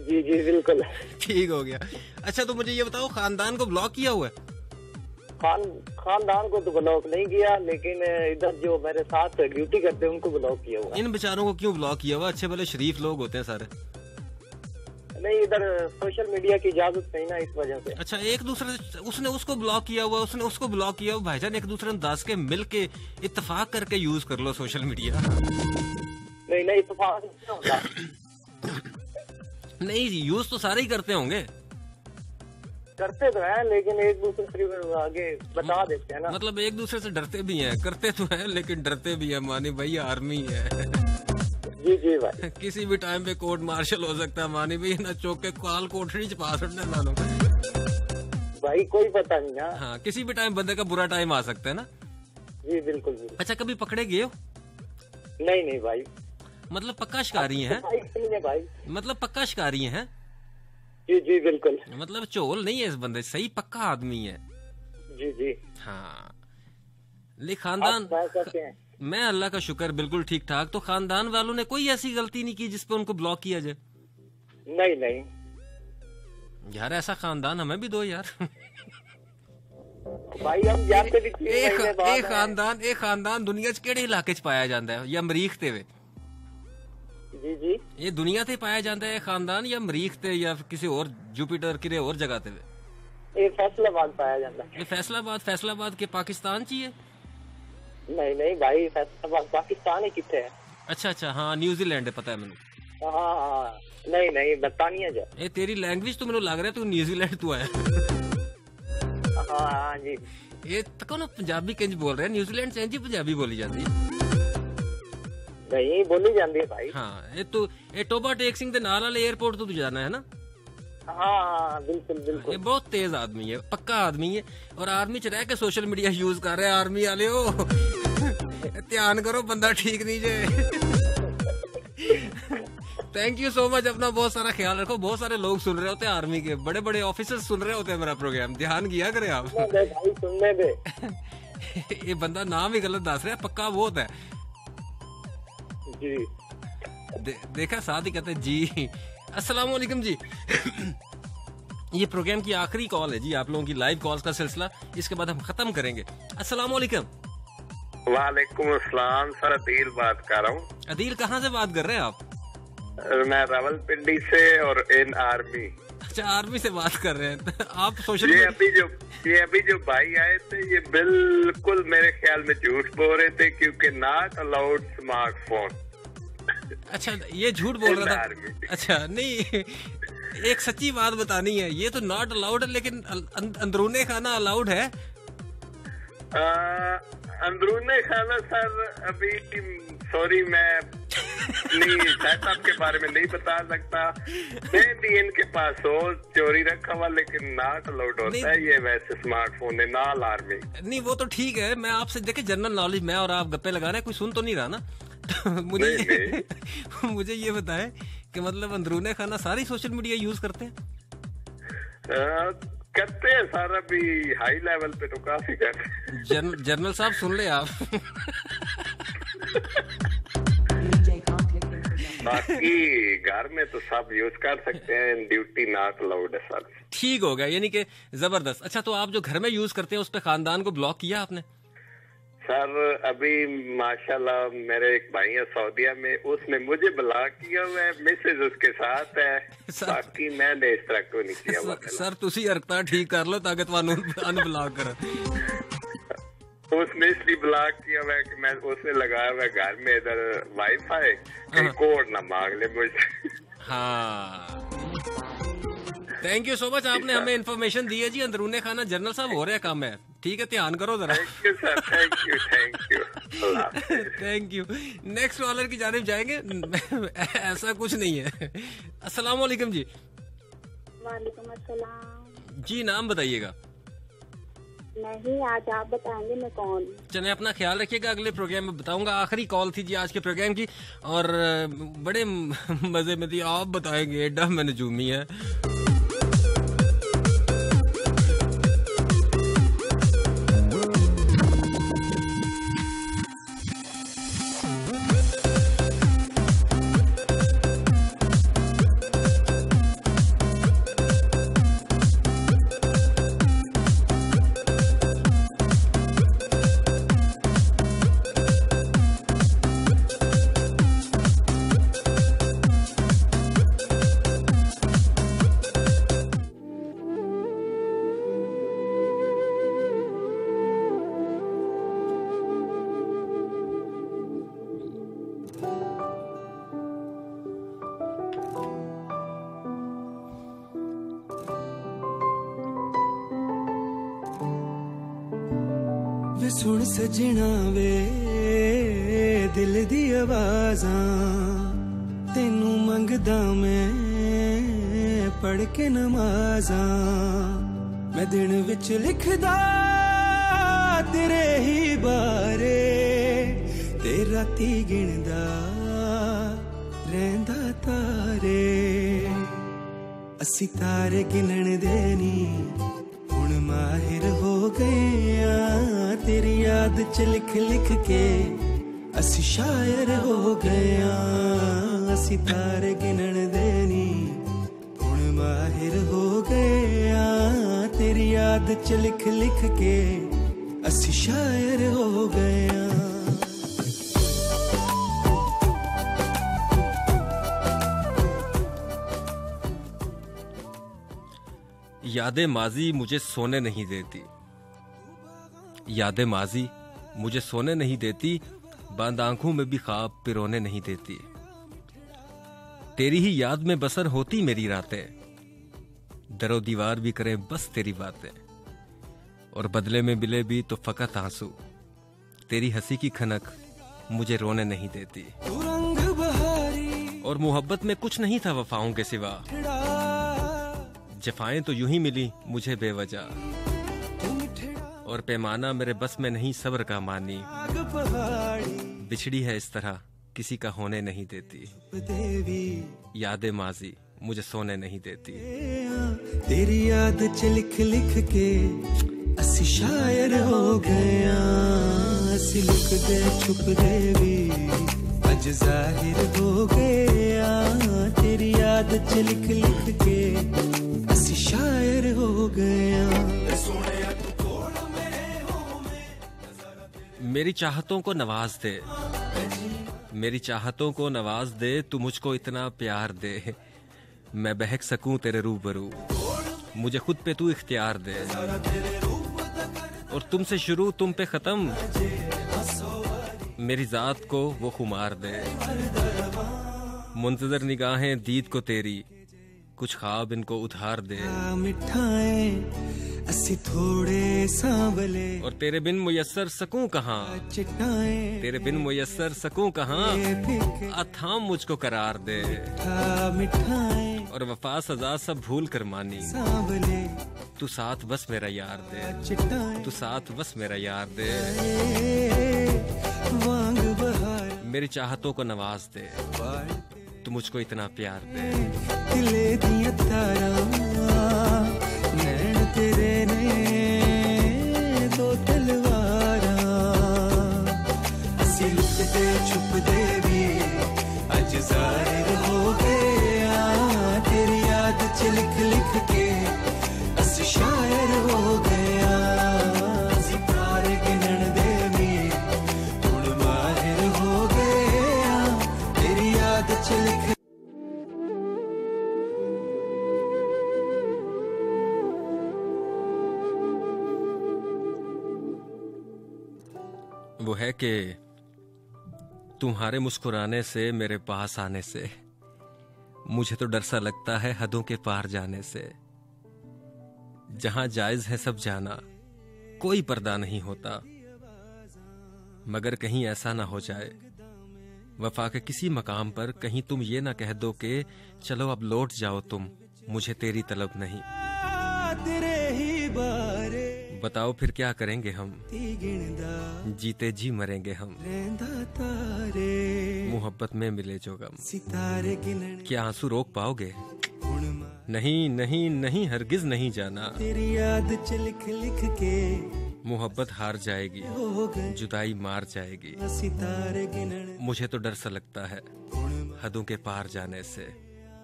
जी जी बिल्कुल। [LAUGHS] ठीक हो गया। अच्छा तो मुझे ये बताओ खानदान को ब्लॉक किया हुआ है? खान खानदान को तो ब्लॉक नहीं किया लेकिन इधर जो मेरे साथ ड्यूटी करते हैं उनको ब्लॉक किया हुआ। इन बेचारों को क्यों ब्लॉक किया हुआ? अच्छे भले शरीफ लोग होते हैं सारे। नहीं इधर सोशल मीडिया की इजाज़त नहीं ना इस वजह से। अच्छा एक दूसरे उसने उसको ब्लॉक किया हुआ उसने उसको ब्लॉक किया हुआ। भाईजान एक दूसरे दस के मिल के इतफाक करके यूज़ कर लो सोशल मीडिया नहीं नहीं इतफाक नहीं यूज़ [COUGHS] तो सारे ही करते होंगे। करते तो हैं लेकिन एक दूसरे से आगे बता देते हैं ना। मतलब एक दूसरे से डरते भी हैं करते तो हैं लेकिन डरते भी हैं मानी भाई आर्मी है। जी जी भाई। [LAUGHS] किसी भी टाइम पे कोर्ट मार्शल हो सकता है मानी भाई ना चौक के काल कोठरी पा मानो। भाई कोई पता नहीं ना। हाँ किसी भी टाइम बंदे का बुरा टाइम आ सकता है ना। जी बिल्कुल बिल्कुल। अच्छा कभी पकड़े गए हो? नहीं नहीं भाई। मतलब पक्का शिकारी हैं है? भाई मतलब पक्का शिकारी हैं? जी जी बिल्कुल। मतलब चोल नहीं है इस बंदे सही पक्का आदमी है। जी जी। हाँ। ले खानदान मैं अल्लाह का शुक्र बिल्कुल ठीक ठाक। तो खानदान वालों ने कोई ऐसी गलती नहीं की जिसपे उनको ब्लॉक किया जाए? नहीं नहीं। यार ऐसा खानदान हमें भी दो यार। [LAUGHS] भाई हम जानते भी एक एक खानदान एक खानदान दुनिया च केड़े इलाके च पाया जाता है या मरीख ते वे। जी जी ये दुनिया ते पाया जाता है खानदान या मरीख ते या किसी और जुपिटर किरे और जगह ते वे ये फैसलाबाद पाया जाता है ये फैसलाबाद फैसलाबाद के पाकिस्तान च ही है नहीं नहीं भाई फैसलाबाद पाकिस्तान ही कितने है अच्छा अच्छा हाँ न्यूजीलैंड है पता है मैंने हाँ हाँ नहीं नहीं बरतानिया जा ए तेरी लैंग्वेज तो मैंने लग रहा है तू न्यूजीलैंड तू है हाँ हाँ जी ਇਹ ਤੱਕੋ ਨਾ ਪੰਜਾਬੀ ਕਿੰਜ ਬੋਲ ਰਹੇ ਨਿਊਜ਼ੀਲੈਂਡ ਚ ਇੰਜ ਹੀ ਪੰਜਾਬੀ ਬੋਲੀ ਜਾਂਦੀ ਹੈ ਨਹੀਂ ਬੋਲੀ ਜਾਂਦੀ ਹੈ ਭਾਈ ਹਾਂ ਇਹ ਤੂੰ ਇਹ ਟੋਬਾ ਟੇਕ ਸਿੰਘ ਦੇ ਨਾਲ ਵਾਲੇ 에어ਪੋਰਟ ਤੋਂ ਤੂੰ ਜਾਣਾ ਹੈ ਨਾ हाँ बिल्कुल बिल्कुल। ये बहुत तेज आदमी है पक्का आदमी है और आर्मी च रह के सोशल मीडिया यूज़ कर रहा है आर्मी वाले [LAUGHS] ध्यान करो बंदा ठीक नहीं जे। थैंक यू सो मच अपना बहुत सारा ख्याल रखो बहुत सारे लोग सुन रहे होते हैं आर्मी के बड़े बड़े ऑफिसर सुन रहे होते हैं मेरा प्रोग्राम ध्यान किया करे आप। सुनने दे। [LAUGHS] ये बंदा नाम ही गलत दस रहा है पक्का बहुत है। जी। दे, देखा साथ ही कहते जी। अस्सलाम वालेकुम जी। ये प्रोग्राम की आखिरी कॉल है जी आप लोगों की लाइव कॉल का सिलसिला। इसके बाद हम खत्म करेंगे। अस्सलाम वालेकुम वालेकुम अस्सलाम सर अदील बात कर रहा हूँ। अदील कहाँ से बात कर रहे हैं आप? मैं रावलपिंडी से और इन आर्मी। अच्छा आर्मी से बात कर रहे हैं। [LAUGHS] आप सोशल ये अभी जो ये अभी जो भाई आए थे ये बिल्कुल मेरे ख्याल में झूठ बोल रहे थे क्योंकि नॉट अलाउड स्मार्टफ़ोन अच्छा ये झूठ बोल रहा था। अच्छा नहीं एक सच्ची बात बतानी है ये तो नॉट अलाउड है लेकिन अं- अंदरूने खाना अलाउड है? अंदरूने खाना सर अभी सॉरी मैं नहीं सेटअप के बारे में नहीं बता सकता। मैं भी इनके पास हो चोरी रखा हुआ लेकिन नॉट अलाउड होता है ये वैसे स्मार्टफ़ोन है ना आर्मी नहीं वो तो ठीक है मैं आपसे देखे जनरल नॉलेज मैं और आप गप्पे लगा रहे कोई सुन तो नहीं रहा ना। [LAUGHS] मुझे [LAUGHS] मुझे ये बताएँ कि मतलब अंदरूने खाना सारी सोशल मीडिया यूज़ करते हैं? आ, करते हैं सर अभी हाई लेवल पे तो काफ़ी करते हैं। जन, जनरल साहब सुन ले आप। बाकी घर में तो सब यूज़ कर सकते हैं ड्यूटी नॉट अलाउड है सर। ठीक हो गया यानी कि ज़बरदस्त। अच्छा तो आप जो घर में यूज़ करते हैं उस पर खानदान को ब्लॉक किया आपने? सर अभी माशाल्लाह मेरे एक भाई है सऊदीया में उसने मुझे ब्लॉक किया हुआ है मिसेज उसके साथ है बाकी मैंने इस तरह को नहीं किया हुआ सर ਤੁਸੀਂ ਹਰਕਤਾਂ ਠੀਕ ਕਰ ਲਓ ਤਾਂ ਕਿ ਤੁਹਾਨੂੰ ਅਨਬਲੌਕ ਕਰਨ उसने इसलिए ब्लॉक किया हुआ है कि मैं उसने लगाया हुआ है घर में इधर वाईफाई कहीं कोड ना मांग ले मुझे हाँ थैंक यू सो मच आपने हमें इन्फॉर्मेशन दी है जी अंदरूने खाना जनरल साहब हो रहा काम है ठीक है ध्यान करो जरा। Thank you thank you thank you thank you next caller की जानब जाएँगे। [LAUGHS] ऐसा कुछ नहीं है। अस्सलाम वालेकुम जी। वालेकुम अस्सलाम। जी नाम बताइएगा। नहीं आज आप बताएँगे मैं कौन चले अपना ख्याल रखिएगा अगले प्रोग्राम में बताऊँगा। आखिरी कॉल थी जी आज के प्रोग्राम की। और बड़े [LAUGHS] मज़े में थी आप बताएँगे एडा मैंने जूमी है। ਅਸੀਂ ਸ਼ਾਇਰ ਹੋ ਗਏ ਆ ਅਸੀਂ ਤਾਰੇ ਗਿਣਨ ਦੇ ਨਹੀਂ ਹੁਣ ਮਾਹਿਰ ਹੋ ਗਏ ਆ ਤੇਰੀ ਯਾਦ ਚ ਲਿਖ ਲਿਖ ਕੇ ਅਸੀਂ ਸ਼ਾਇਰ ਹੋ ਗਏ ਆ यादें माजी मुझे सोने नहीं देती यादें माजी मुझे सोने नहीं देती बंद आँखों में भी ख्वाब पिरोने नहीं देती। तेरी ही याद में बसर होती मेरी रातें। दरो दीवार भी करे बस तेरी बातें। और बदले में मिले भी तो फकत आँसू। तेरी हँसी की खनक मुझे रोने नहीं देती। और मोहब्बत में कुछ नहीं था वफाओं के सिवा। जफाएँ तो यूँ ही मिली मुझे बेवजह। और पैमाना मेरे बस में नहीं सब्र का मानी। बिछड़ी है इस तरह, किसी का होने नहीं देती। यादें माजी, मुझे सोने नहीं देती। तेरी याद च लिख लिख के असी शायर हो गया असी लुक दे, छुप दे भी अज ज़ाहिर हो गया तेरी याद च लिख लिख के असी शायर हो गया सोने मेरी चाहतों को नवाज़ दे। मेरी चाहतों को नवाज़ दे, तू मुझको इतना प्यार दे। मैं बहक सकूँ तेरे रूबरू। मुझे खुद पे तू इख्तियार दे। और तुमसे शुरू तुम पे खत्म। मेरी जात को वो खुमार दे। मुंतजर निगाहें, दीद को तेरी। कुछ ख्वाब इनको उधार दे। असी थोड़े सांवले। और तेरे बिन मुयसर सकूँ कहाँ? तेरे बिन मुयसर सकूँ कहाँ? अथाम मुझको करार दे। और वफा सजा सब भूल कर मानी। तू साथ बस मेरा यार दे। तू साथ बस मेरा यार दे। मेरी चाहतों को नवाज़ दे। तू मुझको इतना प्यार दे। तेरे ने दो तलवारा। असी लुकते छुपते भी अज ज़ाहिर हो गया। तेरी याद च लिख लिख के है कि तुम्हारे मुस्कुराने से, मेरे पास आने से, मुझे तो डर सा लगता है हदों के पार जाने से। जहाँ जायज़ है सब जाना, कोई पर्दा नहीं होता। मगर कहीं ऐसा ना हो जाए, वफा के किसी मकाम पर कहीं तुम ये ना कह दो कि, चलो अब लौट जाओ तुम, मुझे तेरी तलब नहीं। तेरे ही बार बताओ फिर क्या करेंगे हम? जीते जी मरेंगे हम। मोहब्बत में मिले जो गम। सितारे क्या आँसू रोक पाओगे? नहीं नहीं नहीं हरगिज नहीं जाना। तेरी याद च लिख लिख के। मोहब्बत हार जाएगी। जुदाई मार जाएगी। मुझे तो डर सा लगता है हदों के पार जाने से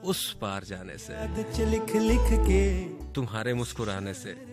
उस पार जाने से। लिख लिख के। तुम्हारे मुस्कुराने से।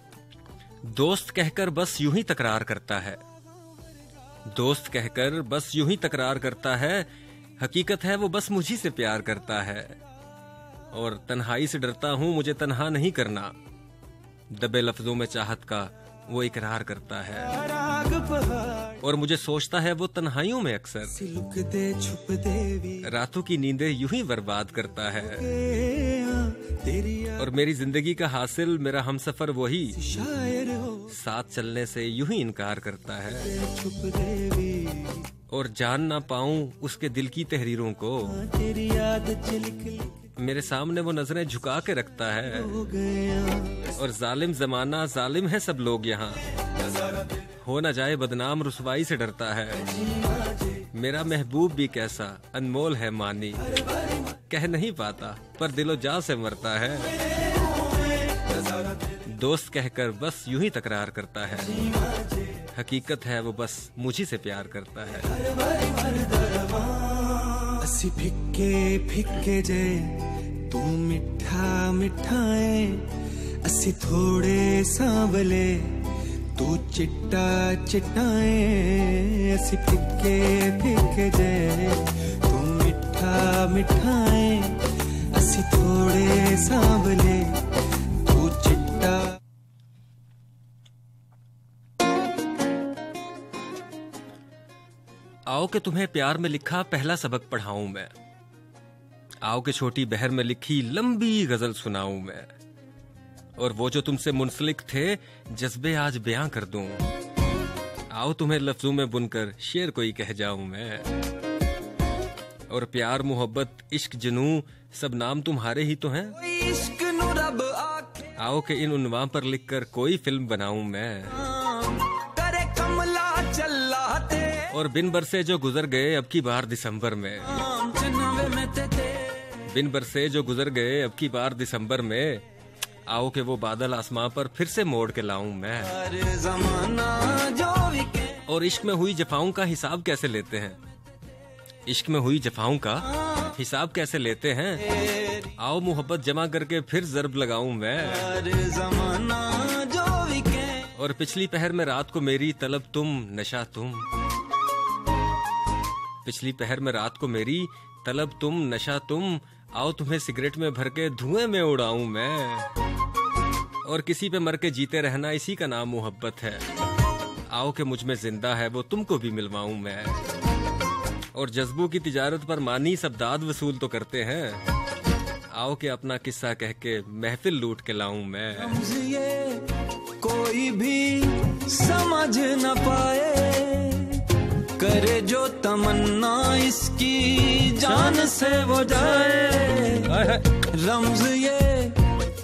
दोस्त कहकर बस यूँ ही तकरार करता है। दोस्त कहकर बस यूँ ही तकरार करता है, हकीकत है वो बस मुझी से प्यार करता है। और तन्हाई से डरता हूँ, मुझे तन्हा नहीं करना। दबे लफ्जों में चाहत का वो इकरार करता है। और मुझे सोचता है वो तन्हाइयों में अक्सर। रातों की नींदें यूँ ही बर्बाद करता है। और मेरी ज़िंदगी का हासिल मेरा हम सफ़र वही साथ चलने से यूँ ही इनकार करता है। और जान ना पाऊँ उसके दिल की तहरीरों को। ਤੇਰੀ ਯਾਦ ਚ ਲਿਖ ਲਿਖ मेरे सामने वो नजरें झुका के रखता है ਹੋ ਗਏ ਆਂ और जालिम जमाना जालिम है सब लोग यहाँ हो न जाए बदनाम रुसवाई से डरता है मेरा महबूब भी कैसा अनमोल है मानी कह नहीं पाता पर दिलो जा से मरता है दोस्त कहकर बस यूं ही तकरार करता है हकीकत है वो बस मुझी से प्यार करता है ਅਸੀਂ ਫਿੱਕੇ ਫਿੱਕੇ ਜੇ तू मिठा मिठाए, अस थोड़े सांवले। तू चिट्टा चिट्टाए, अस फिके फिक्के जे तू मिठा मिठाए, अस थोड़े सांवले। तू चिट्टा आओ के तुम्हें प्यार में लिखा पहला सबक पढ़ाऊं मैं। आओ के छोटी बहर में लिखी लंबी गज़ल सुनाऊं मैं। और वो जो तुमसे मुंसलिक थे, जज्बे आज बयां कर दूँ। आओ तुम्हें लफ्जों में बुनकर शेर कोई कह जाऊँ मैं। और प्यार, मोहब्बत, इश्क, जनू, सब नाम तुम्हारे ही तो हैं। आओ के इन उनवां पर लिखकर कोई फ़िल्म बनाऊँ मैं। और बिन बरसे जो गुजर गए, अब की बार दिसंबर में। बिन बरसे जो गुजर गए अब की बार दिसंबर में आओ के वो बादल आसमां पर फिर से मोड़ के लाऊं मैं। और इश्क में हुई जफाओं का हिसाब कैसे लेते हैं? इश्क में हुई जफाओं का हिसाब कैसे लेते हैं? आओ मोहब्बत जमा करके फिर जरब लगाऊँ मैं। और पिछली पहर में रात को मेरी तलब तुम नशा तुम। पिछली पहर में रात को मेरी तलब तुम नशा तुम आओ तुम्हें सिगरेट में भर के धुएँ में उड़ाऊं मैं। और किसी पे मर के जीते रहना इसी का नाम मोहब्बत है। आओ के मुझमें ज़िंदा है, वो तुमको भी मिलवाऊं मैं। और जज्बों की तिजारत पर मानी सब दाद वसूल तो करते हैं। आओ के अपना किस्सा कह के महफिल लूट के लाऊं मैं। कोई भी समझ न पाए। करे जो तमन्ना इसकी। जान से वो जाए रमज ये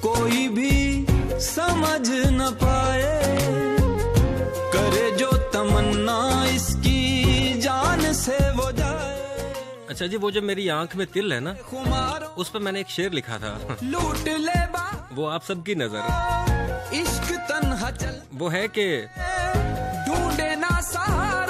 कोई भी समझ न पाए। करे जो तमन्ना इसकी जान से वो जाए अच्छा जी वो जो मेरी आँख में तिल है ना उस पर मैंने एक शेर लिखा था। लूट ले वो आप सबकी नज़र। इश्क तन्हा चल। वो है कि ढूंढे ना सहारों।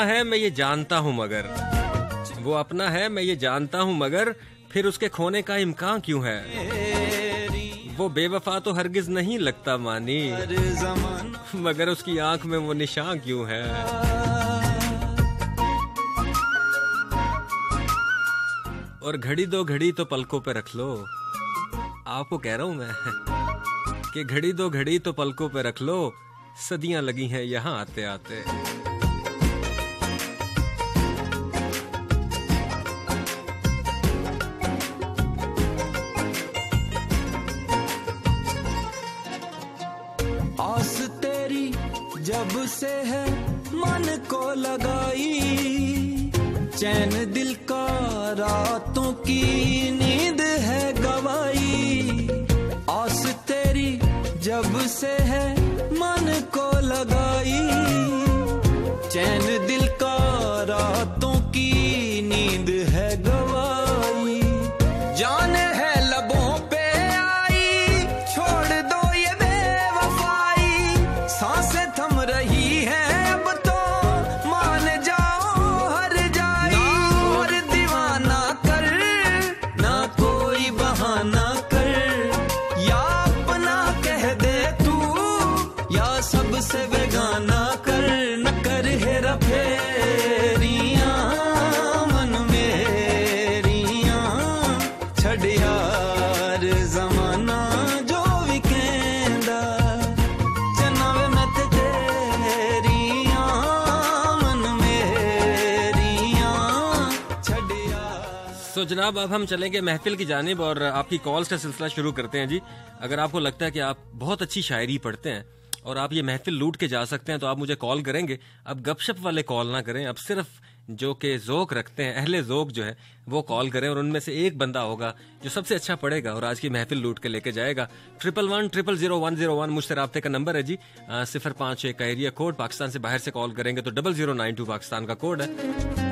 अपना है, मैं ये जानता हूँ मगर। वो अपना है, मैं ये जानता हूँ मगर, फिर उसके खोने का इम्कान क्यों है? वो बेवफा तो हरगिज नहीं लगता मानी। मगर उसकी आँख में वो निशान क्यों है? और घड़ी दो घड़ी तो पलकों पे रख लो। आपको कह रहा हूँ मैं कि घड़ी दो घड़ी तो पलकों पे रख लो। सदियाँ लगी हैं यहाँ आते आते चैन दिल का रातों की नींद है गवाई आस तेरी जब से है मन को लगाई। जनाब, अब हम चलेंगे महफिल की जानब और आपकी कॉल्स का सिलसिला शुरू करते हैं जी। अगर आपको लगता है कि आप बहुत अच्छी शायरी पढ़ते हैं और आप ये महफिल लूट के जा सकते हैं तो आप मुझे कॉल करेंगे। अब गपशप वाले कॉल ना करें। अब सिर्फ़ जो कि जोक रखते हैं, अहले जोक जो है, वो कॉल करें और उनमें से एक बंदा होगा जो सबसे अच्छा पढ़ेगा और आज की महफिल लूट के लेके जाएगा। Triple one triple zero one zero one मुझसे रबते का नंबर है जी। सिफर पाँच एक का एरिया कोड पाकिस्तान से बाहर से कॉल करेंगे तो double zero nine two Pakistan का कोड है।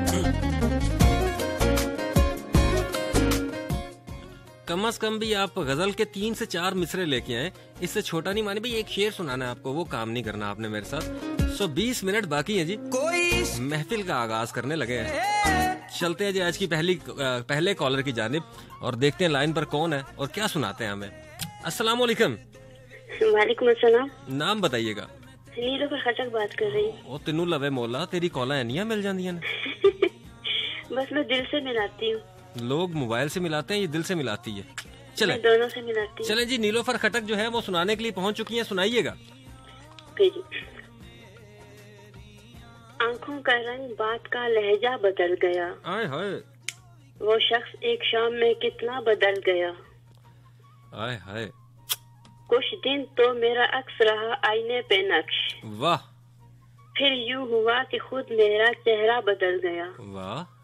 कम अज कम भी आप गज़ल के तीन से चार मिसरे लेके आए। इससे छोटा नहीं माने भाई एक शेर सुनाना है आपको वो काम नहीं करना आपने मेरे साथ। सो बीस मिनट बाकी है जी। कोई महफिल का आगाज़ करने लगे हैं। चलते हैं जी आज की पहली पहले कॉलर की जानब और देखते हैं लाइन पर कौन है और क्या सुनाते हैं हमें। अस्सलाम वालेकुम वालेकुम अस्सलाम। नाम बताइएगा। खटक बात कर रही। ओ तेनू लवे मोला तेरी कॉला एनिया मिल जांदियाँ ने। [LAUGHS] बस मैं दिल से मिलाती हूँ। लोग मोबाइल से मिलाते हैं ये दिल से मिलाती है। चले। दोनों से मिलाती हूँ। चले जी नीलोफर खटक जो है वो सुनाने के लिए पहुँच चुकी है सुनाइएगा। आँखों का रंग बात का लहजा बदल गया। आय हाय। वो शख्स एक शाम में कितना बदल गया। आय हाय। कुछ दिन तो मेरा अक्स रहा आईने पे नक्श। वाह। फिर यूँ हुआ कि खुद मेरा चेहरा बदल गया। वाह।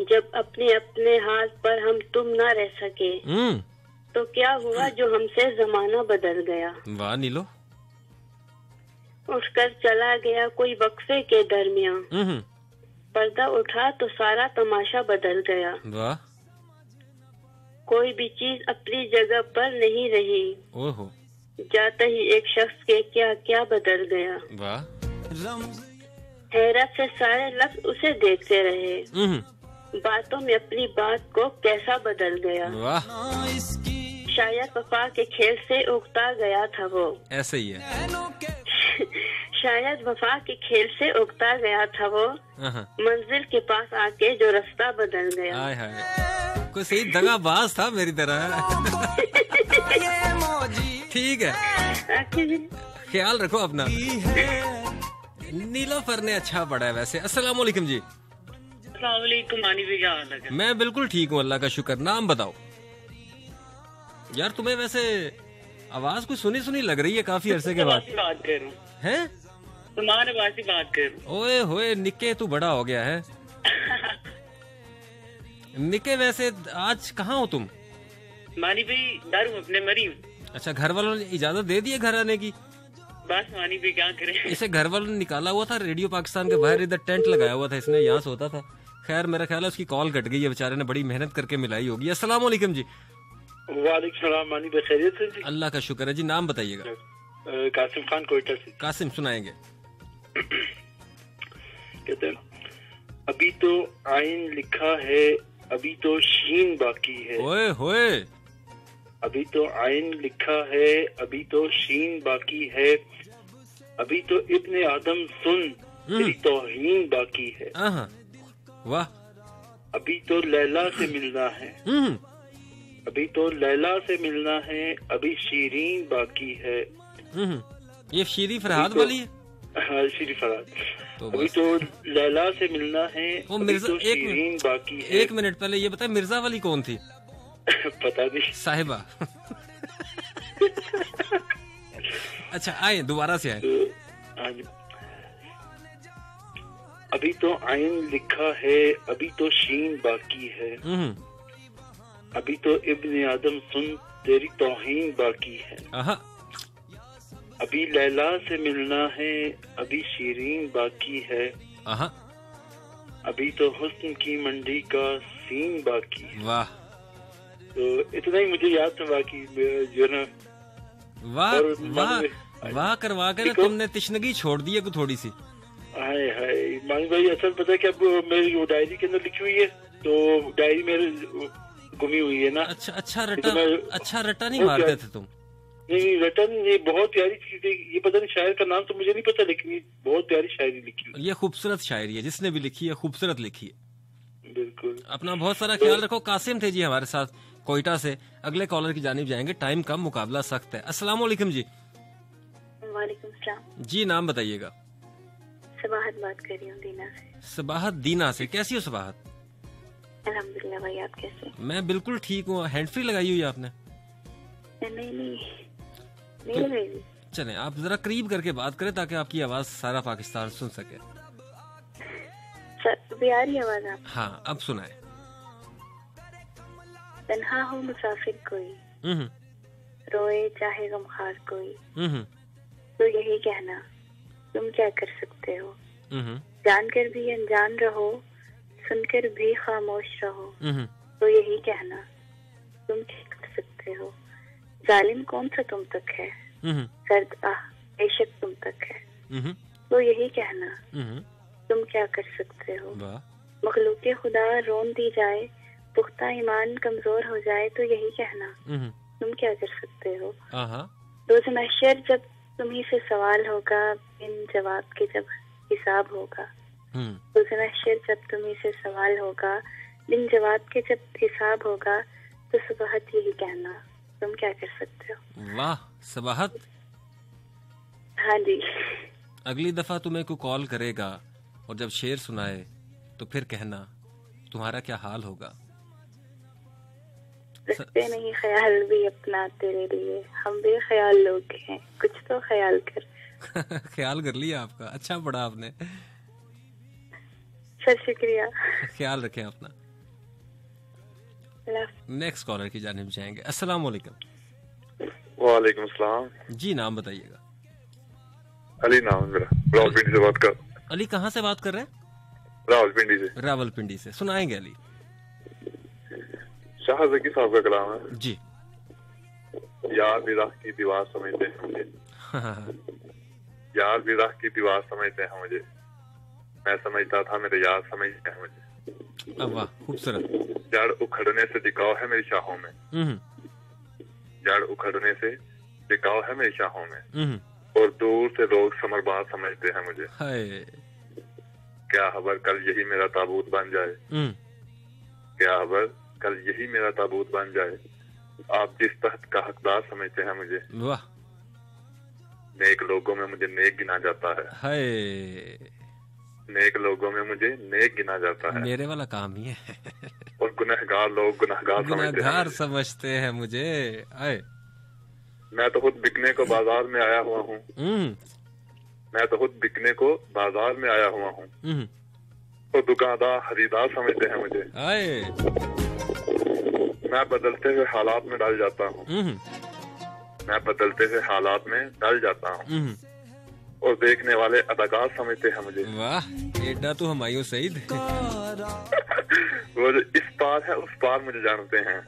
जब अपने अपने हाथ पर हम तुम ना रह सके। हम्म। तो क्या हुआ जो हमसे जमाना बदल गया? वाह नीलो। उठकर चला गया कोई वक्फे के दरमियान। हम्म। पर्दा उठा तो सारा तमाशा बदल गया। वाह। कोई भी चीज़ अपनी जगह पर नहीं रही। ओहो। जाते ही एक शख्स के क्या क्या बदल गया। वाह। हैरत से सारे लफ्ज उसे देखते रहे। हम्म। बातों में अपनी बात को कैसा बदल गया? वाह। शायद वफा के खेल से उगता गया था वो। ऐसे ही है। [LAUGHS] शायद वफा के खेल से उगता गया था वो। हाँ। मंजिल के पास आके जो रास्ता बदल गया। आय हाय। कोई सही दगाबाज था मेरी तरह। [LAUGHS] ठीक है। ख्याल रखो अपना। नीलोफर ने अच्छा पढ़ा है वैसे। अस्सलाम वालेकुम जी। मैं बिल्कुल ठीक हूँ अल्लाह का शुक्र। नाम बताओ। यार तुम्हें वैसे आवाज़ कुछ सुनी सुनी लग रही है काफ़ी अरसे के बाद। तुम्हारे बात कर। रहा हूँ? हैं तुम्हारे पास ही बात कर। रहा हूँ ओए होए निके तू बड़ा हो गया है। [LAUGHS] निके वैसे आज कहाँ हो तुम? मानी भाई डर हूँ अपने मरी हूँ। अच्छा घर वालों ने इजाज़त दे दी है घर आने की? बस मानी भाई क्या करें। इसे घर वालों ने निकाला हुआ था रेडियो पाकिस्तान के बाहर इधर टेंट लगाया हुआ था इसने यहाँ से होता था। खैर मेरा ख्याल है उसकी कॉल कट गई है बेचारे ने बड़ी मेहनत करके मिलाई होगी। अस्सलाम वालेकुम जी। वालेकुम सलाम मानी भाई से जी? अल्लाह का शुक्र है जी नाम बताइएगा। कासिम खान कोयटा से। कासिम सुनाएँगे। कहते हैं अभी तो आइन लिखा है अभी तो शीन बाकी है। ओए होए। अभी तो आइन लिखा है अभी तो शीन बाकी है। अभी तो इब्ने आदम सुन तेरी तौहीन बाकी है। आहा, वाह। अभी तो लैला से मिलना है। हम्म। अभी तो लैला से मिलना है अभी शीरीन बाकी है। हम्म। ये शीरी फरहाद तो- वाली है? हाँ श्री फराद तो अभी तो लैला से मिलना है वो मिर्ज़ा तो एक मिनट। बाकी है। एक मिनट पहले ये बताए मिर्ज़ा वाली कौन थी? [LAUGHS] पता नहीं। साहिबा। [LAUGHS] अच्छा आए दोबारा से आए। हाँ जी। अभी तो आइन लिखा है अभी तो शीन बाकी है। हम्म। अभी तो इब्न आदम सुन तेरी तौहीन बाकी है। अभी लैला से मिलना है अभी शीरीन बाकी है। अभी तो हुस्न की मंडी का सीन बाकी है। वाह। तो इतना ही मुझे याद था बाकी जो ना वाह वाह वाह करवा कर तुमने तिश्नगी छोड़ दी है थोड़ी सी। हाय हाय। मानी भाई असल पता है कि अब मेरी वो डायरी के अंदर लिखी हुई है तो डायरी मेरे गुमी हुई है ना। अच्छा अच्छा तो रटा मैं- अच्छा रटा नहीं मारते थे तुम? नहीं नहीं रटन ये बहुत प्यारी चीज़ है। ये पता नहीं शायर का नाम तो मुझे नहीं पता लेकिन ये बहुत प्यारी शायरी लिखी हुई ये खूबसूरत शायरी है जिसने भी लिखी है खूबसूरत लिखी है। है बिल्कुल। अपना बहुत सारा ख्याल रखो। कासिम थे जी हमारे साथ कोयटा से। अगले कॉलर की जानिब जाएँगे। टाइम का मुकाबला सख्त है। अस्सलाम वालेकुम जी। वालेकुम जी नाम बताइएगा। सबाहत बात कर रही हूँ दीना से। सबाहत दीना से? कैसी हो सबाहत? अल्हम्दुलिल्लाह भाई आप कैसे? मैं बिल्कुल ठीक हूँ। हैंड फ्री लगाई हुई आपने? नहीं नहीं नहीं। लगाई चले आप जरा करीब करके बात करें ताकि आपकी आवाज़ सारा पाकिस्तान सुन सके। आवाज़ आप? हाँ अब सुनाए। तन्हा हो मुसाफिर कोई हम्म। रोए चाहे गमखार कोई हम्म। तो यही कहना। तुम क्या कर सकते हो? हम्म। जानकर भी अनजान रहो सुनकर भी खामोश रहो। हम्म। तो यही कहना तुम ठीक कर सकते हो? जालिम कौन सा तुम तक है? हम्म, सर्द आह बेशक तुम तक है। तो यही कहना तुम क्या कर सकते हो? मखलूक खुदा रोन दी जाए पुख्ता ईमान कमज़ोर हो जाए तो यही कहना तुम क्या कर सकते हो? आहा। रोज महशर जब तुम्ही से सवाल होगा बिन जवाब के जब हिसाब होगा। हम्म, रोज महशर जब तुम्ही से सवाल होगा बिन जवाब के जब हिसाब होगा तो सुबहत यही कहना। तुम क्या कर सकते हो? वाह सबाहत। हाँ जी। अगली दफ़ा तुम्हें को कॉल करेगा और जब शेर सुनाए तो फिर कहना तुम्हारा क्या हाल होगा? रखते नहीं ख्याल भी अपना तेरे लिए। हम बेख्याल लोग हैं। कुछ तो ख्याल कर। [LAUGHS] ख्याल कर लिया आपका। अच्छा पढ़ा आपने। सर शुक्रिया। ख्याल रखें अपना। नेक्स्ट कॉलर की जानिब जाएँगे। अस्सलाम वालेकुम वालेकुम सलाम जी नाम बताइएगा। अली नाम मेरा। रावलपिंडी से बात कर। अली कहाँ से बात कर रहे हैं? रावलपिंडी से। रावलपिंडी से। सुनाएँगे अली। शाह जकी साहब का कलाम है। जी। यार विराह की दीवार समझते हैं मुझे। [LAUGHS] यार विराह की दीवार समझते हैं मुझे। मैं समझता था मेरे यार समझते हैं मुझे। वाह खूबसूरत। जड़ उखड़ने से टिकाव है मेरी शाहों में। हम्म, जड़ उखड़ने से टिकाव है मेरी शाहों में। हम्म, और दूर से लोग समरबार समझते हैं मुझे। हाय। क्या खबर कल यही मेरा ताबूत बन जाए? हम्म, क्या खबर? कल यही मेरा ताबूत बन जाए। आप जिस तहत का हकदार समझते हैं मुझे वाह। नेक लोगों में मुझे नेक गिना जाता है। हाय। नेक लोगों में मुझे नेक गिना जाता है। मेरे वाला काम ही है। और गुनहगार लोग गुनहगार समझते हैं गुनाहगार समझते हैं मुझे। आए मैं तो खुद बिकने को बाज़ार में आया हुआ हूँ। हम्म, मैं तो खुद बिकने को बाज़ार में आया हुआ हूँ। हम्म, तो दुकानदार खरीदार समझते हैं मुझे। आए मैं बदलते हुए हालात में डाल जाता हूँ। हम्म, मैं बदलते हुए हालात में डल जाता हूँ। हम्म, और देखने वाले अदाकार समझते हैं मुझे। वाह एडा तो हमायूं सईद। वो जो इस पार है उस पार मुझे जानते हैं।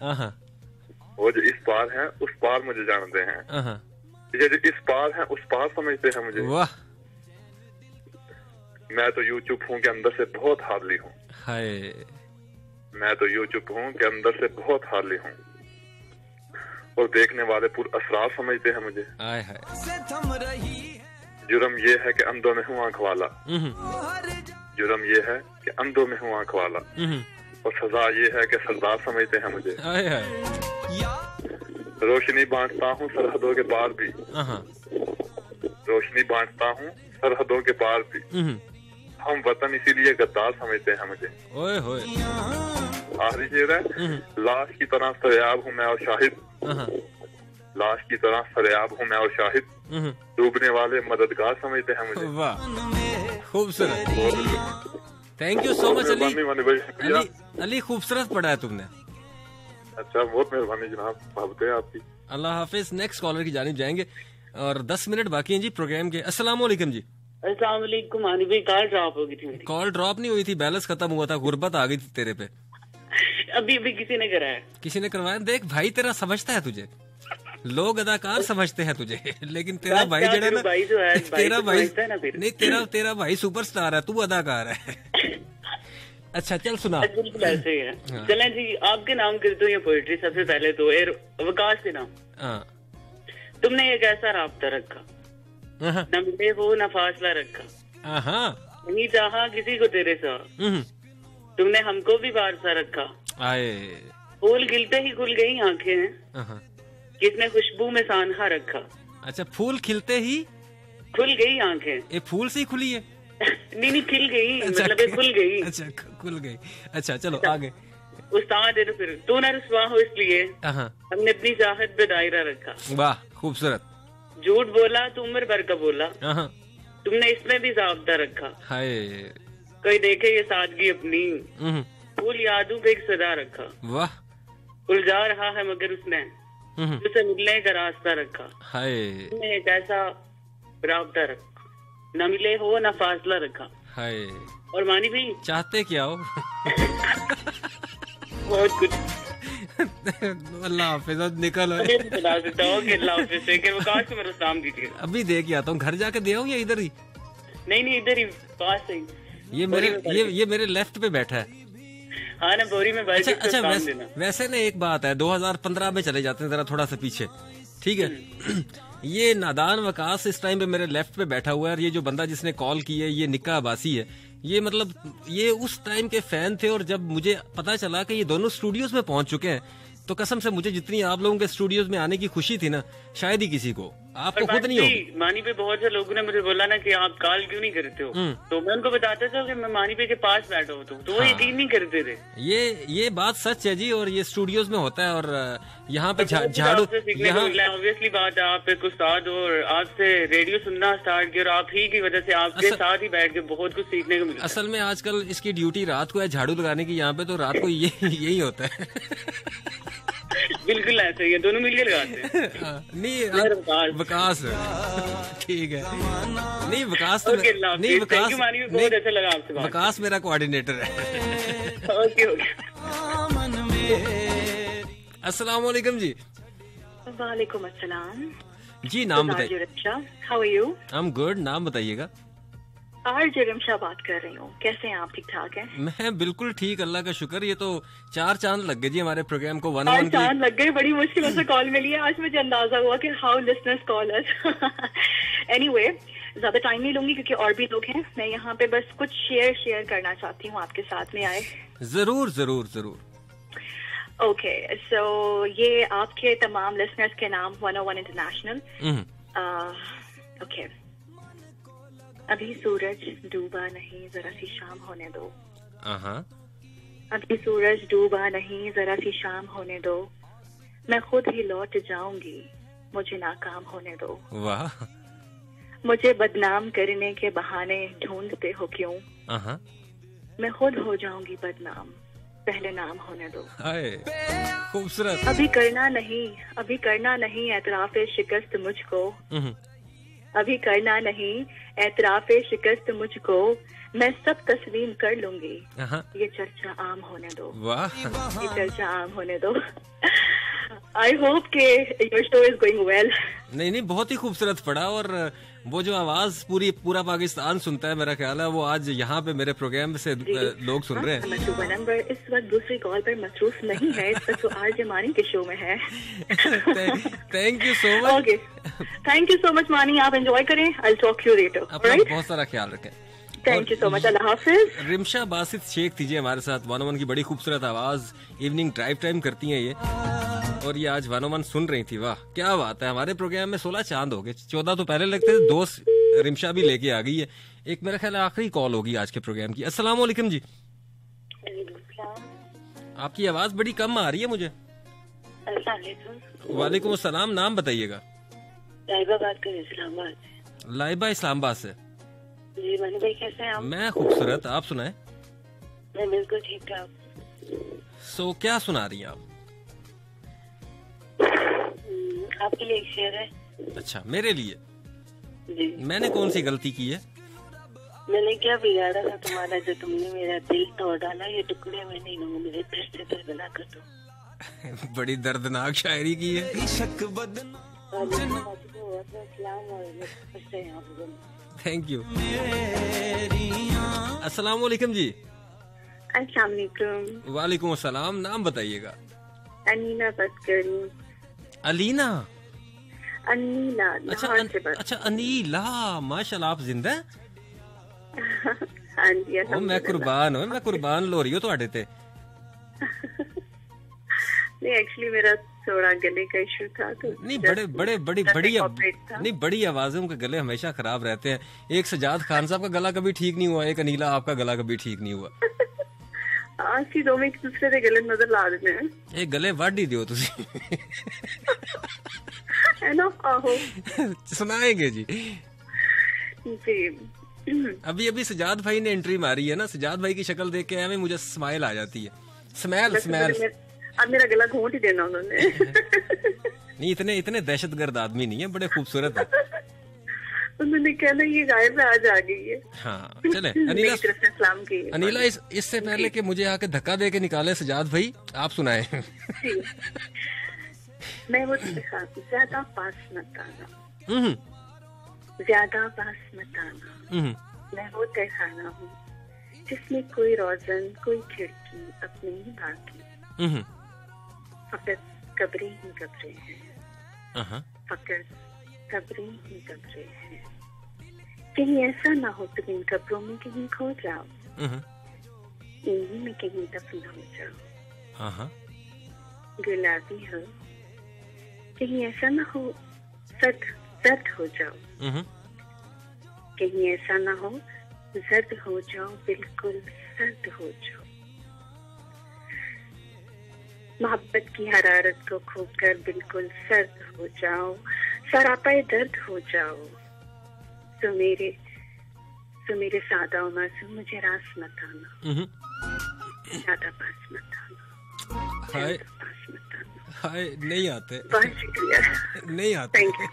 वो जो इस पार है उस पार मुझे जानते हैं। आहा, ये जो इस पार है उस पार समझते हैं मुझे। वाह। मैं तो यूट्यूब हूँ कि अंदर से बहुत हारली हूँ। हाय। मैं तो यूँ चुप हूँ कि अंदर से बहुत हाली हूँ। और देखने वाले पूरे असरार समझते हैं मुझे। आय हाय। जुर्म ये है कि अंधों में हूँ आँख वाला। हम्म, जुर्म ये है कि अंधों में हूँ आँख वाला। हम्म, और सजा ये है कि सरदार समझते हैं मुझे। आय हाय। रोशनी बांटता हूँ सरहदों के पार भी। रोशनी बांटता हूँ सरहदों के पार भी। हम्म, हम वतन इसीलिए गद्दार समझते हैं मुझे। ओए होए। आखिरी शेर है लाश की तरह सरेआब हूँ मैं और शाहिद। आहा, लाश की तरह सरेआब हूँ मैं और शाहिद। हम्म, डूबने वाले मददगार समझते हैं मुझे। वाह। खूबसूरत। Thank you so much Ali. Ali Ali खूबसूरत पढ़ा है तुमने। अच्छा बहुत मेहरबानी जनाब। मोहब्बत है आपकी। अल्लाह हाफिज नेक्स्ट कॉलर की जानिब जाएँगे। और दस मिनट बाकी हैं जी प्रोग्राम के। अस्सलाम वालेकुम जी। अस्सलाम वालेकुम हानी भाई कॉल ड्रॉप हो गई थी कॉल ड्रॉप नहीं हुई थी बैलेंस खत्म हुआ था गुर्बत आ गई थी तेरे पे। अभी अभी किसी ने कराया किसी ने करवाया? देख भाई तेरा समझता है तुझे। लोग अदाकार समझते हैं तुझे लेकिन तेरा भाई जड़ा ना भाई जो है, [LAUGHS] भाई तेरा तो भाई समझता है ना फिर। नहीं तेरा तेरा भाई सुपरस्टार है तू अदाकार है। [LAUGHS] अच्छा चल सुना। बिल्कुल ऐसे ही है। [LAUGHS] हाँ। चलें जी आपके नाम कर दो ये पोइट्री सबसे पहले तो? एर अवकाश के नाम हाँ। तुमने एक ऐसा राब्ता रखा। हाँ, न मिले हो न फासला रखा। नहीं चाहा किसी को तेरे सा हम्म, तुमने हमको भी बार सा रखा। आए। फूल खिलते ही खुल गई आँखें। हाँ। किसने खुशबू में सानहा रखा। अच्छा फूल खिलते ही? खुल गई आँखें। ये फूल से ही खुली है? [LAUGHS] नहीं नहीं खिल गई। अच्छा, मतलब खुल गई। अच्छा खुल गई। अच्छा चलो आगे। उस्ताद दो फिर तू ना रुसवा हो इसलिए। हमने अपनी चाहत पे दायरा रखा। वाह खूबसूरत। झूठ बोला तो उम्र भर का बोला। तुमने इसमें भी जाब्ता रखा। हाय। कोई देखे ये सादगी अपनी। फूल यादों पे एक सदा रखा। वाह। उलझा रहा है मगर उसने। हम्म, उसे मिलने का रास्ता रखा। हाय। एक ऐसा राबता रखा। न मिले हो न फासला रखा। हाय। और मानी भाई चाहते क्या हो? बहुत कुछ। अल्लाह हाफिज निकल अभी दे के आता हूँ। घर जाके दे आऊँ या इधर ही? नहीं नहीं इधर ही पास ही। ये मेरे ये ये मेरे लेफ़्ट पे बैठा है। हाँ ना बोरी में अच्छा अच्छा वैसे, वैसे ना एक बात है 2015 में चले जाते हैं जरा थोड़ा सा पीछे। ठीक है? [CLEARS THROAT] ये नादान वकास इस टाइम पे मेरे लेफ़्ट पे बैठा हुआ है और ये जो बंदा जिसने कॉल की है ये निक्का अबासी है। ये मतलब ये उस टाइम के फ़ैन थे और जब मुझे पता चला कि ये दोनों स्टूडियोज में पहुँच चुके हैं तो कसम से मुझे जितनी आप लोगों के स्टूडियोज में आने की खुशी थी ना शायद ही किसी को। आपको खुद नहीं होगी। मानी पे बहुत से लोगों ने मुझे बोला ना कि आप कॉल क्यों नहीं करते हो? हम्म। तो मैं उनको बताता था कि मैं मानी पे के पास बैठा हूँ। तो, तो वो हाँ। यकीन नहीं करते थे। ये ये बात सच है जी और ये स्टूडियोज में होता है और यहाँ पे बहुत कुछ झाड़ू यहाँ ऑब्वियसली बात है आप एक उस्ताद हो और आपसे रेडियो सुनना स्टार्ट किया और आप ही की वजह से आपके असल- साथ ही बैठ के बहुत कुछ सीखने को मिला असल में आजकल इसकी ड्यूटी रात को है झाड़ू लगाने की यहाँ पे तो रात को यही यही होता है। बिल्कुल ऐसे ही है दोनों मिलकर लगाते हैं। हाँ, नहीं विकास। ठीक है। नहीं विकास तो नहीं विकास मानी बहुत अच्छा लगा आपसे बात विकास मेरा कोऑर्डिनेटर है। Okay okay. अस्सलाम वालेकुम जी। वालेकुम अस्सलाम। जी नाम बताइए। Riksha how are you I am good नाम बताइएगा। आरजे बात कर रही हूँ। कैसे हैं आप? ठीक ठाक हैं? मैं बिल्कुल ठीक अल्लाह का शुक्र। ये तो चार चाँद लग गए जी हमारे प्रोग्राम को वन वन चाँद लग गए बड़ी मुश्किलों से कॉल मिली है। आज मुझे अंदाज़ा हुआ कि how listeners call us anyway ज़्यादा टाइम नहीं लूँगी क्योंकि और भी लोग हैं। मैं यहाँ पे बस कुछ शेयर शेयर करना चाहती हूँ आपके साथ में आए। ज़रूर ज़रूर ज़रूर। ओके सो ये आपके तमाम लिसनर्स के नाम 101 इंटरनेशनल हम्म, ओके अभी सूरज डूबा नहीं जरा सी शाम होने दो। अभी सूरज डूबा नहीं जरा सी शाम होने दो। मैं खुद ही लौट जाऊँगी मुझे नाकाम होने दो। वाह। मुझे बदनाम करने के बहाने ढूंढते हो क्यों? मैं खुद हो जाऊँगी बदनाम पहले नाम होने दो। खूबसूरत। अभी करना नहीं अभी करना नहीं एतराफ शिकस्त मुझको। हम्म, अभी करना नहीं एतराफ शिकस्त मुझको मैं सब तस्लीम कर लूँगी। ये चर्चा आम होने दो। ये चर्चा आम होने दो। आई होप के your show is going well नहीं नहीं बहुत ही खूबसूरत पड़ा और वो जो आवाज़ पूरी पूरा पाकिस्तान सुनता है मेरा ख्याल है वो आज यहाँ पे मेरे प्रोग्राम से लोग सुन रहे हैं। नंबर इस वक्त दूसरी कॉल पर मसरूफ नहीं है इस वक्त तो आरजे मानी के शो में है। Thank you so much okay thank you so much Maani आप एंजॉय करें आई टॉक यू लेटर बहुत सारा ख्याल रखें। थैंक यू सो मच अल्लाह हाफिज रिमशा बासित शेख थी जी हमारे साथ वन वन की बड़ी खूबसूरत आवाज़। इवनिंग ड्राइव टाइम करती हैं ये। और ये आज वन वन सुन रही थी वाह क्या बात है हमारे प्रोग्राम में सोलह चाँद हो गए चौदह तो पहले लगते थे दो रिमशा भी लेके आ गई है एक मेरा ख्याल आखिरी कॉल होगी आज के प्रोग्राम की। अस्सलाम वालेकुम जी। आपकी आवाज़ बड़ी कम आ रही है मुझे। वालेकुम अस्सलाम नाम बताइएगा। लाइबा इस्लामाबाद से। लाइबा इस्लामाबाद से। जी मनी भाई कैसे हैं आप? मैं खूबसूरत आप सुनाए। मैं बिल्कुल ठीक ठाक सो क्या सुना रही हैं आप? आपके लिए एक शेर है। अच्छा मेरे लिए? जी। मैंने कौन सी गलती की है? मैंने क्या बिगाड़ा था तुम्हारा जो तुमने मेरा दिल तोड़ डाला? ये टुकड़े में नहीं लूँगा मेरे फिर से दर्दना कर दो। [LAUGHS] बड़ी दर्दनाक शायरी की है। दोनों। थैंक यू अस्सलाम वालेकुम जी। अस्सलाम वालेकुम वालेकुम अस्सलाम। नाम बताइएगा। अनीना बात कर रही हूँ अलीना अनीला अच्छा लाहौर अन, से बात अच्छा अनीला माशाल्लाह आप जिंदा है हाँ जी ओ मैं कुर्बान हूँ मैं कुर्बान लो रही हूँ ਤੁਹਾਡੇ ਤੇ नहीं एक्चुअली मेरा थोड़ा गले का इशू था तो नहीं बड़े बड़े बड़ी बड़ी नहीं बड़ी आवाजों के गले हमेशा खराब रहते हैं एक सजाद खान साहब का गला कभी ठीक नहीं हुआ एक अनीला आपका गला कभी ठीक नहीं हुआ ਅਸੀਂ ਦੋਵੇਂ ਇੱਕ ਦੂਸਰੇ ਦੇ ਗਲੇ ਨਜ਼ਰ ਲਾ ਦਿੰਦੇ ਹਾਂ ਇਹ ਗਲੇ ਵੱਢ ਹੀ ਦਿਓ ਤੁਸੀਂ ਹੈ ਨਾ ਆਹੋ सुनाएंगे जी जी अभी अभी सजाद भाई ने एंट्री मारी है ना सजाद भाई की शक्ल देख के हमें मुझे स्माइल आ जाती है स्मेल वैसे स्मेल मेरे- अब मेरा गला घोंट ही देना उन्होंने [LAUGHS] नहीं इतने इतने दहशतगर्द आदमी नहीं है बड़े खूबसूरत है उन्होंने कहना ये गायब है आज आ गई है। हाँ [LAUGHS] चले अनिला सलाम की अनिला इस इससे पहले कि मुझे आके धक्का दे के निकाले सजाद भाई आप सुनाए। मैं वो ज़्यादा पास मत आना। हम्म, ज़्यादा पास मत आना। हम्म, मैं वो तहखाना हूँ जिसमें कोई रोजन कोई खिड़की अपनी ही बाकी। हम्म, फकत कब्रें ही कब्रें हैं। अहाँ, फकत कब्रें ही कब्रें हैं। कहीं ऐसा ना हो तुम इन कब्रों में कहीं खो जाओ। हम्म, इन्हीं में कहीं दफन हो जाओ। गुलाबी हो। कहीं ऐसा ना हो सद जद हो जाओ। हम्म, कहीं ऐसा ना हो जद हो जाओ बिल्कुल सर्द हो जाओ। मोहब्बत की हरारत को खोकर बिल्कुल सर्द हो जाओ। सरापाए दर्द हो जाओ। तो मेरे तो मेरे सादा मासूम मुझे रास मत आना। हम्म, ज़्यादा पास मत आना। हाय। हाय नहीं आते। बहुत शुक्रिया। नहीं आते। थैंक यू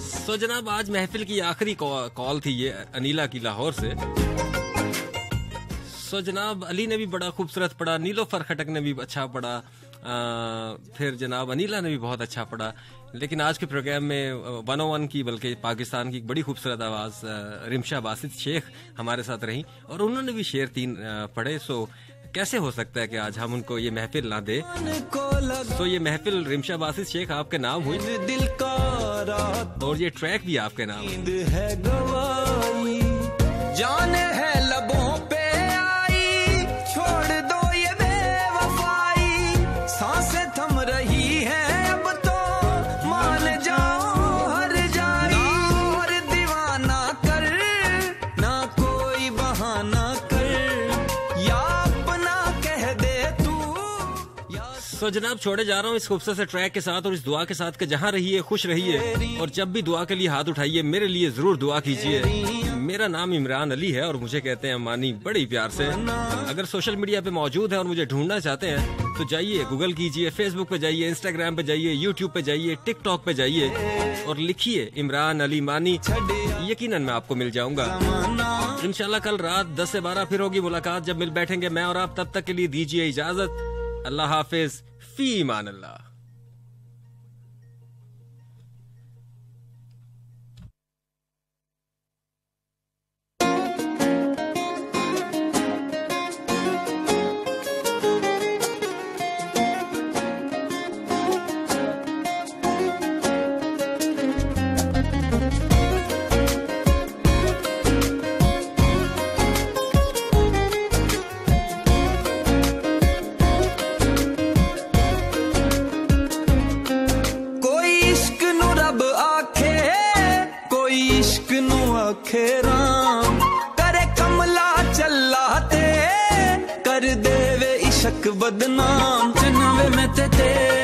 सो जनाब आज महफिल की आखिरी कॉल थी ये अनीला की लाहौर से। सो जनाब अली ने भी बड़ा खूबसूरत पढ़ा नीलोफर खटक ने भी अच्छा पढ़ा। फिर जनाब अनिला ने भी बहुत अच्छा पढ़ा। लेकिन आज के प्रोग्राम में वन वन की बल्कि पाकिस्तान की एक बड़ी खूबसूरत आवाज़ रिमशा बासित शेख हमारे साथ रही और उन्होंने भी शेर तीन पढ़े। सो कैसे हो सकता है कि आज हम उनको ये महफिल ना दे? सो ये महफिल रिमशा बासित शेख आपके नाम हुई। दिल का और ये ट्रैक भी आपके नाम है जाने जनाब, छोड़े जा रहा हूँ इस खूबसूरत से ट्रैक के साथ और इस दुआ के साथ कि जहाँ रहिए, खुश रहिए और जब भी दुआ के लिए हाथ उठाइए, मेरे लिए ज़रूर दुआ कीजिए। मेरा नाम इमरान अली है और मुझे कहते हैं मानी बड़ी प्यार से। अगर सोशल मीडिया पे मौजूद है और मुझे ढूंढना चाहते हैं तो जाइए, गूगल कीजिए फेसबुक पे जाइए इंस्टाग्राम पे जाइए यूट्यूब पे जाइए टिकटॉक पे जाइए और लिखिए, इमरान अली मानी। यकीनन मैं आपको मिल जाऊँगा। इंशाल्लाह कल रात 10 से 12 फिर होगी मुलाकात। जब मिल बैठेंगे मैं और आप, तब तक के लिए दीजिए इजाज़त। अल्लाह हाफिज। फ़ी ईमान अल्लाह बदनाम चनावे में ते तेरे